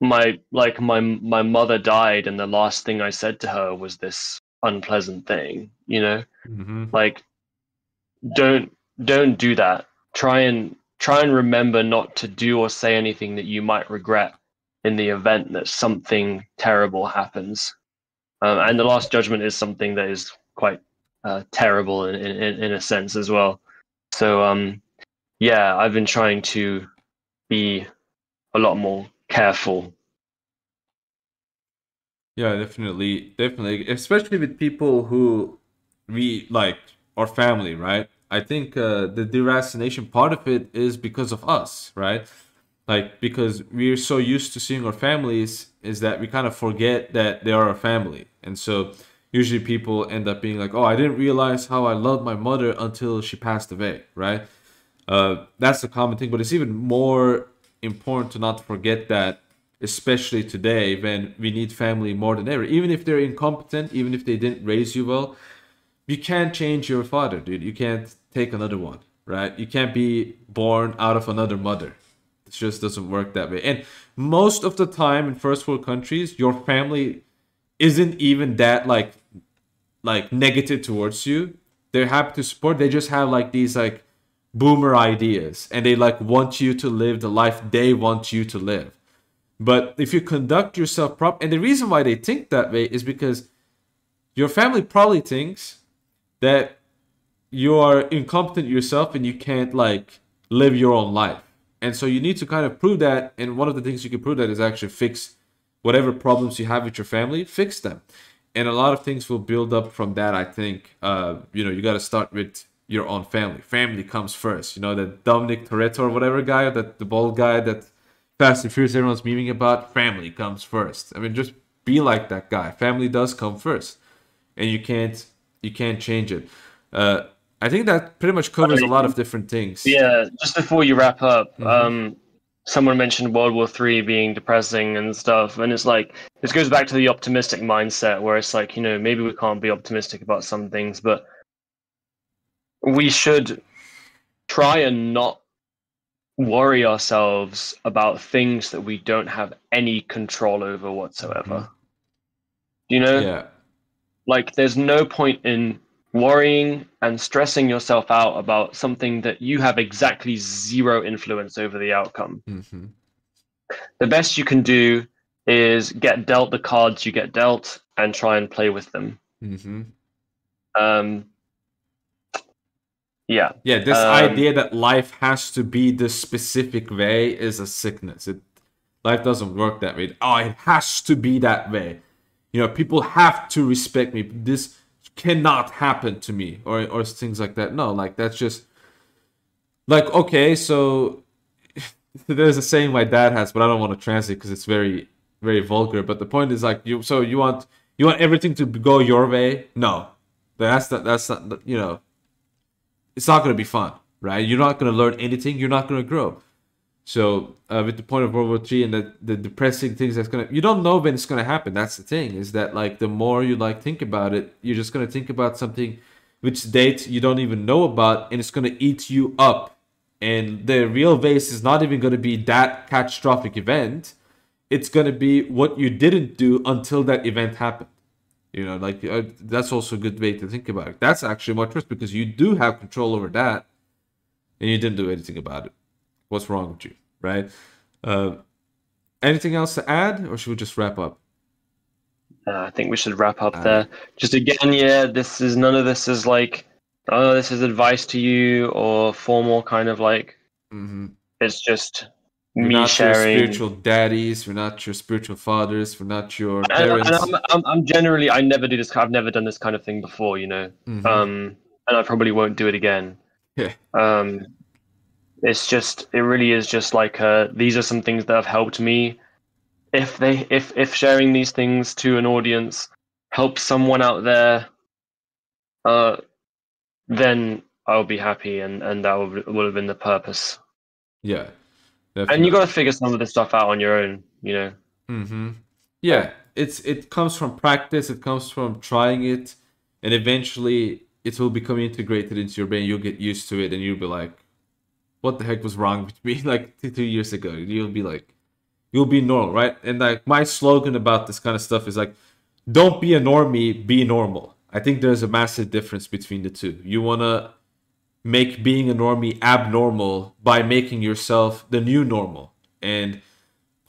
my like my my mother died, and the last thing I said to her was this unpleasant thing. You know, Mm-hmm. like don't don't do that. Try and try and remember not to do or say anything that you might regret in the event that something terrible happens. Um, and the Last Judgment is something that is quite uh, terrible in, in in a sense as well. So um, yeah, I've been trying to be a lot more careful. Yeah, definitely, definitely, especially with people who we like our family, right? I think uh, the deracination part of it is because of us, right? Like because we're so used to seeing our families, is that we kind of forget that they are our family, and so usually people end up being like, "Oh, I didn't realize how I loved my mother until she passed away," right? Uh, that's a common thing, but it's even more important to not forget that, especially today when we need family more than ever. Even if they're incompetent, even if they didn't raise you well, you can't change your father, dude. You can't take another one, right? You can't be born out of another mother. It just doesn't work that way. And most of the time in first world countries, your family isn't even that like like negative towards you. They're happy to support. They just have like these like boomer ideas and they like want you to live the life they want you to live. But if you conduct yourself prop and the reason why they think that way is because your family probably thinks that you are incompetent yourself and you can't like live your own life. And so you need to kind of prove that and one of the things you can prove that is actually fix whatever problems you have with your family, fix them. And a lot of things will build up from that, I think. Uh, you know, you got to start with your own family. Family comes first. You know, that Dominic Toretto or whatever guy, that the bald guy that Fast and Furious everyone's memeing about, family comes first. I mean, just be like that guy. Family does come first. And you can't you can't change it. Uh, I think that pretty much covers a lot of different things. Yeah, just before you wrap up, um, someone mentioned World War Three being depressing and stuff, and it's like this goes back to the optimistic mindset, where it's like you know maybe we can't be optimistic about some things, but we should try and not worry ourselves about things that we don't have any control over whatsoever. You know, Yeah. like there's no point in worrying and stressing yourself out about something that you have exactly zero influence over the outcome. hmm The best you can do is get dealt the cards you get dealt and try and play with them. hmm Um, yeah, Yeah, this Um, idea that life has to be this specific way is a sickness. It life doesn't work that way. Oh, it has to be that way. You know, people have to respect me. This cannot happen to me, or or things like that. No, like that's just like okay. So there's a saying my dad has, but I don't want to translate because it's very very vulgar. But the point is like you. So you want you want everything to go your way? No, that's not that's not you know it's not going to be fun, right? You're not going to learn anything. You're not going to grow. So uh, with the point of World War Three and the, the depressing things that's gonna, you don't know when it's gonna happen. That's the thing is that like the more you like think about it, you're just gonna think about something which date you don't even know about, and it's gonna eat you up. And the real base is not even gonna be that catastrophic event. It's gonna be what you didn't do until that event happened. You know, like uh, that's also a good way to think about it. That's actually much worse because you do have control over that, and you didn't do anything about it. What's wrong with you, right? Uh, anything else to add, or should we just wrap up? uh, I think we should wrap up Uh, there. Just again, yeah, this is none of this is like, oh, this is advice to you or formal kind of like. Mm-hmm. It's just We're me not sharing. your spiritual daddies. We're not your spiritual fathers. We're not your parents. and I'm, I'm, I'm generally I never do this. I've never done this kind of thing before, you know. Mhm. Um, and I probably won't do it again. Yeah. Um, it's just it really is just like uh, these are some things that have helped me. If they if if sharing these things to an audience helps someone out there, uh, then I'll be happy, and and that will will have been the purpose. yeah. And you got to figure some of this stuff out on your own, you know. Mm-hmm. Yeah, it's it comes from practice. It comes from trying it, and eventually it will become integrated into your brain. You'll get used to it, and you'll be like, what the heck was wrong with me like two, two years ago? You'll be like you'll be normal right? And like my slogan about this kind of stuff is like don't be a normie be normal. I think there's a massive difference between the two. You want to make being a normie abnormal by making yourself the new normal. And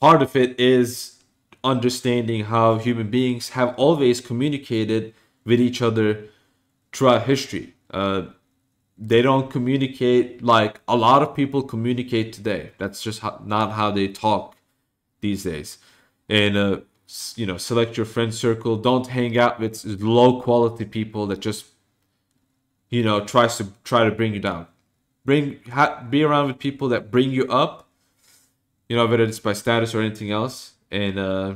part of it is understanding how human beings have always communicated with each other throughout history. Uh, they don't communicate like a lot of people communicate today. That's just how, not how they talk these days. And uh, you know, select your friend circle. Don't hang out with low quality people that just you know tries to try to bring you down. Bring ha, be around with people that bring you up. You know, whether it's by status or anything else. And uh,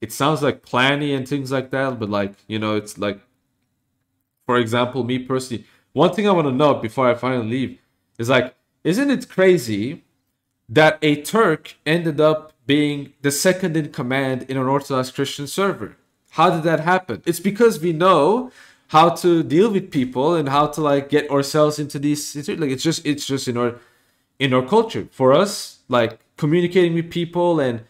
it sounds like planning and things like that, but like you know, it's like, for example, me personally one thing I want to note before I finally leave is like, isn't it crazy that a Turk ended up being the second in command in an Orthodox Christian server? How did that happen? It's because we know how to deal with people and how to like get ourselves into these like it's just it's just in our in our culture for us like communicating with people and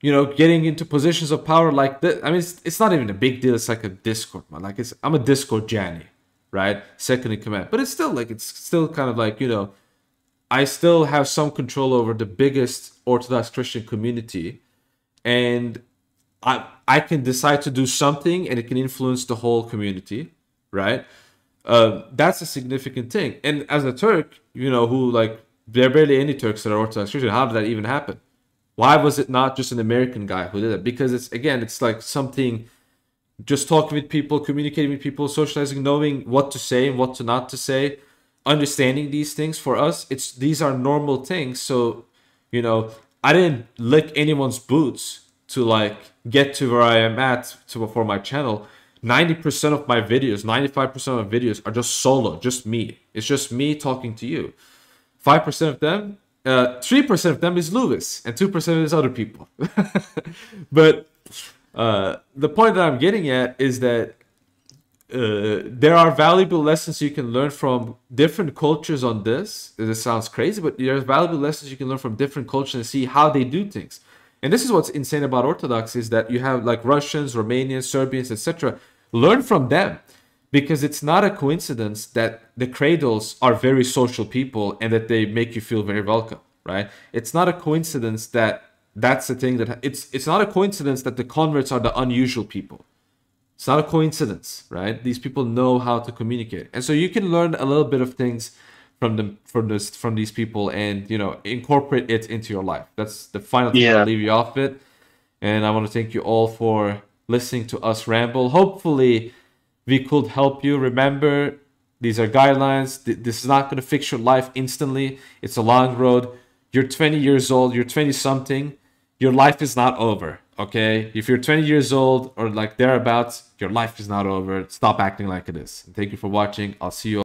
you know getting into positions of power like that i mean it's, it's not even a big deal it's like a discord man like it's i'm a discord janny right? Second in command. But it's still like it's still kind of like, you know, I still have some control over the biggest Orthodox Christian community and I I can decide to do something and it can influence the whole community, right? Uh, that's a significant thing. And as a Turk, you know, who like there are barely any Turks that are Orthodox Christian. How did that even happen? Why was it not just an American guy who did it? Because it's again, it's like something just talking with people, communicating with people, socializing, knowing what to say and what to not to say, understanding these things for us, it's these are normal things. So, you know, I didn't lick anyone's boots to like get to where I am at to for my channel. 90% of my videos, 95% of my videos are just solo, just me. It's just me talking to you. 5% of them, uh, 3% of them is Lewis, and 2% is other people. but uh, the point that I'm getting at is that uh, there are valuable lessons you can learn from different cultures on this. This sounds crazy, but there's valuable lessons you can learn from different cultures and see how they do things. And this is what's insane about Orthodox is that you have like Russians, Romanians, Serbians, etc. Learn from them because it's not a coincidence that the cradles are very social people and that they make you feel very welcome, right? It's not a coincidence that that's the thing that it's it's not a coincidence that the converts are the unusual people. It's not a coincidence right? These people know how to communicate. And so you can learn a little bit of things from them from this from these people and you know incorporate it into your life. That's the final thing yeah. i'll leave you off with. And i want to thank you all for listening to us ramble. Hopefully we could help you. Remember these are guidelines. This is not going to fix your life instantly. It's a long road. You're 20 years old. You're 20 something your life is not over. Okay, if you're 20 years old or like thereabouts, your life is not over. Stop acting like it is. thank you for watching. I'll see you.